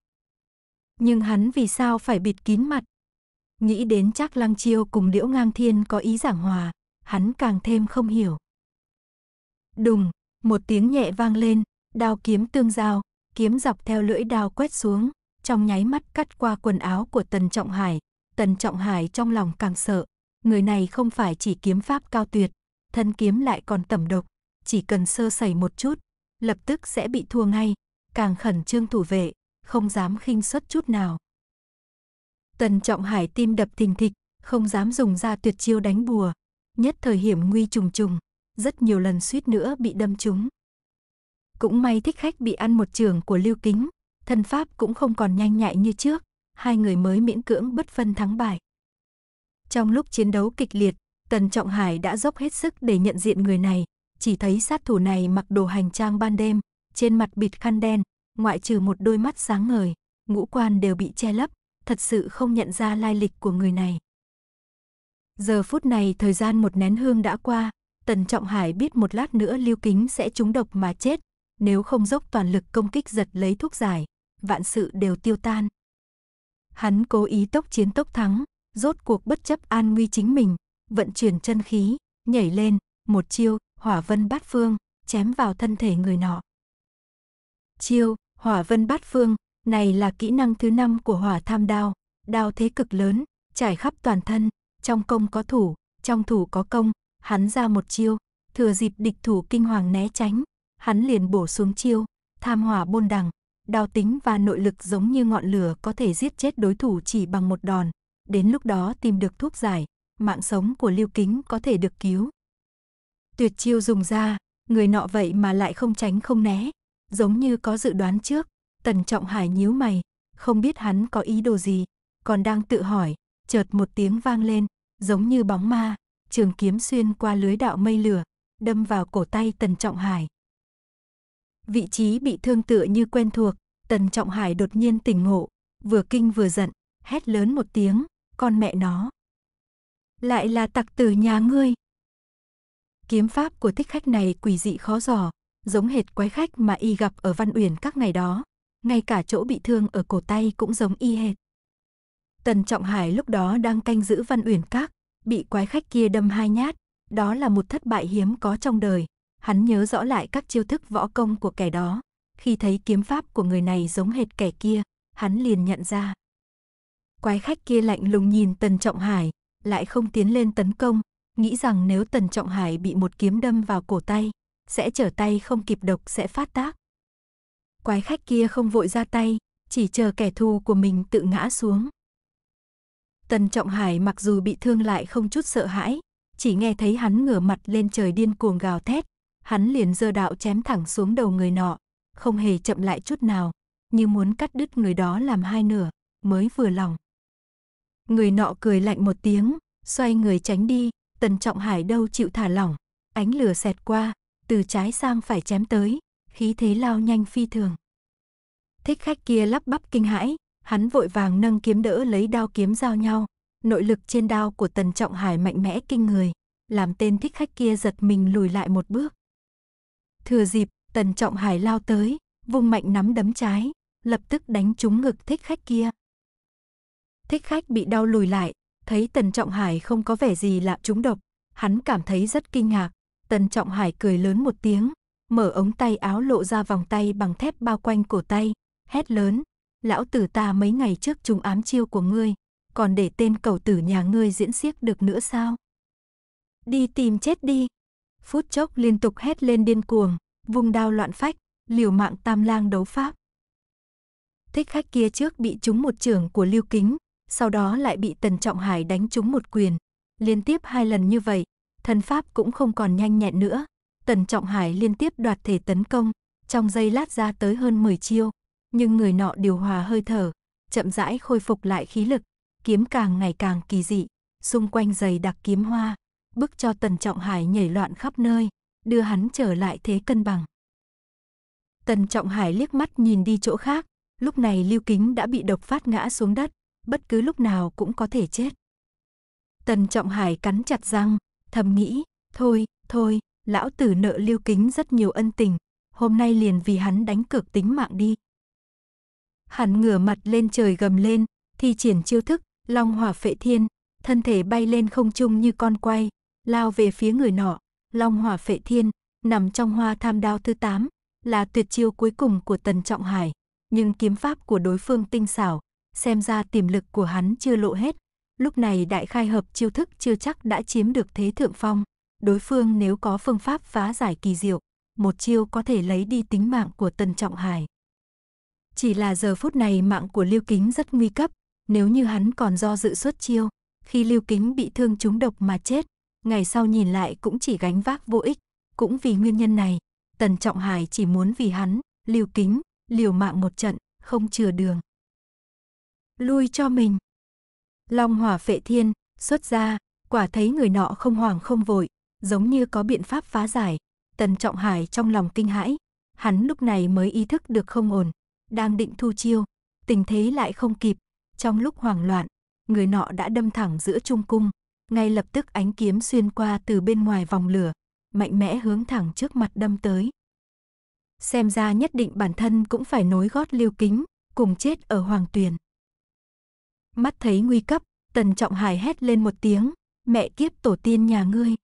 Nhưng hắn vì sao phải bịt kín mặt? Nghĩ đến Trác Lăng Chiêu cùng Liễu Ngang Thiên có ý giảng hòa, hắn càng thêm không hiểu. Đùng, một tiếng nhẹ vang lên, đao kiếm tương giao, kiếm dọc theo lưỡi đao quét xuống, trong nháy mắt cắt qua quần áo của Tần Trọng Hải. Tần Trọng Hải trong lòng càng sợ, người này không phải chỉ kiếm pháp cao tuyệt, thân kiếm lại còn tẩm độc, chỉ cần sơ sẩy một chút, lập tức sẽ bị thua ngay, càng khẩn trương thủ vệ, không dám khinh suất chút nào. Tần Trọng Hải tim đập thình thịch, không dám dùng ra tuyệt chiêu đánh bùa, nhất thời hiểm nguy trùng trùng, rất nhiều lần suýt nữa bị đâm trúng. Cũng may thích khách bị ăn một trường của Lưu Kính, thân pháp cũng không còn nhanh nhạy như trước, hai người mới miễn cưỡng bất phân thắng bại. Trong lúc chiến đấu kịch liệt, Tần Trọng Hải đã dốc hết sức để nhận diện người này, chỉ thấy sát thủ này mặc đồ hành trang ban đêm, trên mặt bịt khăn đen, ngoại trừ một đôi mắt sáng ngời, ngũ quan đều bị che lấp, thật sự không nhận ra lai lịch của người này. Giờ phút này thời gian một nén hương đã qua, Tần Trọng Hải biết một lát nữa Lưu Kính sẽ trúng độc mà chết, nếu không dốc toàn lực công kích giật lấy thuốc giải, vạn sự đều tiêu tan. Hắn cố ý tốc chiến tốc thắng, rốt cuộc bất chấp an nguy chính mình, vận chuyển chân khí, nhảy lên, một chiêu, hỏa vân bát phương, chém vào thân thể người nọ. Chiêu, hỏa vân bát phương, này là kỹ năng thứ năm của hỏa tham đao, đao thế cực lớn, trải khắp toàn thân, trong công có thủ, trong thủ có công, hắn ra một chiêu, thừa dịp địch thủ kinh hoàng né tránh, hắn liền bổ xuống chiêu, tham hỏa bôn đằng, đao tính và nội lực giống như ngọn lửa có thể giết chết đối thủ chỉ bằng một đòn, đến lúc đó tìm được thuốc giải, mạng sống của Lưu Kính có thể được cứu. Tuyệt chiêu dùng ra, người nọ vậy mà lại không tránh không né, giống như có dự đoán trước, Tần Trọng Hải nhíu mày, không biết hắn có ý đồ gì, còn đang tự hỏi, chợt một tiếng vang lên, giống như bóng ma, trường kiếm xuyên qua lưới đạo mây lửa, đâm vào cổ tay Tần Trọng Hải. Vị trí bị thương tựa như quen thuộc, Tần Trọng Hải đột nhiên tỉnh ngộ, vừa kinh vừa giận, hét lớn một tiếng, con mẹ nó. Lại là tặc tử nhà ngươi. Kiếm pháp của thích khách này quỷ dị khó dò, giống hệt quái khách mà y gặp ở Văn Uyển các ngày đó, ngay cả chỗ bị thương ở cổ tay cũng giống y hệt. Tần Trọng Hải lúc đó đang canh giữ Văn Uyển các, bị quái khách kia đâm hai nhát, đó là một thất bại hiếm có trong đời. Hắn nhớ rõ lại các chiêu thức võ công của kẻ đó, khi thấy kiếm pháp của người này giống hệt kẻ kia, hắn liền nhận ra. Quái khách kia lạnh lùng nhìn Tần Trọng Hải, lại không tiến lên tấn công, nghĩ rằng nếu Tần Trọng Hải bị một kiếm đâm vào cổ tay, sẽ trở tay không kịp độc sẽ phát tác. Quái khách kia không vội ra tay, chỉ chờ kẻ thù của mình tự ngã xuống. Tần Trọng Hải mặc dù bị thương lại không chút sợ hãi, chỉ nghe thấy hắn ngửa mặt lên trời điên cuồng gào thét, hắn liền giơ đạo chém thẳng xuống đầu người nọ, không hề chậm lại chút nào, như muốn cắt đứt người đó làm hai nửa, mới vừa lòng. Người nọ cười lạnh một tiếng, xoay người tránh đi, Tần Trọng Hải đâu chịu thả lỏng, ánh lửa xẹt qua, từ trái sang phải chém tới, khí thế lao nhanh phi thường. Thích khách kia lắp bắp kinh hãi, hắn vội vàng nâng kiếm đỡ lấy đao kiếm giao nhau, nội lực trên đao của Tần Trọng Hải mạnh mẽ kinh người, làm tên thích khách kia giật mình lùi lại một bước. Thừa dịp, Tần Trọng Hải lao tới, vung mạnh nắm đấm trái, lập tức đánh trúng ngực thích khách kia. Thích khách bị đau lùi lại, thấy Tần Trọng Hải không có vẻ gì lạ trúng độc, hắn cảm thấy rất kinh ngạc. Tần Trọng Hải cười lớn một tiếng, mở ống tay áo lộ ra vòng tay bằng thép bao quanh cổ tay, hét lớn, lão tử ta mấy ngày trước trúng ám chiêu của ngươi, còn để tên cầu tử nhà ngươi diễn xiếc được nữa sao? Đi tìm chết đi. Phút chốc liên tục hét lên điên cuồng, vung đao loạn phách, liều mạng tam lang đấu pháp. Thích khách kia trước bị trúng một trường của Lưu Kính, sau đó lại bị Tần Trọng Hải đánh trúng một quyền. Liên tiếp hai lần như vậy, thân pháp cũng không còn nhanh nhẹn nữa. Tần Trọng Hải liên tiếp đoạt thể tấn công, trong giây lát ra tới hơn 10 chiêu, nhưng người nọ điều hòa hơi thở, chậm rãi khôi phục lại khí lực, kiếm càng ngày càng kỳ dị, xung quanh dày đặc kiếm hoa, bức cho Tần Trọng Hải nhảy loạn khắp nơi, đưa hắn trở lại thế cân bằng. Tần Trọng Hải liếc mắt nhìn đi chỗ khác, lúc này Lưu Kính đã bị độc phát ngã xuống đất, bất cứ lúc nào cũng có thể chết. Tần Trọng Hải cắn chặt răng, thầm nghĩ, thôi, thôi, lão tử nợ Lưu Kính rất nhiều ân tình, hôm nay liền vì hắn đánh cược tính mạng đi. Hắn ngửa mặt lên trời gầm lên, thi triển chiêu thức, long hỏa phệ thiên, thân thể bay lên không trung như con quay, lao về phía người nọ, long hỏa phệ thiên, nằm trong hoa tham đao thứ 8, là tuyệt chiêu cuối cùng của Tần Trọng Hải, nhưng kiếm pháp của đối phương tinh xảo, xem ra tiềm lực của hắn chưa lộ hết. Lúc này đại khai hợp chiêu thức chưa chắc đã chiếm được thế thượng phong, đối phương nếu có phương pháp phá giải kỳ diệu, một chiêu có thể lấy đi tính mạng của Tần Trọng Hải. Chỉ là giờ phút này mạng của Lưu Kính rất nguy cấp, nếu như hắn còn do dự xuất chiêu, khi Lưu Kính bị thương trúng độc mà chết, ngày sau nhìn lại cũng chỉ gánh vác vô ích, cũng vì nguyên nhân này, Tần Trọng Hải chỉ muốn vì hắn, Lưu Kính, liều mạng một trận, không chừa đường. Lui cho mình. Long hỏa phệ thiên, xuất ra, quả thấy người nọ không hoảng không vội, giống như có biện pháp phá giải. Tần Trọng Hải trong lòng kinh hãi, hắn lúc này mới ý thức được không ổn, đang định thu chiêu, tình thế lại không kịp, trong lúc hoảng loạn, người nọ đã đâm thẳng giữa trung cung, ngay lập tức ánh kiếm xuyên qua từ bên ngoài vòng lửa, mạnh mẽ hướng thẳng trước mặt đâm tới. Xem ra nhất định bản thân cũng phải nối gót liêu Kính, cùng chết ở Hoàng Tuyền. Mắt thấy nguy cấp, Tần Trọng Hải hét lên một tiếng, mẹ kiếp tổ tiên nhà ngươi.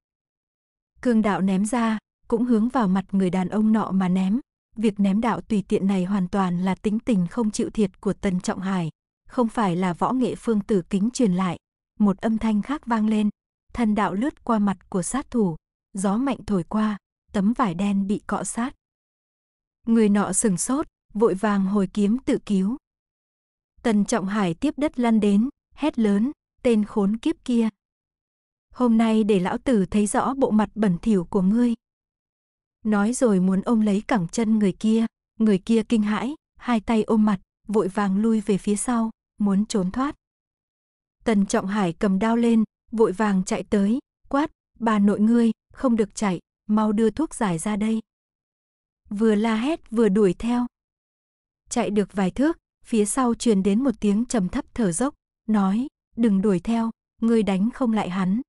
Cương đạo ném ra, cũng hướng vào mặt người đàn ông nọ mà ném. Việc ném đạo tùy tiện này hoàn toàn là tính tình không chịu thiệt của Tần Trọng Hải, không phải là võ nghệ phương tử kính truyền lại. Một âm thanh khác vang lên, thần đạo lướt qua mặt của sát thủ, gió mạnh thổi qua, tấm vải đen bị cọ sát. Người nọ sừng sốt, vội vàng hồi kiếm tự cứu. Tần Trọng Hải tiếp đất lăn đến, hét lớn, tên khốn kiếp kia. Hôm nay để lão tử thấy rõ bộ mặt bẩn thỉu của ngươi. Nói rồi muốn ôm lấy cẳng chân người kia, người kia kinh hãi, hai tay ôm mặt, vội vàng lui về phía sau, muốn trốn thoát. Tần Trọng Hải cầm đao lên, vội vàng chạy tới, quát, bà nội ngươi, không được chạy, mau đưa thuốc giải ra đây. Vừa la hét vừa đuổi theo. Chạy được vài thước, phía sau truyền đến một tiếng trầm thấp thở dốc, nói, đừng đuổi theo, ngươi đánh không lại hắn.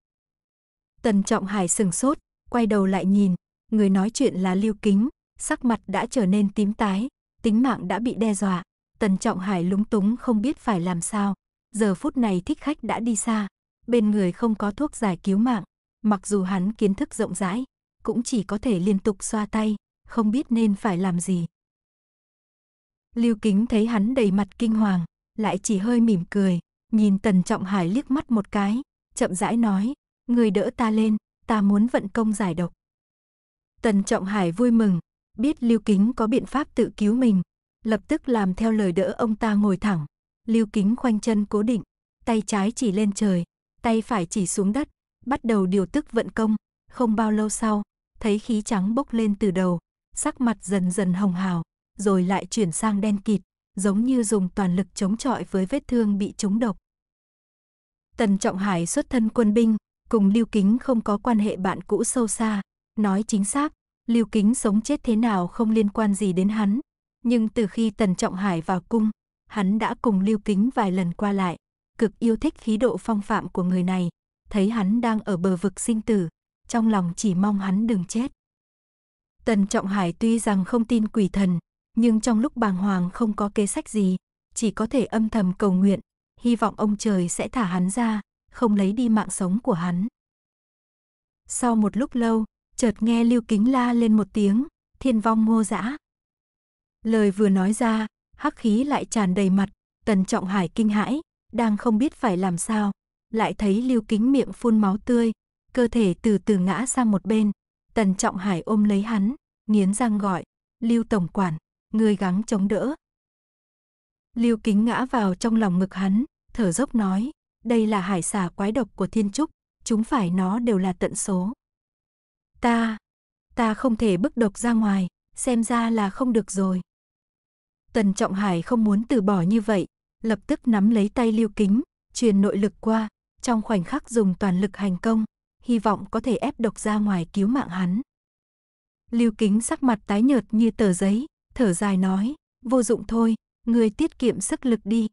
Tần Trọng Hải sừng sốt, quay đầu lại nhìn, người nói chuyện là Lưu Kính, sắc mặt đã trở nên tím tái, tính mạng đã bị đe dọa. Tần Trọng Hải lúng túng không biết phải làm sao, giờ phút này thích khách đã đi xa, bên người không có thuốc giải cứu mạng, mặc dù hắn kiến thức rộng rãi, cũng chỉ có thể liên tục xoa tay, không biết nên phải làm gì. Lưu Kính thấy hắn đầy mặt kinh hoàng, lại chỉ hơi mỉm cười, nhìn Tần Trọng Hải liếc mắt một cái, chậm rãi nói, người đỡ ta lên, ta muốn vận công giải độc. Tần Trọng Hải vui mừng, biết Lưu Kính có biện pháp tự cứu mình, lập tức làm theo lời đỡ ông ta ngồi thẳng. Lưu Kính khoanh chân cố định, tay trái chỉ lên trời, tay phải chỉ xuống đất, bắt đầu điều tức vận công, không bao lâu sau, thấy khí trắng bốc lên từ đầu, sắc mặt dần dần hồng hào, rồi lại chuyển sang đen kịt, giống như dùng toàn lực chống chọi với vết thương bị trúng độc. Tần Trọng Hải xuất thân quân binh, cùng Lưu Kính không có quan hệ bạn cũ sâu xa, nói chính xác, Lưu Kính sống chết thế nào không liên quan gì đến hắn, nhưng từ khi Tần Trọng Hải vào cung, hắn đã cùng Lưu Kính vài lần qua lại, cực yêu thích khí độ phong phạm của người này, thấy hắn đang ở bờ vực sinh tử, trong lòng chỉ mong hắn đừng chết. Tần Trọng Hải tuy rằng không tin quỷ thần, nhưng trong lúc bàng hoàng không có kế sách gì, chỉ có thể âm thầm cầu nguyện, hy vọng ông trời sẽ thả hắn ra, không lấy đi mạng sống của hắn. Sau một lúc lâu, chợt nghe Lưu Kính la lên một tiếng, thiên vong ngô dã. Lời vừa nói ra, hắc khí lại tràn đầy mặt, Tần Trọng Hải kinh hãi, đang không biết phải làm sao, lại thấy Lưu Kính miệng phun máu tươi, cơ thể từ từ ngã sang một bên, Tần Trọng Hải ôm lấy hắn, nghiến răng gọi, Lưu Tổng Quản, người gắng chống đỡ. Lưu Kính ngã vào trong lòng ngực hắn, thở dốc nói, đây là hải xà quái độc của thiên trúc, chúng phải nó đều là tận số. Ta, ta không thể bức độc ra ngoài, xem ra là không được rồi. Tần Trọng Hải không muốn từ bỏ như vậy, lập tức nắm lấy tay Lưu Kính, truyền nội lực qua, trong khoảnh khắc dùng toàn lực hành công, hy vọng có thể ép độc ra ngoài cứu mạng hắn. Lưu Kính sắc mặt tái nhợt như tờ giấy, thở dài nói, vô dụng thôi, người tiết kiệm sức lực đi.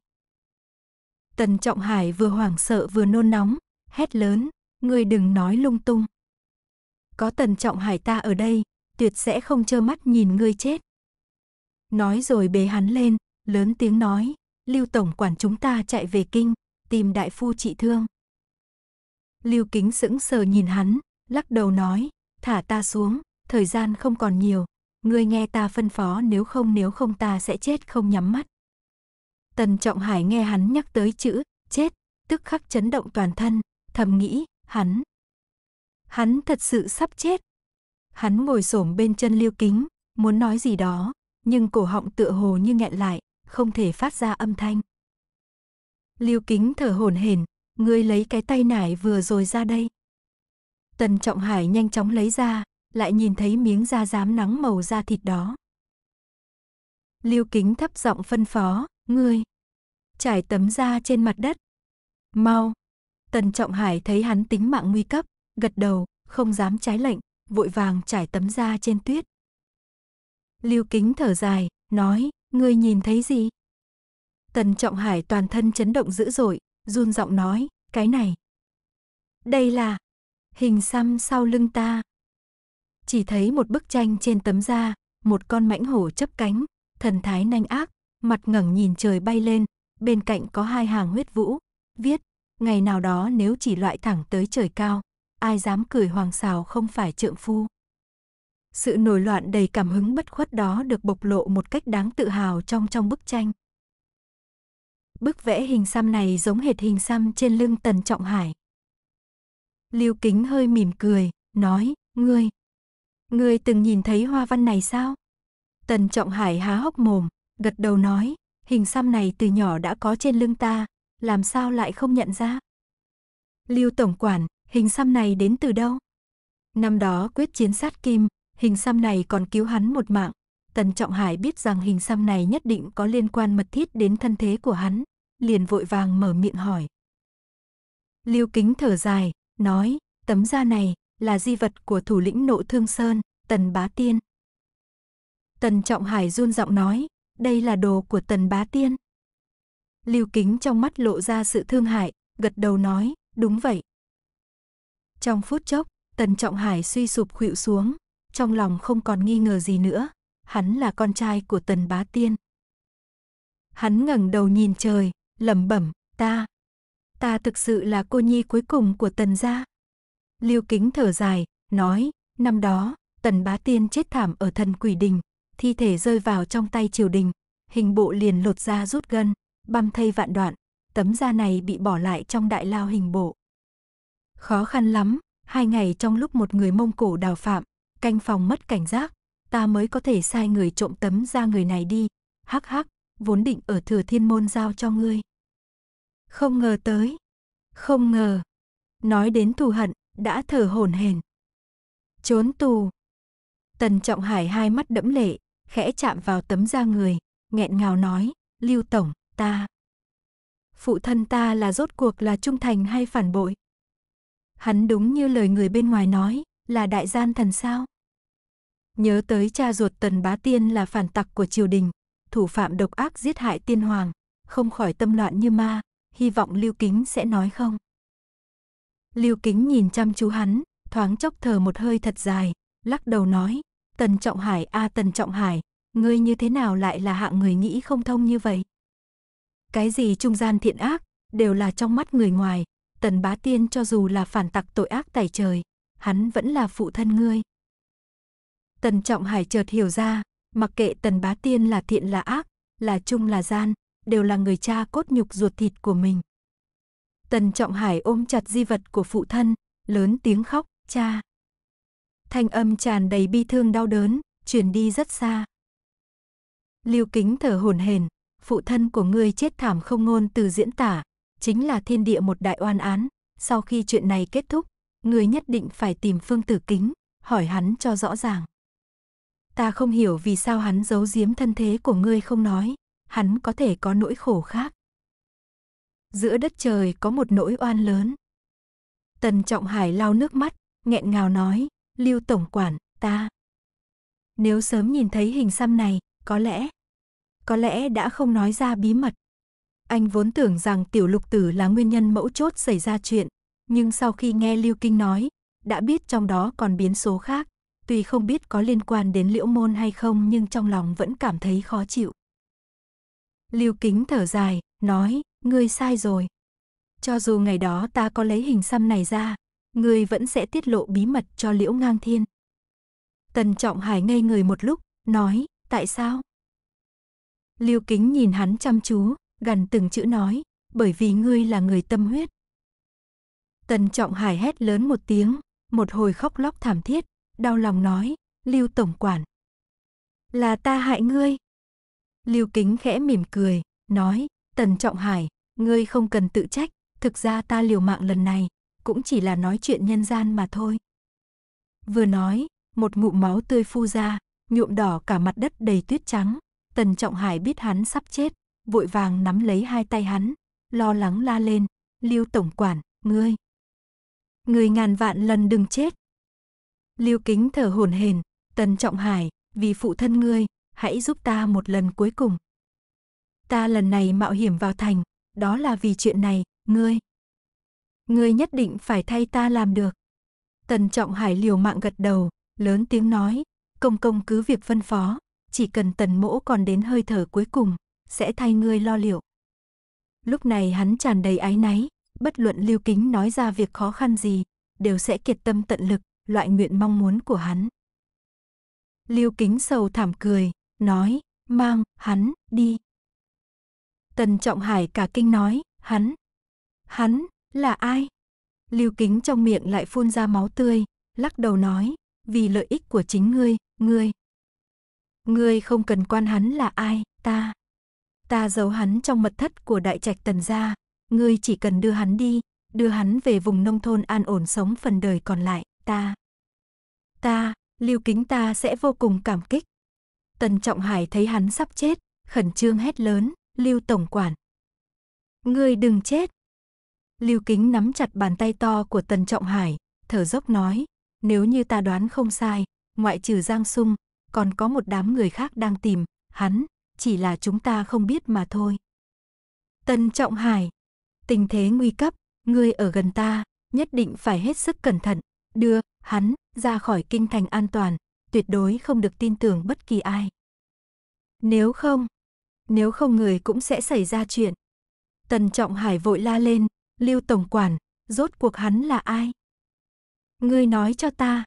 Tần Trọng Hải vừa hoảng sợ vừa nôn nóng, hét lớn, người đừng nói lung tung. Có Tần Trọng Hải ta ở đây, tuyệt sẽ không trơ mắt nhìn ngươi chết. Nói rồi bế hắn lên, lớn tiếng nói, Lưu Tổng quản chúng ta chạy về kinh, tìm đại phu trị thương. Lưu Kính sững sờ nhìn hắn, lắc đầu nói, thả ta xuống, thời gian không còn nhiều, ngươi nghe ta phân phó nếu không nếu không ta sẽ chết không nhắm mắt. Tần Trọng Hải nghe hắn nhắc tới chữ chết, tức khắc chấn động toàn thân, thầm nghĩ, hắn, hắn thật sự sắp chết. Hắn ngồi xổm bên chân Lưu Kính, muốn nói gì đó, nhưng cổ họng tựa hồ như nghẹn lại, không thể phát ra âm thanh. Lưu Kính thở hổn hển, ngươi lấy cái tay nải vừa rồi ra đây. Tần Trọng Hải nhanh chóng lấy ra, lại nhìn thấy miếng da rám nắng màu da thịt đó. Lưu Kính thấp giọng phân phó, ngươi trải tấm da trên mặt đất. Mau. Tần Trọng Hải thấy hắn tính mạng nguy cấp, gật đầu, không dám trái lệnh, vội vàng trải tấm da trên tuyết. Lưu Kính thở dài, nói, ngươi nhìn thấy gì? Tần Trọng Hải toàn thân chấn động dữ dội, run giọng nói, cái này. Đây là hình xăm sau lưng ta. Chỉ thấy một bức tranh trên tấm da, một con mãnh hổ chấp cánh, thần thái nanh ác, mặt ngẩng nhìn trời bay lên, bên cạnh có hai hàng huyết vũ, viết, ngày nào đó nếu chỉ loại thẳng tới trời cao, ai dám cười hoàng xào không phải trượng phu. Sự nổi loạn đầy cảm hứng bất khuất đó được bộc lộ một cách đáng tự hào trong trong bức tranh. Bức vẽ hình xăm này giống hệt hình xăm trên lưng Tần Trọng Hải. Lưu Kính hơi mỉm cười, nói, ngươi, ngươi từng nhìn thấy hoa văn này sao? Tần Trọng Hải há hốc mồm, gật đầu nói, hình xăm này từ nhỏ đã có trên lưng ta, làm sao lại không nhận ra? Lưu Tổng Quản, hình xăm này đến từ đâu? Năm đó quyết chiến sát kim, hình xăm này còn cứu hắn một mạng. Tần Trọng Hải biết rằng hình xăm này nhất định có liên quan mật thiết đến thân thế của hắn, liền vội vàng mở miệng hỏi. Lưu Kính thở dài, nói, tấm da này là di vật của thủ lĩnh nộ thương sơn, Tần Bá Tiên. Tần Trọng Hải run giọng nói, đây là đồ của Tần Bá Tiên. Lưu Kính trong mắt lộ ra sự thương hại, gật đầu nói, đúng vậy. Trong phút chốc, Tần Trọng Hải suy sụp khuỵu xuống, trong lòng không còn nghi ngờ gì nữa, hắn là con trai của Tần Bá Tiên. Hắn ngẩng đầu nhìn trời, lẩm bẩm, ta, ta thực sự là cô nhi cuối cùng của Tần gia. Lưu Kính thở dài, nói, năm đó, Tần Bá Tiên chết thảm ở thần quỷ đình, thi thể rơi vào trong tay triều đình, hình bộ liền lột ra rút gân, băm thây vạn đoạn, tấm da này bị bỏ lại trong đại lao hình bộ. Khó khăn lắm, hai ngày trong lúc một người Mông Cổ đào phạm, canh phòng mất cảnh giác, ta mới có thể sai người trộm tấm da người này đi, hắc hắc, vốn định ở thừa thiên môn giao cho ngươi. Không ngờ tới, không ngờ, nói đến thù hận, đã thở hổn hển. Trốn tù. Tần Trọng Hải hai mắt đẫm lệ, khẽ chạm vào tấm da người, nghẹn ngào nói, Lưu Tổng, ta. Phụ thân ta là rốt cuộc là trung thành hay phản bội? Hắn đúng như lời người bên ngoài nói, là đại gian thần sao? Nhớ tới cha ruột Tần Bá Tiên là phản tặc của triều đình, thủ phạm độc ác giết hại tiên hoàng, không khỏi tâm loạn như ma, hy vọng Lưu Kính sẽ nói không. Lưu Kính nhìn chăm chú hắn, thoáng chốc thở một hơi thật dài, lắc đầu nói, Tần Trọng Hải a à, Tần Trọng Hải, ngươi như thế nào lại là hạng người nghĩ không thông như vậy? Cái gì trung gian thiện ác, đều là trong mắt người ngoài, Tần Bá Tiên cho dù là phản tặc tội ác tày trời, hắn vẫn là phụ thân ngươi. Tần Trọng Hải chợt hiểu ra, mặc kệ Tần Bá Tiên là thiện là ác, là trung là gian, đều là người cha cốt nhục ruột thịt của mình. Tần Trọng Hải ôm chặt di vật của phụ thân, lớn tiếng khóc, cha. Thanh âm tràn đầy bi thương đau đớn, truyền đi rất xa. Lưu Kính thở hổn hển, phụ thân của ngươi chết thảm không ngôn từ diễn tả, chính là thiên địa một đại oan án, sau khi chuyện này kết thúc, ngươi nhất định phải tìm Phương Tử Kính, hỏi hắn cho rõ ràng. Ta không hiểu vì sao hắn giấu giếm thân thế của ngươi không nói, hắn có thể có nỗi khổ khác. Giữa đất trời có một nỗi oan lớn. Tần Trọng Hải lau nước mắt, nghẹn ngào nói, Lưu Tổng Quản, ta. Nếu sớm nhìn thấy hình xăm này, có lẽ, có lẽ đã không nói ra bí mật. Anh vốn tưởng rằng tiểu lục tử là nguyên nhân mẫu chốt xảy ra chuyện, nhưng sau khi nghe Lưu Kinh nói, đã biết trong đó còn biến số khác, tuy không biết có liên quan đến liễu môn hay không nhưng trong lòng vẫn cảm thấy khó chịu. Lưu Kính thở dài, nói, ngươi sai rồi. Cho dù ngày đó ta có lấy hình xăm này ra, ngươi vẫn sẽ tiết lộ bí mật cho Liễu Ngang Thiên. Tần Trọng Hải ngây người một lúc, nói, tại sao? Lưu Kính nhìn hắn chăm chú, gần từng chữ nói, bởi vì ngươi là người tâm huyết. Tần Trọng Hải hét lớn một tiếng, một hồi khóc lóc thảm thiết, đau lòng nói, Lưu Tổng Quản. Là ta hại ngươi. Lưu Kính khẽ mỉm cười, nói, Tần Trọng Hải, ngươi không cần tự trách, thực ra ta liều mạng lần này, cũng chỉ là nói chuyện nhân gian mà thôi. Vừa nói, một ngụm máu tươi phu ra, nhuộm đỏ cả mặt đất đầy tuyết trắng. Tần Trọng Hải biết hắn sắp chết, vội vàng nắm lấy hai tay hắn, lo lắng la lên, Lưu Tổng Quản, ngươi. Người ngàn vạn lần đừng chết. Lưu Kính thở hổn hển, Tần Trọng Hải, vì phụ thân ngươi, hãy giúp ta một lần cuối cùng. Ta lần này mạo hiểm vào thành, đó là vì chuyện này, ngươi. Ngươi nhất định phải thay ta làm được. Tần Trọng Hải liều mạng gật đầu, lớn tiếng nói, công công cứ việc phân phó, chỉ cần tần mỗ còn đến hơi thở cuối cùng, sẽ thay ngươi lo liệu. Lúc này hắn tràn đầy ái náy, bất luận lưu kính nói ra việc khó khăn gì, đều sẽ kiệt tâm tận lực, loại nguyện mong muốn của hắn. Lưu kính sầu thảm cười, nói, mang, hắn, đi. Tần Trọng Hải cả kinh nói, hắn, hắn, là ai? Lưu kính trong miệng lại phun ra máu tươi, lắc đầu nói, vì lợi ích của chính ngươi, ngươi. Ngươi không cần quan hắn là ai, ta. Ta giấu hắn trong mật thất của đại trạch tần gia, ngươi chỉ cần đưa hắn đi, đưa hắn về vùng nông thôn an ổn sống phần đời còn lại, ta. Ta, lưu kính ta sẽ vô cùng cảm kích. Tần Trọng Hải thấy hắn sắp chết, khẩn trương hét lớn, lưu tổng quản. Ngươi đừng chết. Lưu kính nắm chặt bàn tay to của Tần Trọng Hải, thở dốc nói, nếu như ta đoán không sai, ngoại trừ Giang Sung, còn có một đám người khác đang tìm, hắn, chỉ là chúng ta không biết mà thôi. Tần Trọng Hải, tình thế nguy cấp, ngươi ở gần ta, nhất định phải hết sức cẩn thận, đưa hắn ra khỏi kinh thành an toàn, tuyệt đối không được tin tưởng bất kỳ ai. Nếu không, nếu không người cũng sẽ xảy ra chuyện. Tần Trọng Hải vội la lên, Lưu Tổng Quản, rốt cuộc hắn là ai? Ngươi nói cho ta.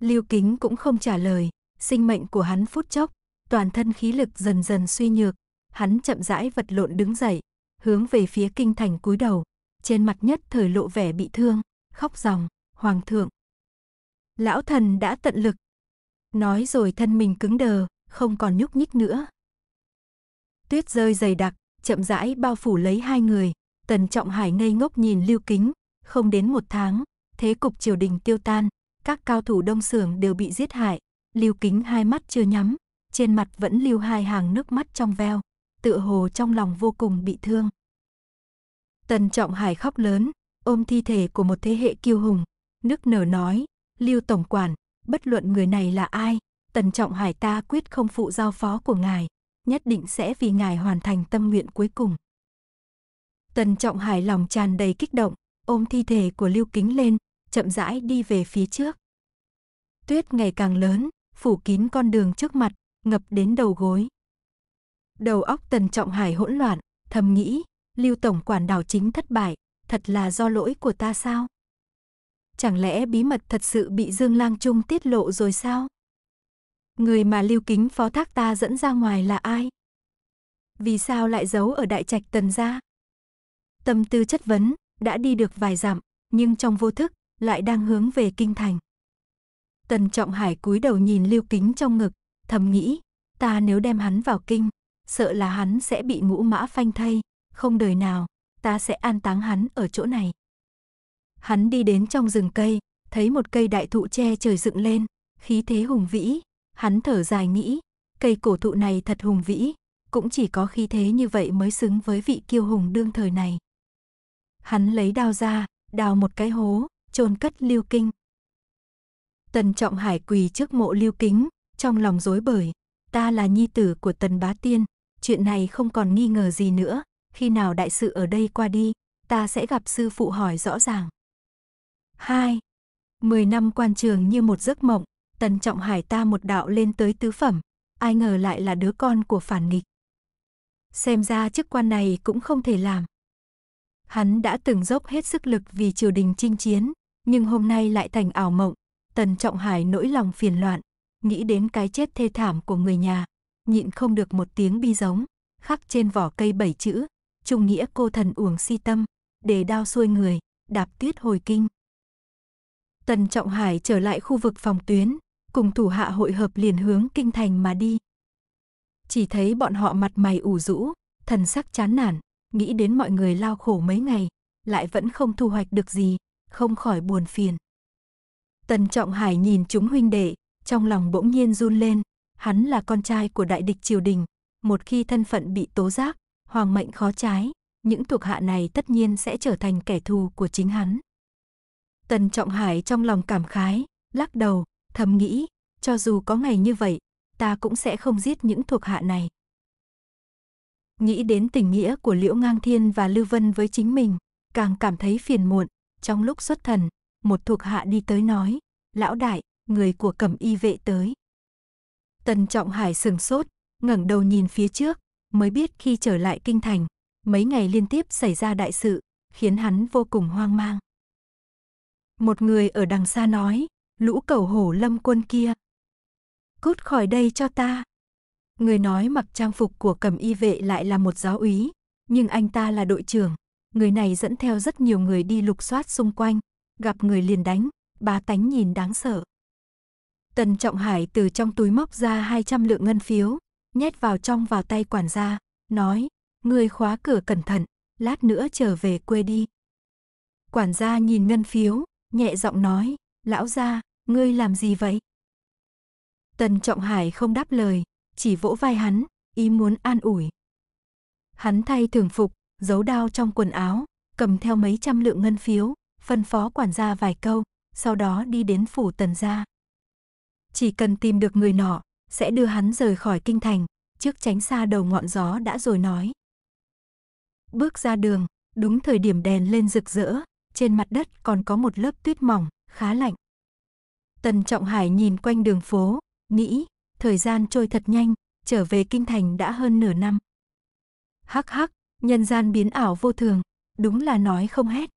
Lưu Kính cũng không trả lời, sinh mệnh của hắn phút chốc, toàn thân khí lực dần dần suy nhược, hắn chậm rãi vật lộn đứng dậy, hướng về phía kinh thành cúi đầu, trên mặt nhất thời lộ vẻ bị thương, khóc ròng, "Hoàng thượng, lão thần đã tận lực." Nói rồi thân mình cứng đờ, không còn nhúc nhích nữa. Tuyết rơi dày đặc, chậm rãi bao phủ lấy hai người, Tần Trọng Hải ngây ngốc nhìn Lưu Kính, không đến một tháng, thế cục triều đình tiêu tan, các cao thủ đông sưởng đều bị giết hại, Lưu Kính hai mắt chưa nhắm, trên mặt vẫn lưu hai hàng nước mắt trong veo, tựa hồ trong lòng vô cùng bị thương. Tần Trọng Hải khóc lớn, ôm thi thể của một thế hệ kiêu hùng, nước nở nói, Lưu Tổng Quản, bất luận người này là ai, Tần Trọng Hải ta quyết không phụ giao phó của ngài, nhất định sẽ vì ngài hoàn thành tâm nguyện cuối cùng. Tần Trọng Hải lòng tràn đầy kích động, ôm thi thể của Lưu Kính lên, chậm rãi đi về phía trước. Tuyết ngày càng lớn, phủ kín con đường trước mặt, ngập đến đầu gối. Đầu óc Tần Trọng Hải hỗn loạn, thầm nghĩ, Lưu tổng quản đảo chính thất bại, thật là do lỗi của ta sao? Chẳng lẽ bí mật thật sự bị Dương Lang Trung tiết lộ rồi sao? Người mà Lưu Kính phó thác ta dẫn ra ngoài là ai? Vì sao lại giấu ở đại trạch Tần gia? Tâm tư chất vấn, đã đi được vài dặm, nhưng trong vô thức lại đang hướng về kinh thành. Tần Trọng Hải cúi đầu nhìn Lưu Kính trong ngực, thầm nghĩ, ta nếu đem hắn vào kinh, sợ là hắn sẽ bị ngũ mã phanh thây, không đời nào, ta sẽ an táng hắn ở chỗ này. Hắn đi đến trong rừng cây, thấy một cây đại thụ che trời dựng lên, khí thế hùng vĩ, hắn thở dài nghĩ, cây cổ thụ này thật hùng vĩ, cũng chỉ có khí thế như vậy mới xứng với vị kiêu hùng đương thời này. Hắn lấy đao ra, đào một cái hố, chôn cất Lưu Kinh. Tần Trọng Hải quỳ trước mộ Lưu Kính, trong lòng rối bời, ta là nhi tử của Tần Bá Tiên, chuyện này không còn nghi ngờ gì nữa, khi nào đại sự ở đây qua đi, ta sẽ gặp sư phụ hỏi rõ ràng. 2. Mười năm quan trường như một giấc mộng, Tần Trọng Hải ta một đạo lên tới tứ phẩm, ai ngờ lại là đứa con của phản nghịch. Xem ra chức quan này cũng không thể làm. Hắn đã từng dốc hết sức lực vì triều đình chinh chiến, nhưng hôm nay lại thành ảo mộng. Tần Trọng Hải nỗi lòng phiền loạn, nghĩ đến cái chết thê thảm của người nhà, nhịn không được một tiếng bi giống, khắc trên vỏ cây bảy chữ, trung nghĩa cô thần uổng si tâm, để đao xuôi người, đạp tuyết hồi kinh. Tần Trọng Hải trở lại khu vực phòng tuyến, cùng thủ hạ hội hợp liền hướng kinh thành mà đi. Chỉ thấy bọn họ mặt mày ủ rũ, thần sắc chán nản, nghĩ đến mọi người lao khổ mấy ngày, lại vẫn không thu hoạch được gì, không khỏi buồn phiền. Tần Trọng Hải nhìn chúng huynh đệ, trong lòng bỗng nhiên run lên, hắn là con trai của đại địch triều đình, một khi thân phận bị tố giác, hoàng mệnh khó trái, những thuộc hạ này tất nhiên sẽ trở thành kẻ thù của chính hắn. Tần Trọng Hải trong lòng cảm khái, lắc đầu, thầm nghĩ, cho dù có ngày như vậy, ta cũng sẽ không giết những thuộc hạ này. Nghĩ đến tình nghĩa của Liễu Ngang Thiên và Lưu Vân với chính mình, càng cảm thấy phiền muộn, trong lúc xuất thần, một thuộc hạ đi tới nói, lão đại, người của cẩm y vệ tới. Tần Trọng Hải sừng sốt, ngẩng đầu nhìn phía trước, mới biết khi trở lại kinh thành, mấy ngày liên tiếp xảy ra đại sự, khiến hắn vô cùng hoang mang. Một người ở đằng xa nói, lũ cầu hổ lâm quân kia. Cút khỏi đây cho ta. Người nói mặc trang phục của cầm y vệ lại là một giáo úy, nhưng anh ta là đội trưởng. Người này dẫn theo rất nhiều người đi lục soát xung quanh, gặp người liền đánh, bá tánh nhìn đáng sợ. Tần Trọng Hải từ trong túi móc ra 200 lượng ngân phiếu, nhét vào trong vào tay quản gia, nói, người khóa cửa cẩn thận, lát nữa trở về quê đi. Quản gia nhìn ngân phiếu, nhẹ giọng nói, lão gia, ngươi làm gì vậy? Tần Trọng Hải không đáp lời, chỉ vỗ vai hắn, ý muốn an ủi. Hắn thay thường phục, giấu đao trong quần áo, cầm theo mấy trăm lượng ngân phiếu, phân phó quản gia vài câu, sau đó đi đến phủ tần gia. Chỉ cần tìm được người nọ, sẽ đưa hắn rời khỏi kinh thành, trước tránh xa đầu ngọn gió đã rồi nói. Bước ra đường, đúng thời điểm đèn lên rực rỡ, trên mặt đất còn có một lớp tuyết mỏng, khá lạnh. Tần Trọng Hải nhìn quanh đường phố, nghĩ, thời gian trôi thật nhanh, trở về kinh thành đã hơn nửa năm. Hắc hắc, nhân gian biến ảo vô thường, đúng là nói không hết.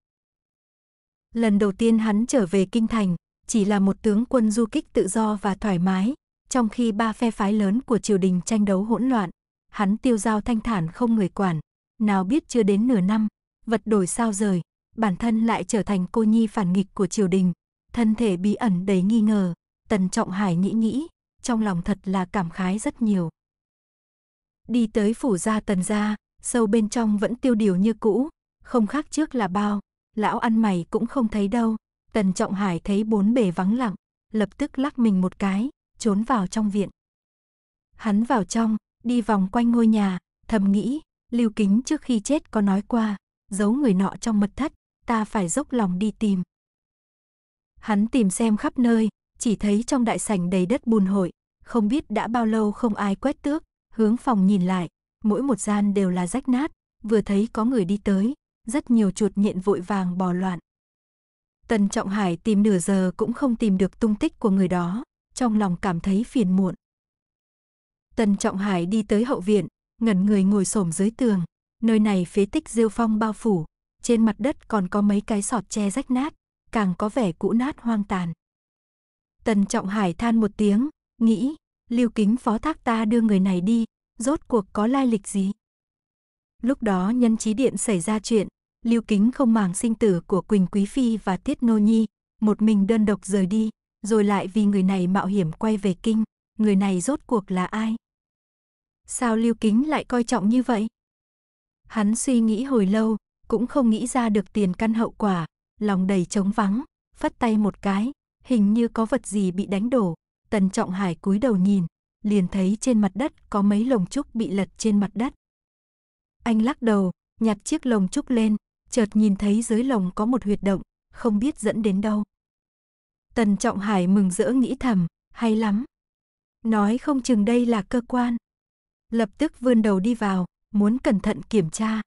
Lần đầu tiên hắn trở về kinh thành, chỉ là một tướng quân du kích tự do và thoải mái, trong khi ba phe phái lớn của triều đình tranh đấu hỗn loạn, hắn tiêu giao thanh thản không người quản, nào biết chưa đến nửa năm, vật đổi sao rời, bản thân lại trở thành cô nhi phản nghịch của triều đình, thân thể bí ẩn đầy nghi ngờ, Tần Trọng Hải nghĩ nghĩ, trong lòng thật là cảm khái rất nhiều. Đi tới phủ gia Tần gia, sâu bên trong vẫn tiêu điều như cũ, không khác trước là bao, lão ăn mày cũng không thấy đâu. Tần Trọng Hải thấy bốn bề vắng lặng, lập tức lắc mình một cái, trốn vào trong viện. Hắn vào trong, đi vòng quanh ngôi nhà, thầm nghĩ, Lưu Kính trước khi chết có nói qua, giấu người nọ trong mật thất, ta phải dốc lòng đi tìm. Hắn tìm xem khắp nơi, chỉ thấy trong đại sảnh đầy đất bùn hội, không biết đã bao lâu không ai quét tước, hướng phòng nhìn lại, mỗi một gian đều là rách nát, vừa thấy có người đi tới, rất nhiều chuột nhện vội vàng bò loạn. Tần Trọng Hải tìm nửa giờ cũng không tìm được tung tích của người đó, trong lòng cảm thấy phiền muộn. Tần Trọng Hải đi tới hậu viện, ngẩn người ngồi xổm dưới tường, nơi này phế tích rêu phong bao phủ, trên mặt đất còn có mấy cái sọt tre rách nát, càng có vẻ cũ nát hoang tàn. Tần Trọng Hải than một tiếng, nghĩ, Lưu Kính phó thác ta đưa người này đi, rốt cuộc có lai lịch gì? Lúc đó nhân trí điện xảy ra chuyện, Lưu Kính không màng sinh tử của Quỳnh Quý Phi và Tiết Nô Nhi, một mình đơn độc rời đi, rồi lại vì người này mạo hiểm quay về kinh, người này rốt cuộc là ai? Sao Lưu Kính lại coi trọng như vậy? Hắn suy nghĩ hồi lâu, cũng không nghĩ ra được tiền căn hậu quả, lòng đầy trống vắng, phất tay một cái, hình như có vật gì bị đánh đổ. Tần Trọng Hải cúi đầu nhìn, liền thấy trên mặt đất có mấy lồng trúc bị lật trên mặt đất. Anh lắc đầu, nhặt chiếc lồng trúc lên, chợt nhìn thấy dưới lồng có một huyệt động, không biết dẫn đến đâu. Tần Trọng Hải mừng rỡ nghĩ thầm, hay lắm. Nói không chừng đây là cơ quan. Lập tức vươn đầu đi vào, muốn cẩn thận kiểm tra.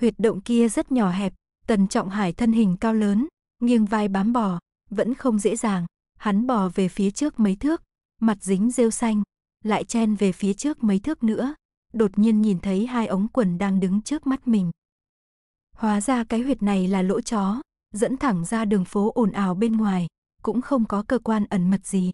Huyệt động kia rất nhỏ hẹp, Tần Trọng Hải thân hình cao lớn, nghiêng vai bám bò, vẫn không dễ dàng, hắn bò về phía trước mấy thước, mặt dính rêu xanh, lại chen về phía trước mấy thước nữa, đột nhiên nhìn thấy hai ống quần đang đứng trước mắt mình. Hóa ra cái huyệt này là lỗ chó, dẫn thẳng ra đường phố ồn ào bên ngoài, cũng không có cơ quan ẩn mật gì.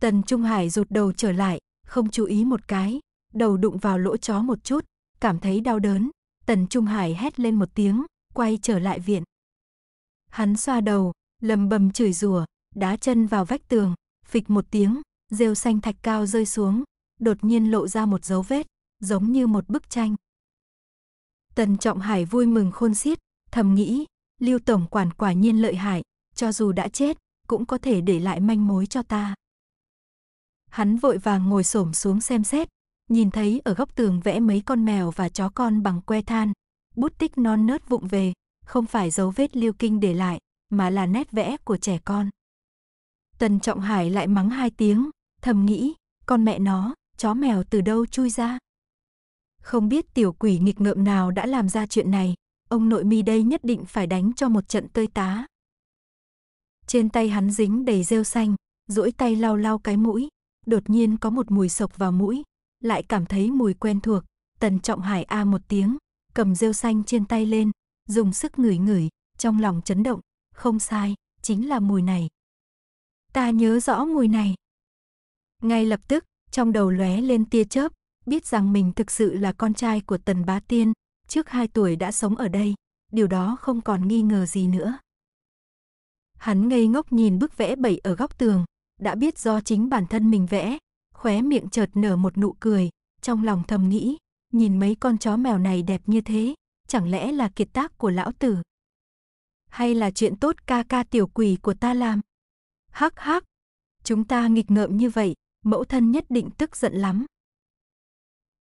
Tần Trung Hải rụt đầu trở lại, không chú ý một cái, đầu đụng vào lỗ chó một chút, cảm thấy đau đớn, Tần Trung Hải hét lên một tiếng, quay trở lại viện. Hắn xoa đầu, lầm bầm chửi rủa, đá chân vào vách tường, phịch một tiếng, rêu xanh thạch cao rơi xuống, đột nhiên lộ ra một dấu vết, giống như một bức tranh. Tần Trọng Hải vui mừng khôn xiết, thầm nghĩ, Lưu Tổng quản quả nhiên lợi hại, cho dù đã chết, cũng có thể để lại manh mối cho ta. Hắn vội vàng ngồi xổm xuống xem xét, nhìn thấy ở góc tường vẽ mấy con mèo và chó con bằng que than, bút tích non nớt vụng về, không phải dấu vết Lưu Kinh để lại, mà là nét vẽ của trẻ con. Tần Trọng Hải lại mắng hai tiếng, thầm nghĩ, con mẹ nó, chó mèo từ đâu chui ra. Không biết tiểu quỷ nghịch ngợm nào đã làm ra chuyện này, ông nội mi đây nhất định phải đánh cho một trận tơi tá. Trên tay hắn dính đầy rêu xanh, duỗi tay lau lau cái mũi, đột nhiên có một mùi sộc vào mũi, lại cảm thấy mùi quen thuộc, tần trọng hải a một tiếng, cầm rêu xanh trên tay lên, dùng sức ngửi ngửi, trong lòng chấn động, không sai, chính là mùi này. Ta nhớ rõ mùi này. Ngay lập tức, trong đầu lóe lên tia chớp, biết rằng mình thực sự là con trai của Tần Bá Tiên, trước hai tuổi đã sống ở đây, điều đó không còn nghi ngờ gì nữa. Hắn ngây ngốc nhìn bức vẽ bảy ở góc tường, đã biết do chính bản thân mình vẽ, khóe miệng chợt nở một nụ cười, trong lòng thầm nghĩ, nhìn mấy con chó mèo này đẹp như thế, chẳng lẽ là kiệt tác của lão tử? Hay là chuyện tốt ca ca tiểu quỷ của ta làm? Hắc hắc, chúng ta nghịch ngợm như vậy, mẫu thân nhất định tức giận lắm.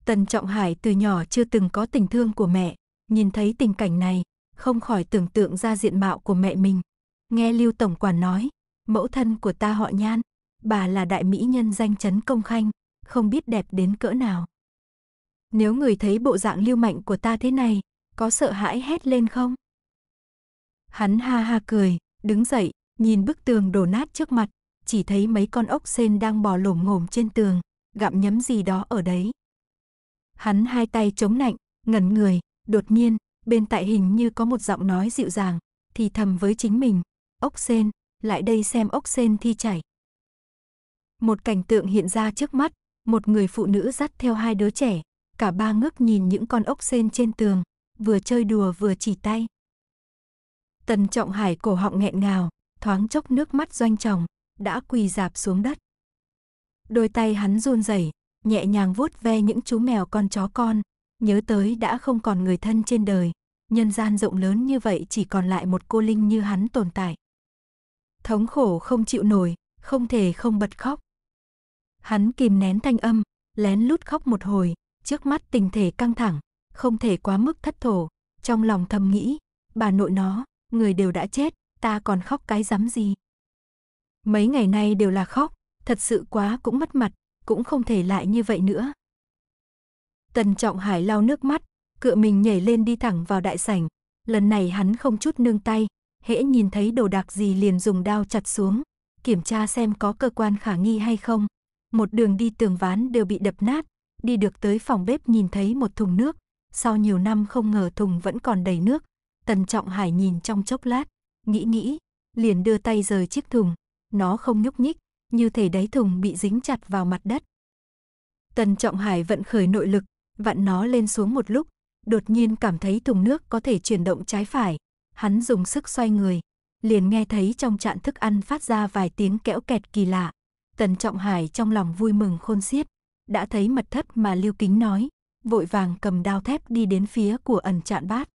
Tần Trọng Hải từ nhỏ chưa từng có tình thương của mẹ, nhìn thấy tình cảnh này, không khỏi tưởng tượng ra diện mạo của mẹ mình. Nghe Lưu Tổng Quản nói, mẫu thân của ta họ nhan, bà là đại mỹ nhân danh chấn công khanh, không biết đẹp đến cỡ nào. Nếu người thấy bộ dạng lưu mạnh của ta thế này, có sợ hãi hét lên không? Hắn ha ha cười, đứng dậy, nhìn bức tường đổ nát trước mặt, chỉ thấy mấy con ốc sên đang bò lổm ngổm trên tường, gặm nhấm gì đó ở đấy. Hắn hai tay chống nạnh, ngẩn người, đột nhiên, bên tại hình như có một giọng nói dịu dàng, thì thầm với chính mình, ốc sên, lại đây xem ốc sên thi chảy. Một cảnh tượng hiện ra trước mắt, một người phụ nữ dắt theo hai đứa trẻ, cả ba ngước nhìn những con ốc sên trên tường, vừa chơi đùa vừa chỉ tay. Tần Trọng Hải cổ họng nghẹn ngào, thoáng chốc nước mắt doanh tròng, đã quỳ dạp xuống đất. Đôi tay hắn run rẩy, nhẹ nhàng vuốt ve những chú mèo con chó con, nhớ tới đã không còn người thân trên đời, nhân gian rộng lớn như vậy chỉ còn lại một cô linh như hắn tồn tại. Thống khổ không chịu nổi, không thể không bật khóc. Hắn kìm nén thanh âm, lén lút khóc một hồi, trước mắt tình thể căng thẳng, không thể quá mức thất thổ, trong lòng thầm nghĩ, bà nội nó, người đều đã chết, ta còn khóc cái rắm gì. Mấy ngày nay đều là khóc, thật sự quá cũng mất mặt, cũng không thể lại như vậy nữa. Tần Trọng Hải lau nước mắt, cựa mình nhảy lên đi thẳng vào đại sảnh, lần này hắn không chút nương tay, hễ nhìn thấy đồ đạc gì liền dùng đao chặt xuống, kiểm tra xem có cơ quan khả nghi hay không. Một đường đi tường ván đều bị đập nát, đi được tới phòng bếp nhìn thấy một thùng nước, sau nhiều năm không ngờ thùng vẫn còn đầy nước. Tần Trọng Hải nhìn trong chốc lát, nghĩ nghĩ, liền đưa tay rời chiếc thùng, nó không nhúc nhích, như thể đáy thùng bị dính chặt vào mặt đất. Tần Trọng Hải vận khởi nội lực, vặn nó lên xuống một lúc, đột nhiên cảm thấy thùng nước có thể chuyển động trái phải, hắn dùng sức xoay người, liền nghe thấy trong chạn thức ăn phát ra vài tiếng kẽo kẹt kỳ lạ. Tần Trọng Hải trong lòng vui mừng khôn xiết, đã thấy mật thất mà Lưu Kính nói, vội vàng cầm đao thép đi đến phía của ẩn trạn bát.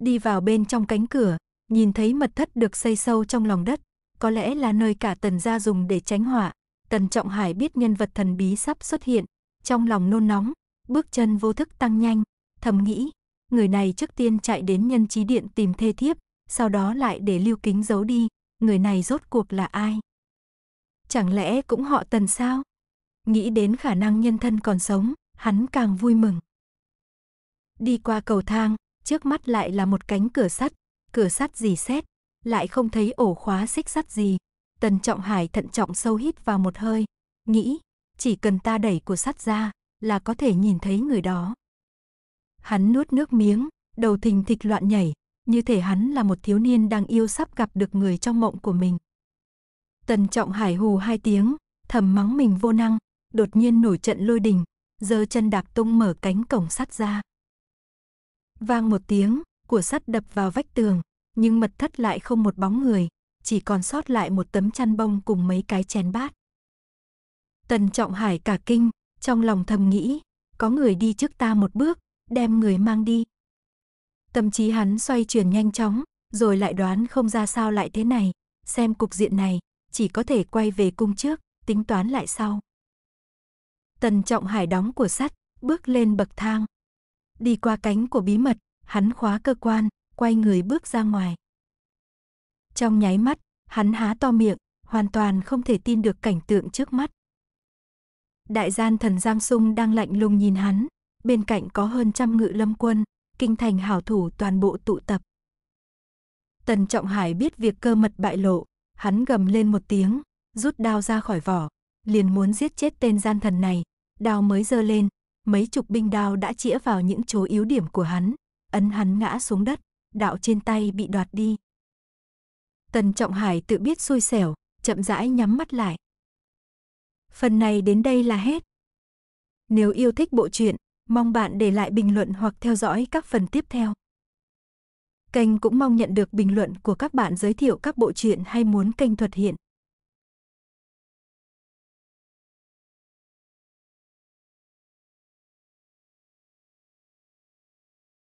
Đi vào bên trong cánh cửa, nhìn thấy mật thất được xây sâu trong lòng đất, có lẽ là nơi cả tần gia dùng để tránh họa. Tần Trọng Hải biết nhân vật thần bí sắp xuất hiện, trong lòng nôn nóng, bước chân vô thức tăng nhanh, thầm nghĩ, người này trước tiên chạy đến nhân trí điện tìm thê thiếp, sau đó lại để lưu kính giấu đi, người này rốt cuộc là ai? Chẳng lẽ cũng họ tần sao? Nghĩ đến khả năng nhân thân còn sống, hắn càng vui mừng. Đi qua cầu thang, trước mắt lại là một cánh cửa sắt, cửa sắt gì xét, lại không thấy ổ khóa xích sắt gì. Tần Trọng Hải thận trọng sâu hít vào một hơi, nghĩ, chỉ cần ta đẩy của sắt ra, là có thể nhìn thấy người đó. Hắn nuốt nước miếng, đầu thình thịch loạn nhảy, như thể hắn là một thiếu niên đang yêu sắp gặp được người trong mộng của mình. Tần Trọng Hải hù hai tiếng, thầm mắng mình vô năng, đột nhiên nổi trận lôi đình, giơ chân đạp tung mở cánh cổng sắt ra. Vang một tiếng, của sắt đập vào vách tường, nhưng mật thất lại không một bóng người, chỉ còn sót lại một tấm chăn bông cùng mấy cái chén bát. Tần Trọng Hải cả kinh, trong lòng thầm nghĩ, có người đi trước ta một bước, đem người mang đi. Tâm trí hắn xoay chuyển nhanh chóng, rồi lại đoán không ra sao lại thế này, xem cục diện này, chỉ có thể quay về cung trước, tính toán lại sau. Tần Trọng Hải đóng của sắt, bước lên bậc thang. Đi qua cánh của bí mật, hắn khóa cơ quan, quay người bước ra ngoài. Trong nháy mắt, hắn há to miệng, hoàn toàn không thể tin được cảnh tượng trước mắt. Đại gian thần Giang Sung đang lạnh lùng nhìn hắn, bên cạnh có hơn trăm ngự lâm quân, kinh thành hảo thủ toàn bộ tụ tập. Tần Trọng Hải biết việc cơ mật bại lộ, hắn gầm lên một tiếng, rút đao ra khỏi vỏ, liền muốn giết chết tên gian thần này, đao mới giơ lên, mấy chục binh đao đã chĩa vào những chỗ yếu điểm của hắn, ấn hắn ngã xuống đất, đạo trên tay bị đoạt đi. Tần Trọng Hải tự biết xui xẻo, chậm rãi nhắm mắt lại. Phần này đến đây là hết. Nếu yêu thích bộ truyện, mong bạn để lại bình luận hoặc theo dõi các phần tiếp theo. Kênh cũng mong nhận được bình luận của các bạn giới thiệu các bộ truyện hay muốn kênh thuật hiện.